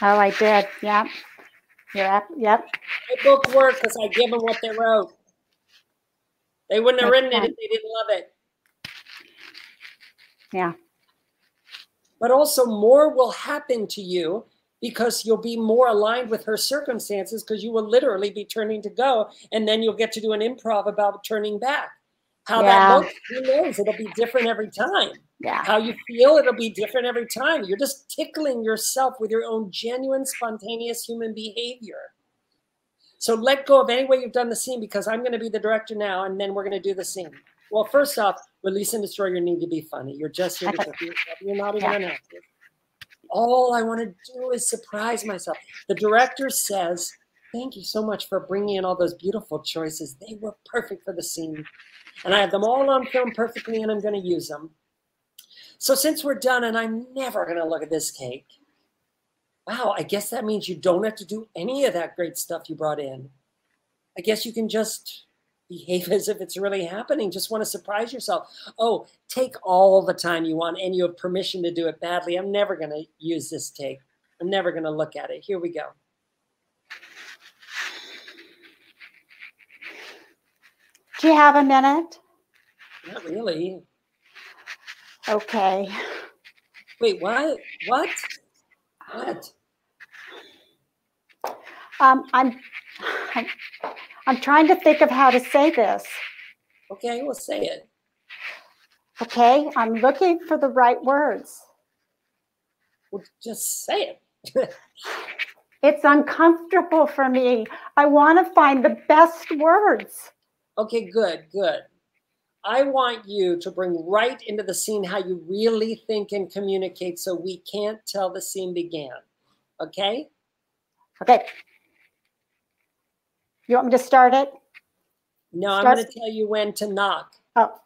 Oh, I did. Yep. Yep. Yep. The book worked because I give them what they wrote. They wouldn't have That's written it if they didn't love it. Yeah. But also, more will happen to you because you'll be more aligned with her circumstances because you will literally be turning to go, and then you'll get to do an improv about turning back. How Yeah. that looks, who knows? It'll be different every time. Yeah. How you feel, it'll be different every time. You're just tickling yourself with your own genuine, spontaneous human behavior. So let go of any way you've done the scene because I'm going to be the director now, and then we're going to do the scene. Well, first off, release and destroy your need to be funny. You're just here to cook yourself. You're not even Yeah. an actor. All I want to do is surprise myself. The director says, Thank you so much for bringing in all those beautiful choices. They were perfect for the scene. And I have them all on film perfectly, and I'm going to use them. So since we're done, and I'm never going to look at this cake, wow, I guess that means you don't have to do any of that great stuff you brought in. I guess you can just behave as if it's really happening. Just want to surprise yourself. Oh, take all the time you want, and you have permission to do it badly. I'm never going to use this take. I'm never going to look at it. Here we go. Do you have a minute? Not really. Okay. Wait, what? What? What? Um, I'm, I'm, I'm trying to think of how to say this. Okay, we'll say it. Okay. I'm looking for the right words. Well, just say it. It's uncomfortable for me. I want to find the best words. Okay, good, good. I want you to bring right into the scene how you really think and communicate so we can't tell the scene began. Okay? Okay. You want me to start it? No, I'm going to tell you when to knock. Oh,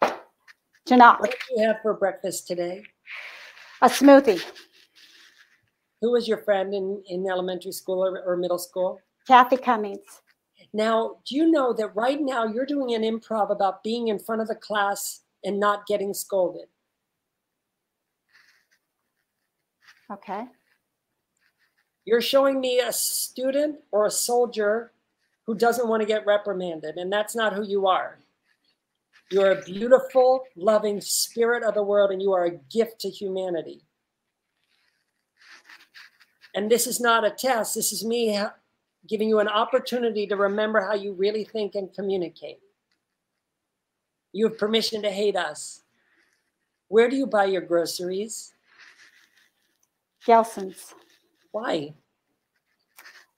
to knock. What did you have for breakfast today? A smoothie. Who was your friend in, in elementary school or, or middle school? Kathy Cummings. Now, do you know that right now you're doing an improv about being in front of the class and not getting scolded? Okay. You're showing me a student or a soldier who doesn't want to get reprimanded, and that's not who you are. You're a beautiful, loving spirit of the world, and you are a gift to humanity. And this is not a test, this is me giving you an opportunity to remember how you really think and communicate. You have permission to hate us. Where do you buy your groceries? Gelson's. Why?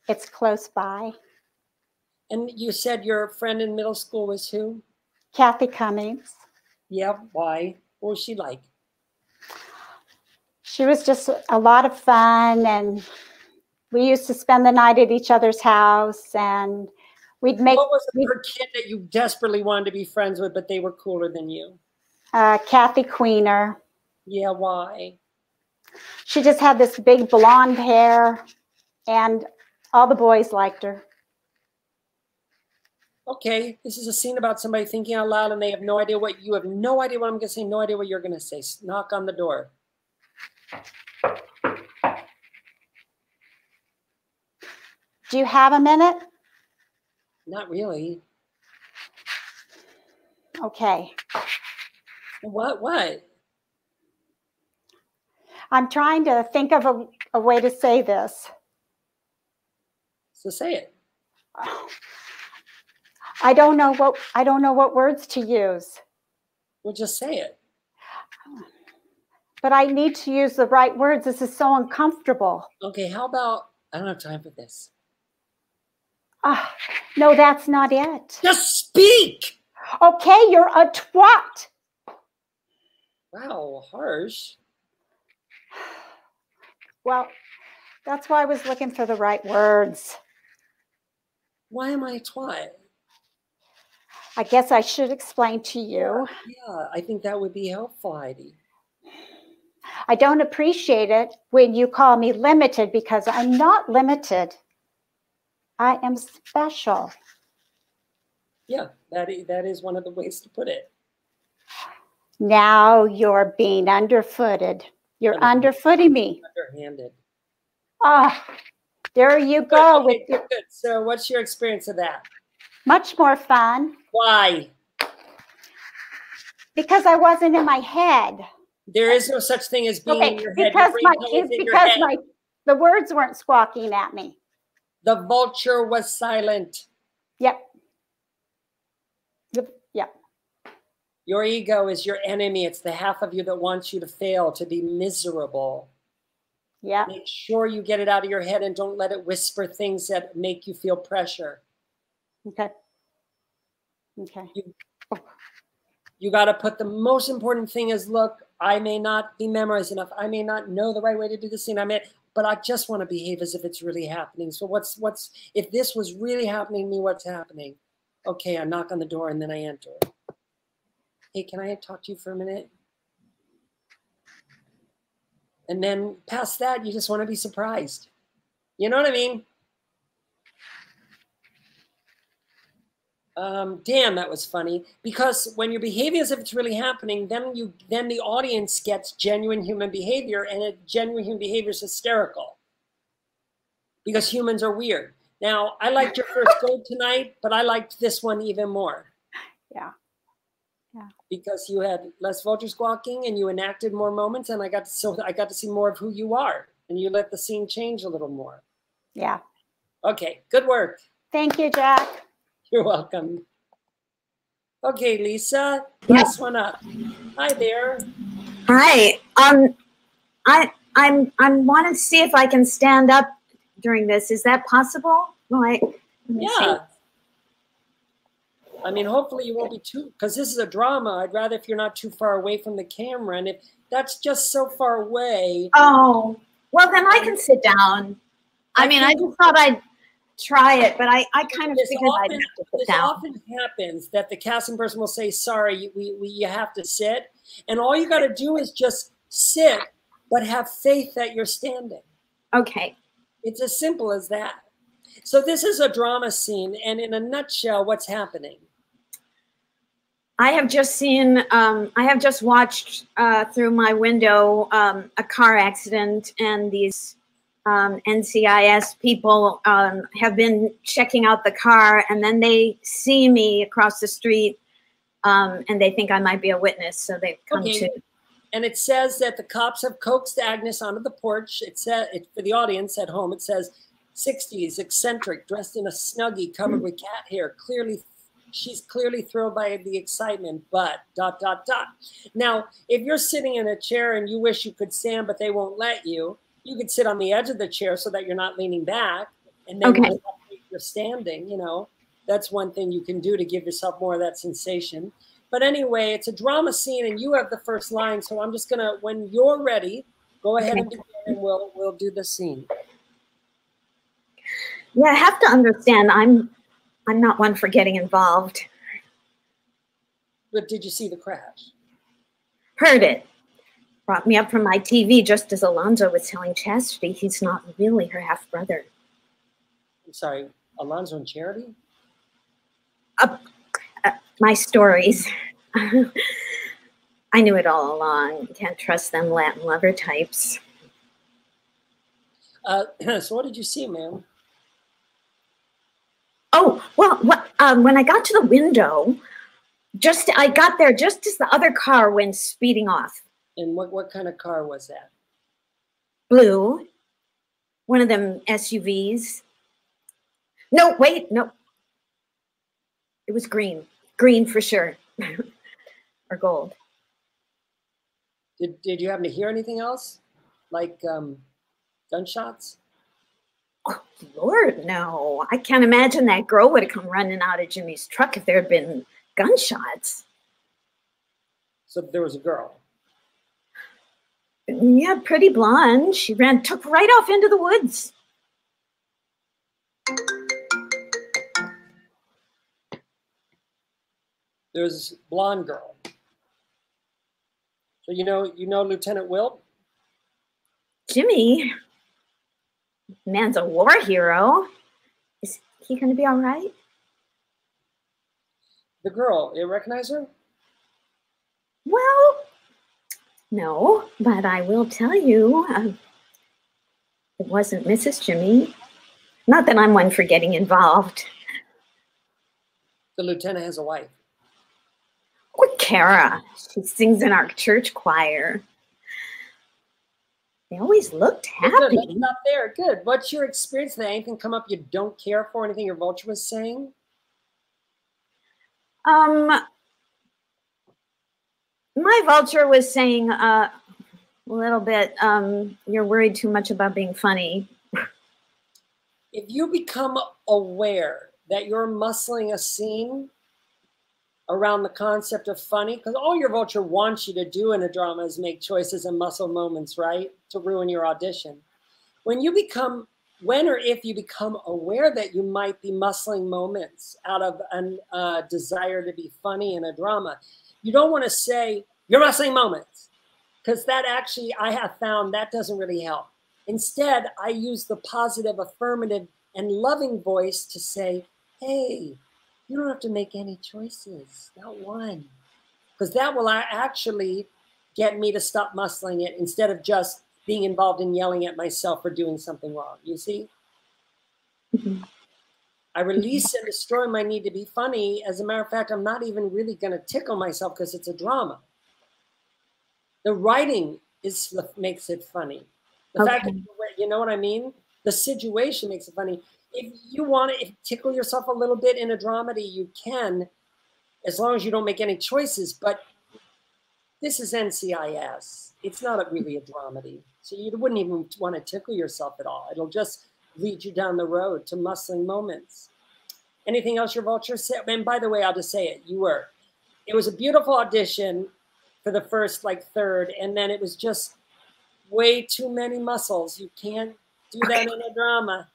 It's close by. And you said your friend in middle school was who? Kathy Cummings. Yeah, why? What was she like? she was just a lot of fun and we used to spend the night at each other's house and we'd make what was her kid that you desperately wanted to be friends with, but they were cooler than you? uh, Kathy Queener. Yeah, why? She just had this big blonde hair and all the boys liked her. Okay, this is a scene about somebody thinking out loud and they have no idea what you have no idea what I'm gonna say, no idea what you're gonna say. Knock on the door. Do you have a minute? Not really. Okay. What what? I'm trying to think of a, a way to say this. So say it. I don't know what I don't know what words to use, Well just say it. but I need to use the right words. This is so uncomfortable. Okay, how about I don't have time for this. Ah, no, that's not it. Just speak! Okay, you're a twat. Wow, harsh. Well, that's why I was looking for the right words. Why am I a twat? I guess I should explain to you. Yeah, I think that would be helpful, Heidi. I don't appreciate it when you call me limited because I'm not limited. I am special. Yeah, that is, that is one of the ways to put it. Now you're being underfooted. You're Underhanded. underfooting me. Underhanded. Ah, there you go Okay, with good, your good. So what's your experience of that? Much more fun Why? because I wasn't in my head. There is no such thing as being Okay, in your head. Because my because my the words weren't squawking at me. The vulture was silent. Yep. Yep. Yep. Your ego is your enemy. It's the half of you that wants you to fail, to be miserable. Yeah. Make sure you get it out of your head and don't let it whisper things that make you feel pressure. Okay. Okay. You got to put the most important thing is look, I may not be memorized enough. I may not know the right way to do this thing. I may, but I just want to behave as if it's really happening. So what's what's if this was really happening to me, what's happening? Okay, I knock on the door and then I enter. Hey, can I talk to you for a minute? And then past that, you just want to be surprised. You know what I mean? Um, damn, that was funny. Because when you're behaving as if it's really happening, then you then the audience gets genuine human behavior, and it, genuine human behavior is hysterical. Because humans are weird. Now, I liked your first go tonight, but I liked this one even more. Yeah. Yeah. Because you had less vulture squawking and you enacted more moments, and I got to so I got to see more of who you are, and you let the scene change a little more. Yeah. Okay, good work. Thank you, Jack. You're welcome. Okay, Lisa, last one up. Hi there. Hi. Um, I I'm I'm want to see if I can stand up during this. Is that possible? Like, me see. Yeah. I mean, hopefully you won't be too, because this is a drama. I'd rather if you're not too far away from the camera. And if that's just so far away, Oh, well then I can sit down. I mean, I just thought I'd try it, but I I kind of This figured I'd often- have to sit this down. often happens that the casting person will say, sorry, we, we, you have to sit. And all you got to do is just sit, but have faith that you're standing. Okay. It's as simple as that. So this is a drama scene. And in a nutshell, what's happening? I have just seen, um, I have just watched uh, through my window um, a car accident, and these um, NCIS people um, have been checking out the car, and then they see me across the street, um, and they think I might be a witness, so they've come Okay. to. and it says that the cops have coaxed Agnes onto the porch. It said it, for the audience at home. It says, "60s, eccentric, dressed in a snuggie covered with cat hair. Clearly, she's clearly thrilled by the excitement." But dot dot dot. Now, if you're sitting in a chair and you wish you could stand, but they won't let you, you could sit on the edge of the chair so that you're not leaning back, and then Okay. you're standing. You know, that's one thing you can do to give yourself more of that sensation. But anyway, it's a drama scene, and you have the first line. So I'm just gonna, when you're ready, Go ahead Okay. and begin, and we'll we'll do the scene. Yeah, I have to understand. I'm I'm not one for getting involved. But did you see the crash? Heard it. Brought me up from my TV just as Alonzo was telling Chastity he's not really her half brother. I'm sorry, Alonzo and Charity. My stories. I knew it all along. Can't trust them Latin lover types. Uh, so what did you see, ma'am? Oh, well, what, um, when I got to the window, just I got there just as the other car went speeding off. And what what kind of car was that? Blue, one of them SUVs. No, wait, no. It was green. Green for sure. or gold. Did did you happen to hear anything else, like um, gunshots? Oh, Lord, no. I can't imagine that girl would have come running out of Jimmy's truck if there had been gunshots. So there was a girl. Yeah, pretty blonde. She ran, took right off into the woods. There's blonde girl. So you know you know Lieutenant Wilt. Jimmy, man's a war hero. Is he going to be all right? The girl. You recognize her? Well, no, but I will tell you, um, it wasn't Mrs. Jimmy. Not that I'm one for getting involved. The lieutenant has a wife. Or Kara. She sings in our church choir. They always looked Good, happy. stop there. Good. What's your experience? Did anything come up you don't care for? Anything your vulture was saying? Um, my vulture was saying uh, a little bit. Um, you're worried too much about being funny. If you become aware that you're muscling a scene around the concept of funny, because all your vulture wants you to do in a drama is make choices and muscle moments, right? To ruin your audition. When you become, when or if you become aware that you might be muscling moments out of a uh, desire to be funny in a drama, you don't want to say, you're muscling moments, because that actually, I have found that doesn't really help. Instead, I use the positive, affirmative, and loving voice to say, hey, you don't have to make any choices, not one. Because that will actually get me to stop muscling it instead of just being involved in yelling at myself for doing something wrong. You see? Mhm. I release and destroy my need to be funny. As a matter of fact, I'm not even really going to tickle myself because it's a drama. The writing is what makes it funny. The fact that you- you know what I mean. The situation makes it funny. If you want to tickle yourself a little bit in a dramedy, you can, as long as you don't make any choices. But this is NCIS. It's not a, really a dramedy, so you wouldn't even want to tickle yourself at all. It'll just lead you down the road to muscling moments. Anything else your vulture said? And by the way, I'll just say it. You were. It was a beautiful audition for the first like third, and then it was just way too many muscles. You can't do that in a drama.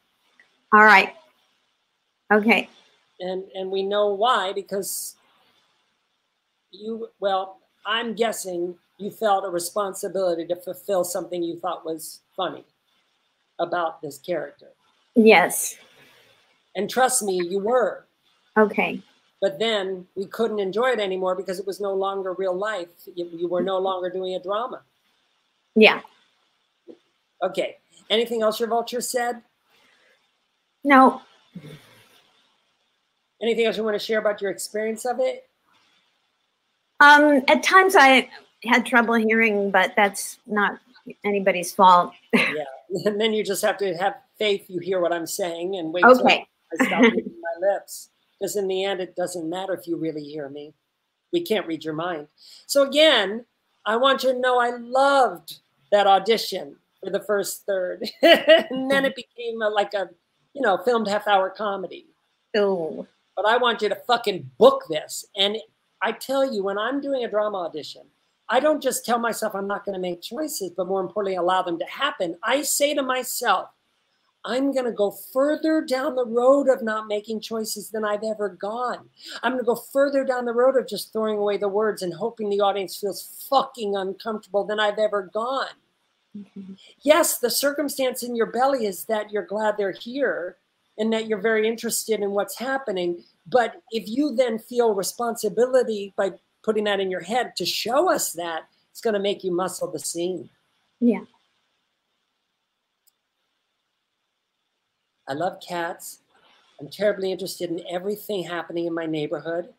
All right. Okay. And and we know why because you well, I'm guessing you felt a responsibility to fulfill something you thought was funny about this character. Yes. And trust me, you were. Okay. But then we couldn't enjoy it anymore because it was no longer real life. You, you were no longer doing a drama. Yeah. Okay. Anything else your vulture said? No. Anything else you want to share about your experience of it? Um, at times I had trouble hearing, but that's not anybody's fault. Yeah. And then you just have to have faith you hear what I'm saying and wait Okay. till I stop moving my lips. Because in the end, it doesn't matter if you really hear me. We can't read your mind. So again, I want you to know I loved that audition for the first third. and then it became a, like a, you know, filmed half hour comedy. Oh. but I want you to fucking book this. And I tell you, when I'm doing a drama audition, I don't just tell myself I'm not going to make choices, but more importantly, allow them to happen. I say to myself, I'm going to go further down the road of not making choices than I've ever gone. I'm going to go further down the road of just throwing away the words and hoping the audience feels fucking uncomfortable than I've ever gone. Mm-hmm. Yes, the circumstance in your belly is that you're glad they're here and that you're very interested in what's happening. But if you then feel responsibility by putting that in your head to show us that, it's going to make you muscle the scene. Yeah. I love cats. I'm terribly interested in everything happening in my neighborhood.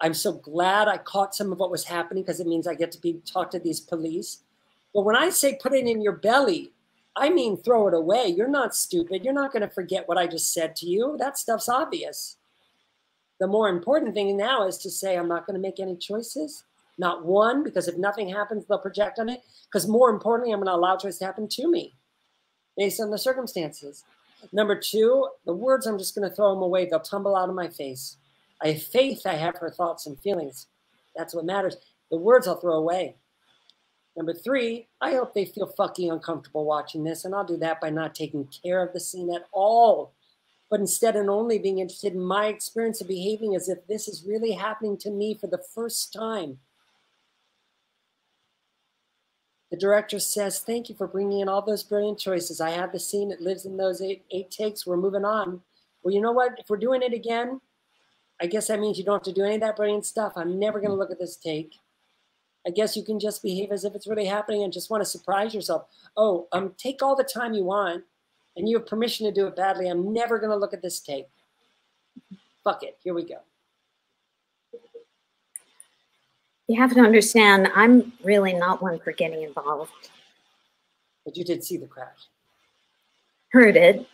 I'm so glad I caught some of what was happening because it means I get to be talk to these police. But when I say put it in your belly, I mean throw it away. You're not stupid. You're not going to forget what I just said to you. That stuff's obvious. The more important thing now is to say, I'm not going to make any choices. Not one, because if nothing happens, they'll project on it. Because more importantly, I'm going to allow choice to happen to me based on the circumstances. Number two, the words, I'm just going to throw them away. They'll tumble out of my face. I have faith I have her thoughts and feelings. That's what matters. The words I'll throw away. Number three, I hope they feel fucking uncomfortable watching this, and I'll do that by not taking care of the scene at all, but instead and only being interested in my experience of behaving as if this is really happening to me for the first time. The director says, Thank you for bringing in all those brilliant choices. I have the scene. It lives in those eight, eight takes. We're moving on. Well, you know what? If we're doing it again, I guess that means you don't have to do any of that brilliant stuff. I'm never going to look at this take. I guess you can just behave as if it's really happening and just want to surprise yourself. Oh, um, take all the time you want, and you have permission to do it badly. I'm never going to look at this tape. Fuck it. Here we go. You have to understand, I'm really not one for getting involved. But you did see the crash. Heard it.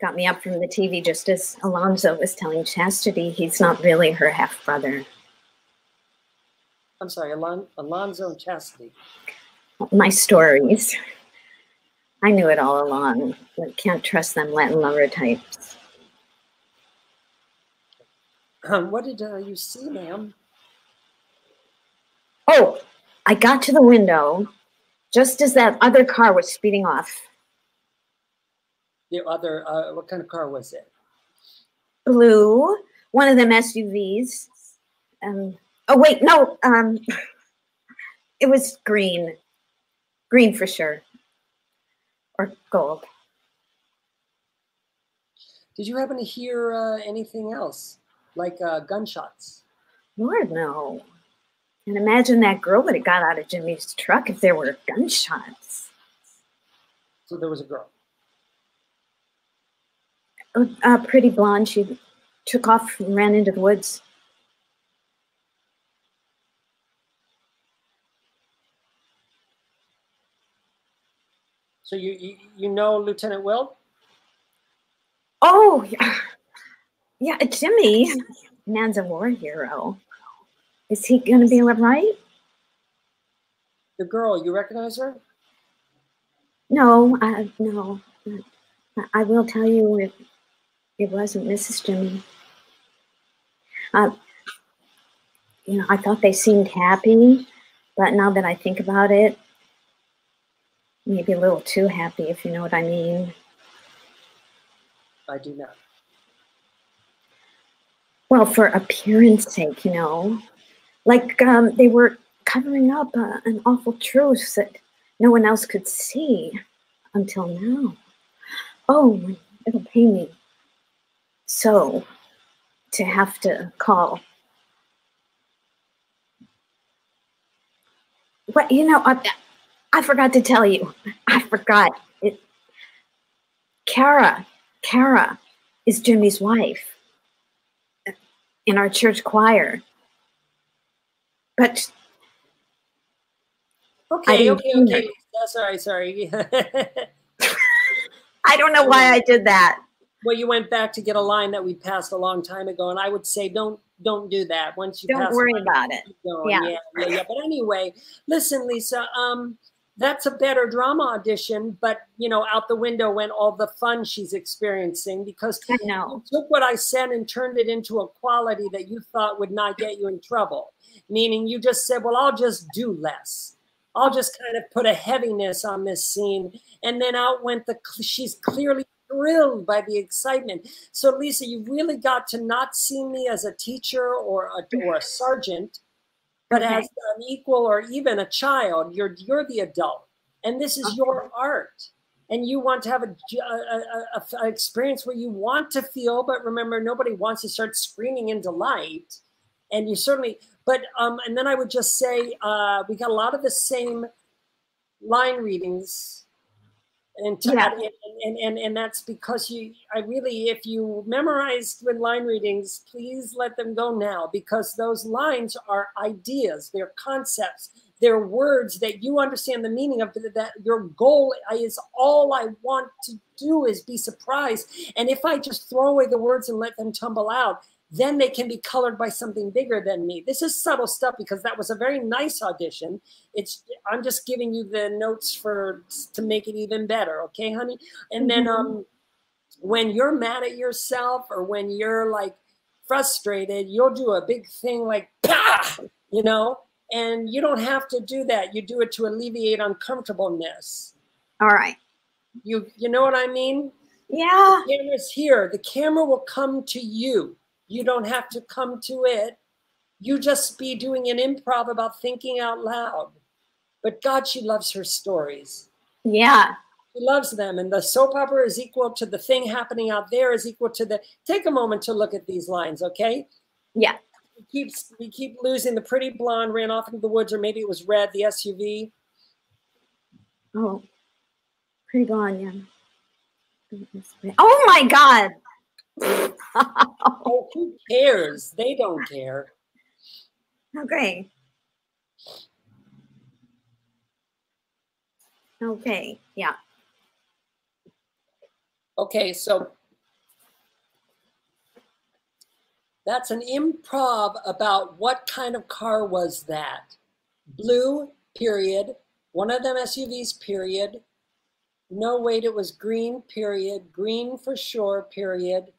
Got me up from the TV just as Alonzo was telling Chastity he's not really her half brother. I'm sorry, Alon- Alonzo and Chastity. My stories. I knew it all along. But can't trust them Latin lover types. Um, what did uh, you see, ma'am? Oh, I got to the window just as that other car was speeding off. The other, uh, what kind of car was it? Blue, one of them SUVs. Um, Oh wait, no. Um, it was green, green for sure, or gold. Did you happen to hear uh, anything else, like uh, gunshots? Lord, no. And imagine that girl would have got out of Jimmy's truck if there were gunshots. So there was a girl. A, a pretty blonde. She took off and ran into the woods. So you, you, you know Lieutenant Will? Oh, yeah. Yeah, Jimmy. Man's a war hero. Is he going to be right? The girl, you recognize her? No, I, no. I will tell you if it wasn't Mrs. Jimmy. Uh, you know, I thought they seemed happy, but now that I think about it, maybe a little too happy, if you know what I mean. I do not. Well, for appearance sake, you know, like um, they were covering up uh, an awful truth that no one else could see until now. Oh, it'll pain me so to have to call. What you know? I, I forgot to tell you. I forgot. It, Kara, Kara is Jimmy's wife in our church choir. But okay, okay, okay. Oh, sorry, sorry. I don't know why I did that. Well, you went back to get a line that we passed a long time ago, and I would say don't don't do that. Once you don't worry about it. Yeah. yeah, yeah, yeah. But anyway, listen, Lisa. Um, that's a better drama audition, but you know, out the window went all the fun she's experiencing because I know. you took what I said and turned it into a quality that you thought would not get you in trouble. Meaning you just said, Well, I'll just do less. I'll just kind of put a heaviness on this scene. And then out went the she's clearly thrilled by the excitement. So Lisa, you really got to not see me as a teacher or a, or a sergeant, but Okay. as an equal or even a child. You're you're the adult, and this is your art. And you want to have a, a, a- a- a experience where you want to feel, but remember, nobody wants to start screaming in delight. And you certainly, but um, and then I would just say uh, we got a lot of the same line readings and, to, Yeah. and, and, and and that's because you i really if you memorized with line readings please let them go now because those lines are ideas they're concepts they're words that you understand the meaning of that your goal is all i want to do is be surprised and if i just throw away the words and let them tumble out then they can be colored by something bigger than me this is subtle stuff because that was a very nice audition it's i'm just giving you the notes for to make it even better okay honey and then Mhm. um when you're mad at yourself or when you're like frustrated you'll do a big thing like Pah! you know and you don't have to do that you do it to alleviate uncomfortableness All right. you you know what i mean Yeah. the camera's here the camera will come to you you don't have to come to it you just be doing an improv about thinking out loud but god she loves her stories Yeah. She loves them. And the soap opera is equal to the thing happening out there is equal to the take a moment to look at these lines, okay? Yeah. We keep we keep losing the pretty blonde ran off into the woods, or maybe it was red, the SUV. Oh. Pretty blonde, yeah. Oh my God. Oh, who cares? They don't care. Okay. Okay. Yeah. Okay, so that's an improv about what kind of car was that? Blue, period. One of them SUVs, period. No, wait, it was green, period. Green for sure, period.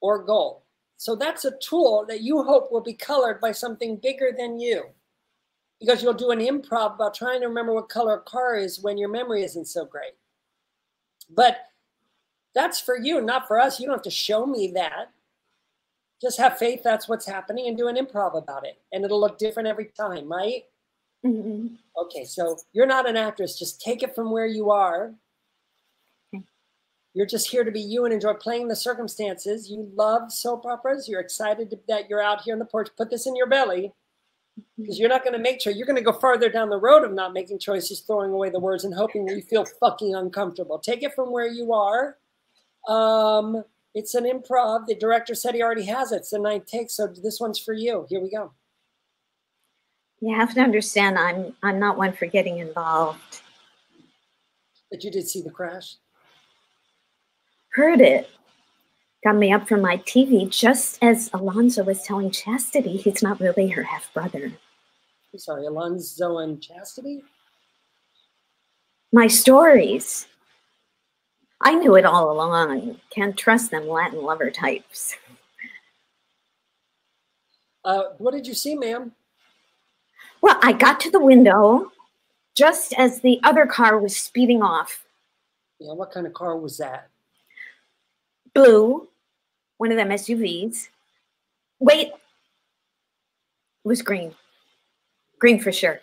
Or gold. So that's a tool that you hope will be colored by something bigger than you. Because you'll do an improv about trying to remember what color a car is when your memory isn't so great. But that's for you, not for us. You don't have to show me that. Just have faith that's what's happening and do an improv about it. And it'll look different every time, right? Mhm. Okay, so you're not an actress. Just take it from where you are. You're just here to be you and enjoy playing the circumstances. You love soap operas. You're excited that you're out here on the porch. Put this in your belly because you're not going to make sure you're going to go farther down the road of not making choices, throwing away the words, and hoping that you feel fucking uncomfortable. Take it from where you are. Um, it's an improv. The director said he already has it. It's the ninth take, so this one's for you. Here we go. You have to understand I'm I'm not one for getting involved. But you did see the crash. Heard it. Got me up from my TV just as Alonzo was telling Chastity he's not really her half brother. I'm sorry, Alonzo and Chastity. My stories. I knew it all along. Can't trust them Latin lover types. Uh, what did you see, ma'am? Well, I got to the window just as the other car was speeding off. Yeah, what kind of car was that? Blue, one of them SUVs. Wait, it was green. Green for sure.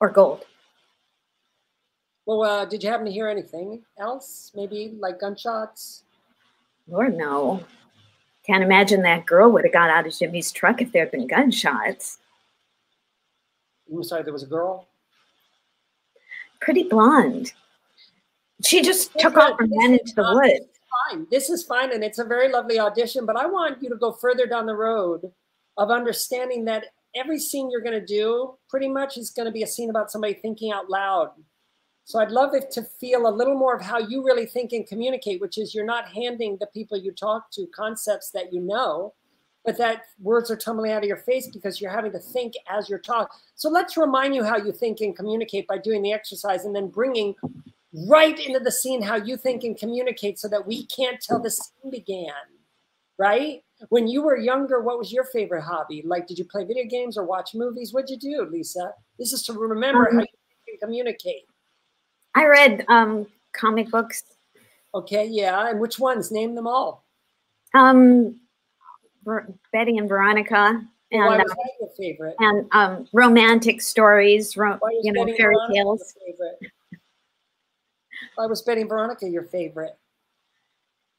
Or gold. Well, uh, did you happen to hear anything else? Maybe like gunshots? Lord, no. Can't imagine that girl would have got out of Jimmy's truck if there had been gunshots. I'm sorry, there was a girl. Pretty blonde. She just took off and ran into the woods. Fine. This is fine, and it's a very lovely audition. But I want you to go further down the road of understanding that every scene you're going to do, pretty much, is going to be a scene about somebody thinking out loud. So I'd love it to feel a little more of how you really think and communicate, which is you're not handing the people you talk to concepts that you know. but that words are tumbling out of your face because you're having to think as you're talking. So let's remind you how you think and communicate by doing the exercise and then bringing right into the scene how you think and communicate so that we can't tell the scene began, right? When you were younger, what was your favorite hobby? Like, did you play video games or watch movies? What'd you do, Lisa? This is to remember Um, how you communicate. I read um, comic books. Okay, yeah. And which ones? Name them all. Um, Ver- Betty and Veronica, and Why uh, was that your favorite? and um, romantic stories, ro- you know, Betty fairy tales. Why was Betty Veronica your favorite?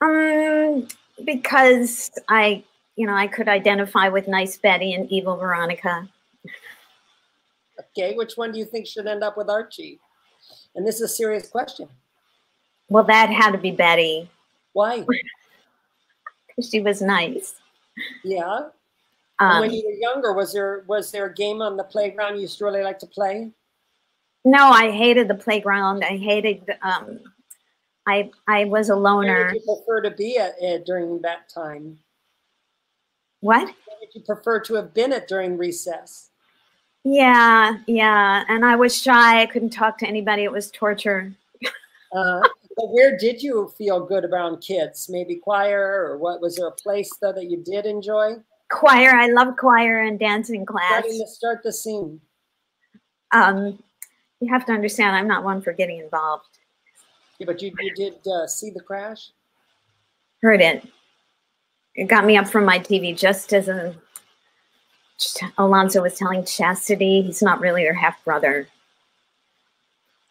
Um, because I, you know, I could identify with nice Betty and evil Veronica. Okay, which one do you think should end up with Archie? And this is a serious question. Well, that had to be Betty Why? because she was nice. Yeah. Um, when you were younger, was there was there a game on the playground you used to really like to play? No, I hated the playground. I hated. Um, I I was a Where loner. did you prefer to be at, at during that time? What? Where did you prefer to have been at during recess? Yeah, yeah. And I was shy. I couldn't talk to anybody. It was torture. Uh, but where did you feel good around kids? Maybe choir or what? Was there a place though that you did enjoy? Choir. I love choir and dancing class. Starting to start the scene. Um, you have to understand, I'm not one for getting involved. Yeah, but you, you did uh, see the crash? Heard it. It got me up from my TV just as a, just- Alonzo was telling Chastity he's not really her half brother.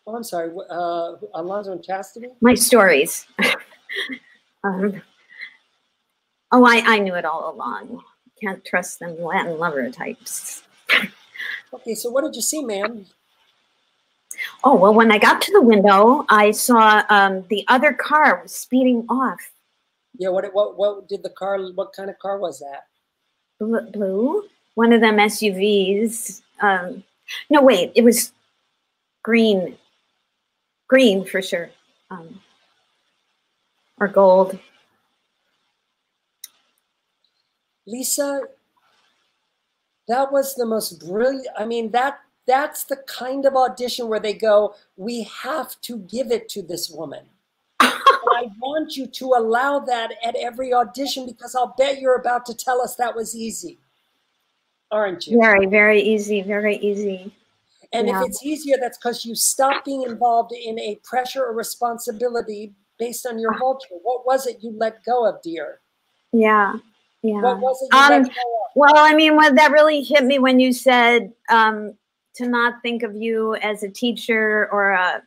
Oh, I'm sorry. Uh, Alonzo and Chastity? My stories. um, oh, I, I knew it all along. Can't trust them Latin lover types. Okay, so what did you see, ma'am? Oh, well, when I got to the window, I saw um, the other car was speeding off. Yeah, what what what did the car? What kind of car was that? Blue? One of them SUVs. Um, no, wait, it was green. Green for sure. Um, or gold. Lisa, that was the most brilliant. I mean, that that's the kind of audition where they go, we have to give it to this woman. I want you to allow that at every audition because I'll bet you're about to tell us that was easy, aren't you? Very, very easy, very easy. And Yeah. if it's easier, that's because you stopped being involved in a pressure or responsibility based on your culture. What was it you let go of, dear? Yeah, yeah. What was it you Um, let go of? Well, I mean, what that really hit me when you said um, to not think of you as a teacher or a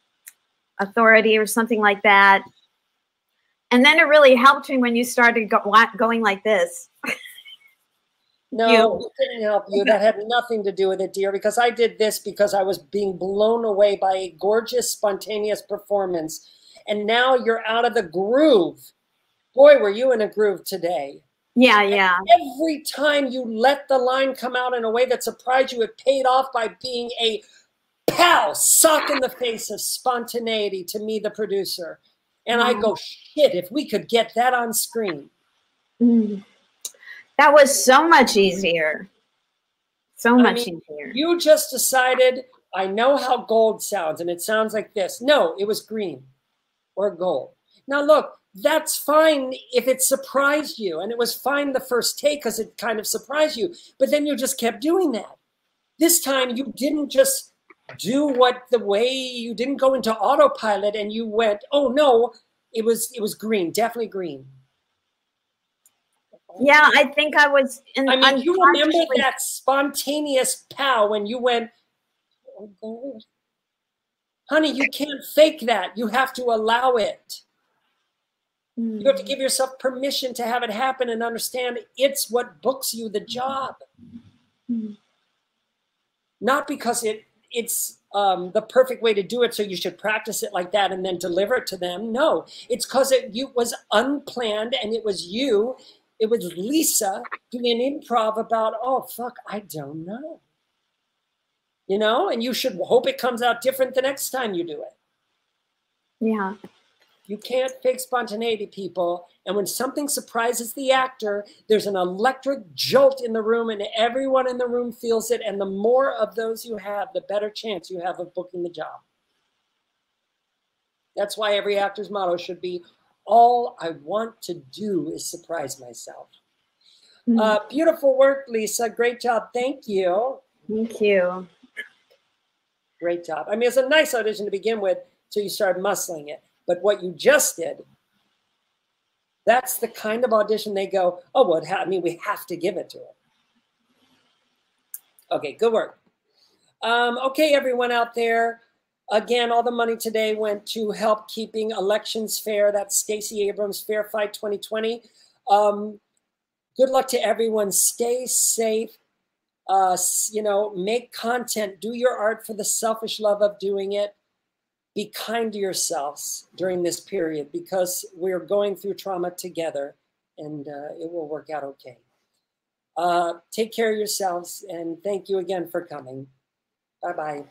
authority or something like that. And then it really helped me when you started go- going like this. No, you. it didn't help you. That had nothing to do with it, dear, because I did this because I was being blown away by a gorgeous, spontaneous performance. And now you're out of the groove. Boy, were you in a groove today. Yeah, yeah. Every time you let the line come out in a way that surprised you, it paid off by being a pow, sock in the face of spontaneity to me, the producer. And I go, shit, if we could get that on screen. Mm. That was so much easier. So I much mean, easier. You just decided, I know how gold sounds, and it sounds like this. No, it was green or gold. Now, look, that's fine if it surprised you, and it was fine the first take because it kind of surprised you, but then you just kept doing that. This time, you didn't just do what the way you didn't go into autopilot and you went, oh no, it was it was green, definitely green. yeah, I think I was in I mean, you remember that spontaneous pow when you went, oh. Honey, you can't fake that. You have to allow it. You have to give yourself permission to have it happen and understand it's what books you the job. Mhm. Not because it it's um, the perfect way to do it, so you should practice it like that and then deliver it to them. No, it's because it you was unplanned and it was you, it was Lisa doing an improv about, oh fuck, I don't know. You know, and you should hope it comes out different the next time you do it. Yeah. You can't fake spontaneity, people. And when something surprises the actor, there's an electric jolt in the room, and everyone in the room feels it. And the more of those you have, the better chance you have of booking the job. That's why every actor's motto should be all I want to do is surprise myself. Mm-hmm. Uh, beautiful work, Lisa. Great job. Thank you. Thank you. Great job. I mean, it's a nice audition to begin with till you start muscling it. But what you just did, that's the kind of audition they go, oh, well, I mean, we have to give it to it. Okay, good work. Um, okay, everyone out there. Again, all the money today went to help keeping elections fair. That's Stacey Abrams Fair Fight 2020. Um, good luck to everyone. Stay safe. Uh, you know, make content. Do your art for the selfish love of doing it. Be kind to yourselves during this period because we're going through trauma together and uh, it will work out okay. Uh, take care of yourselves and thank you again for coming. Bye bye.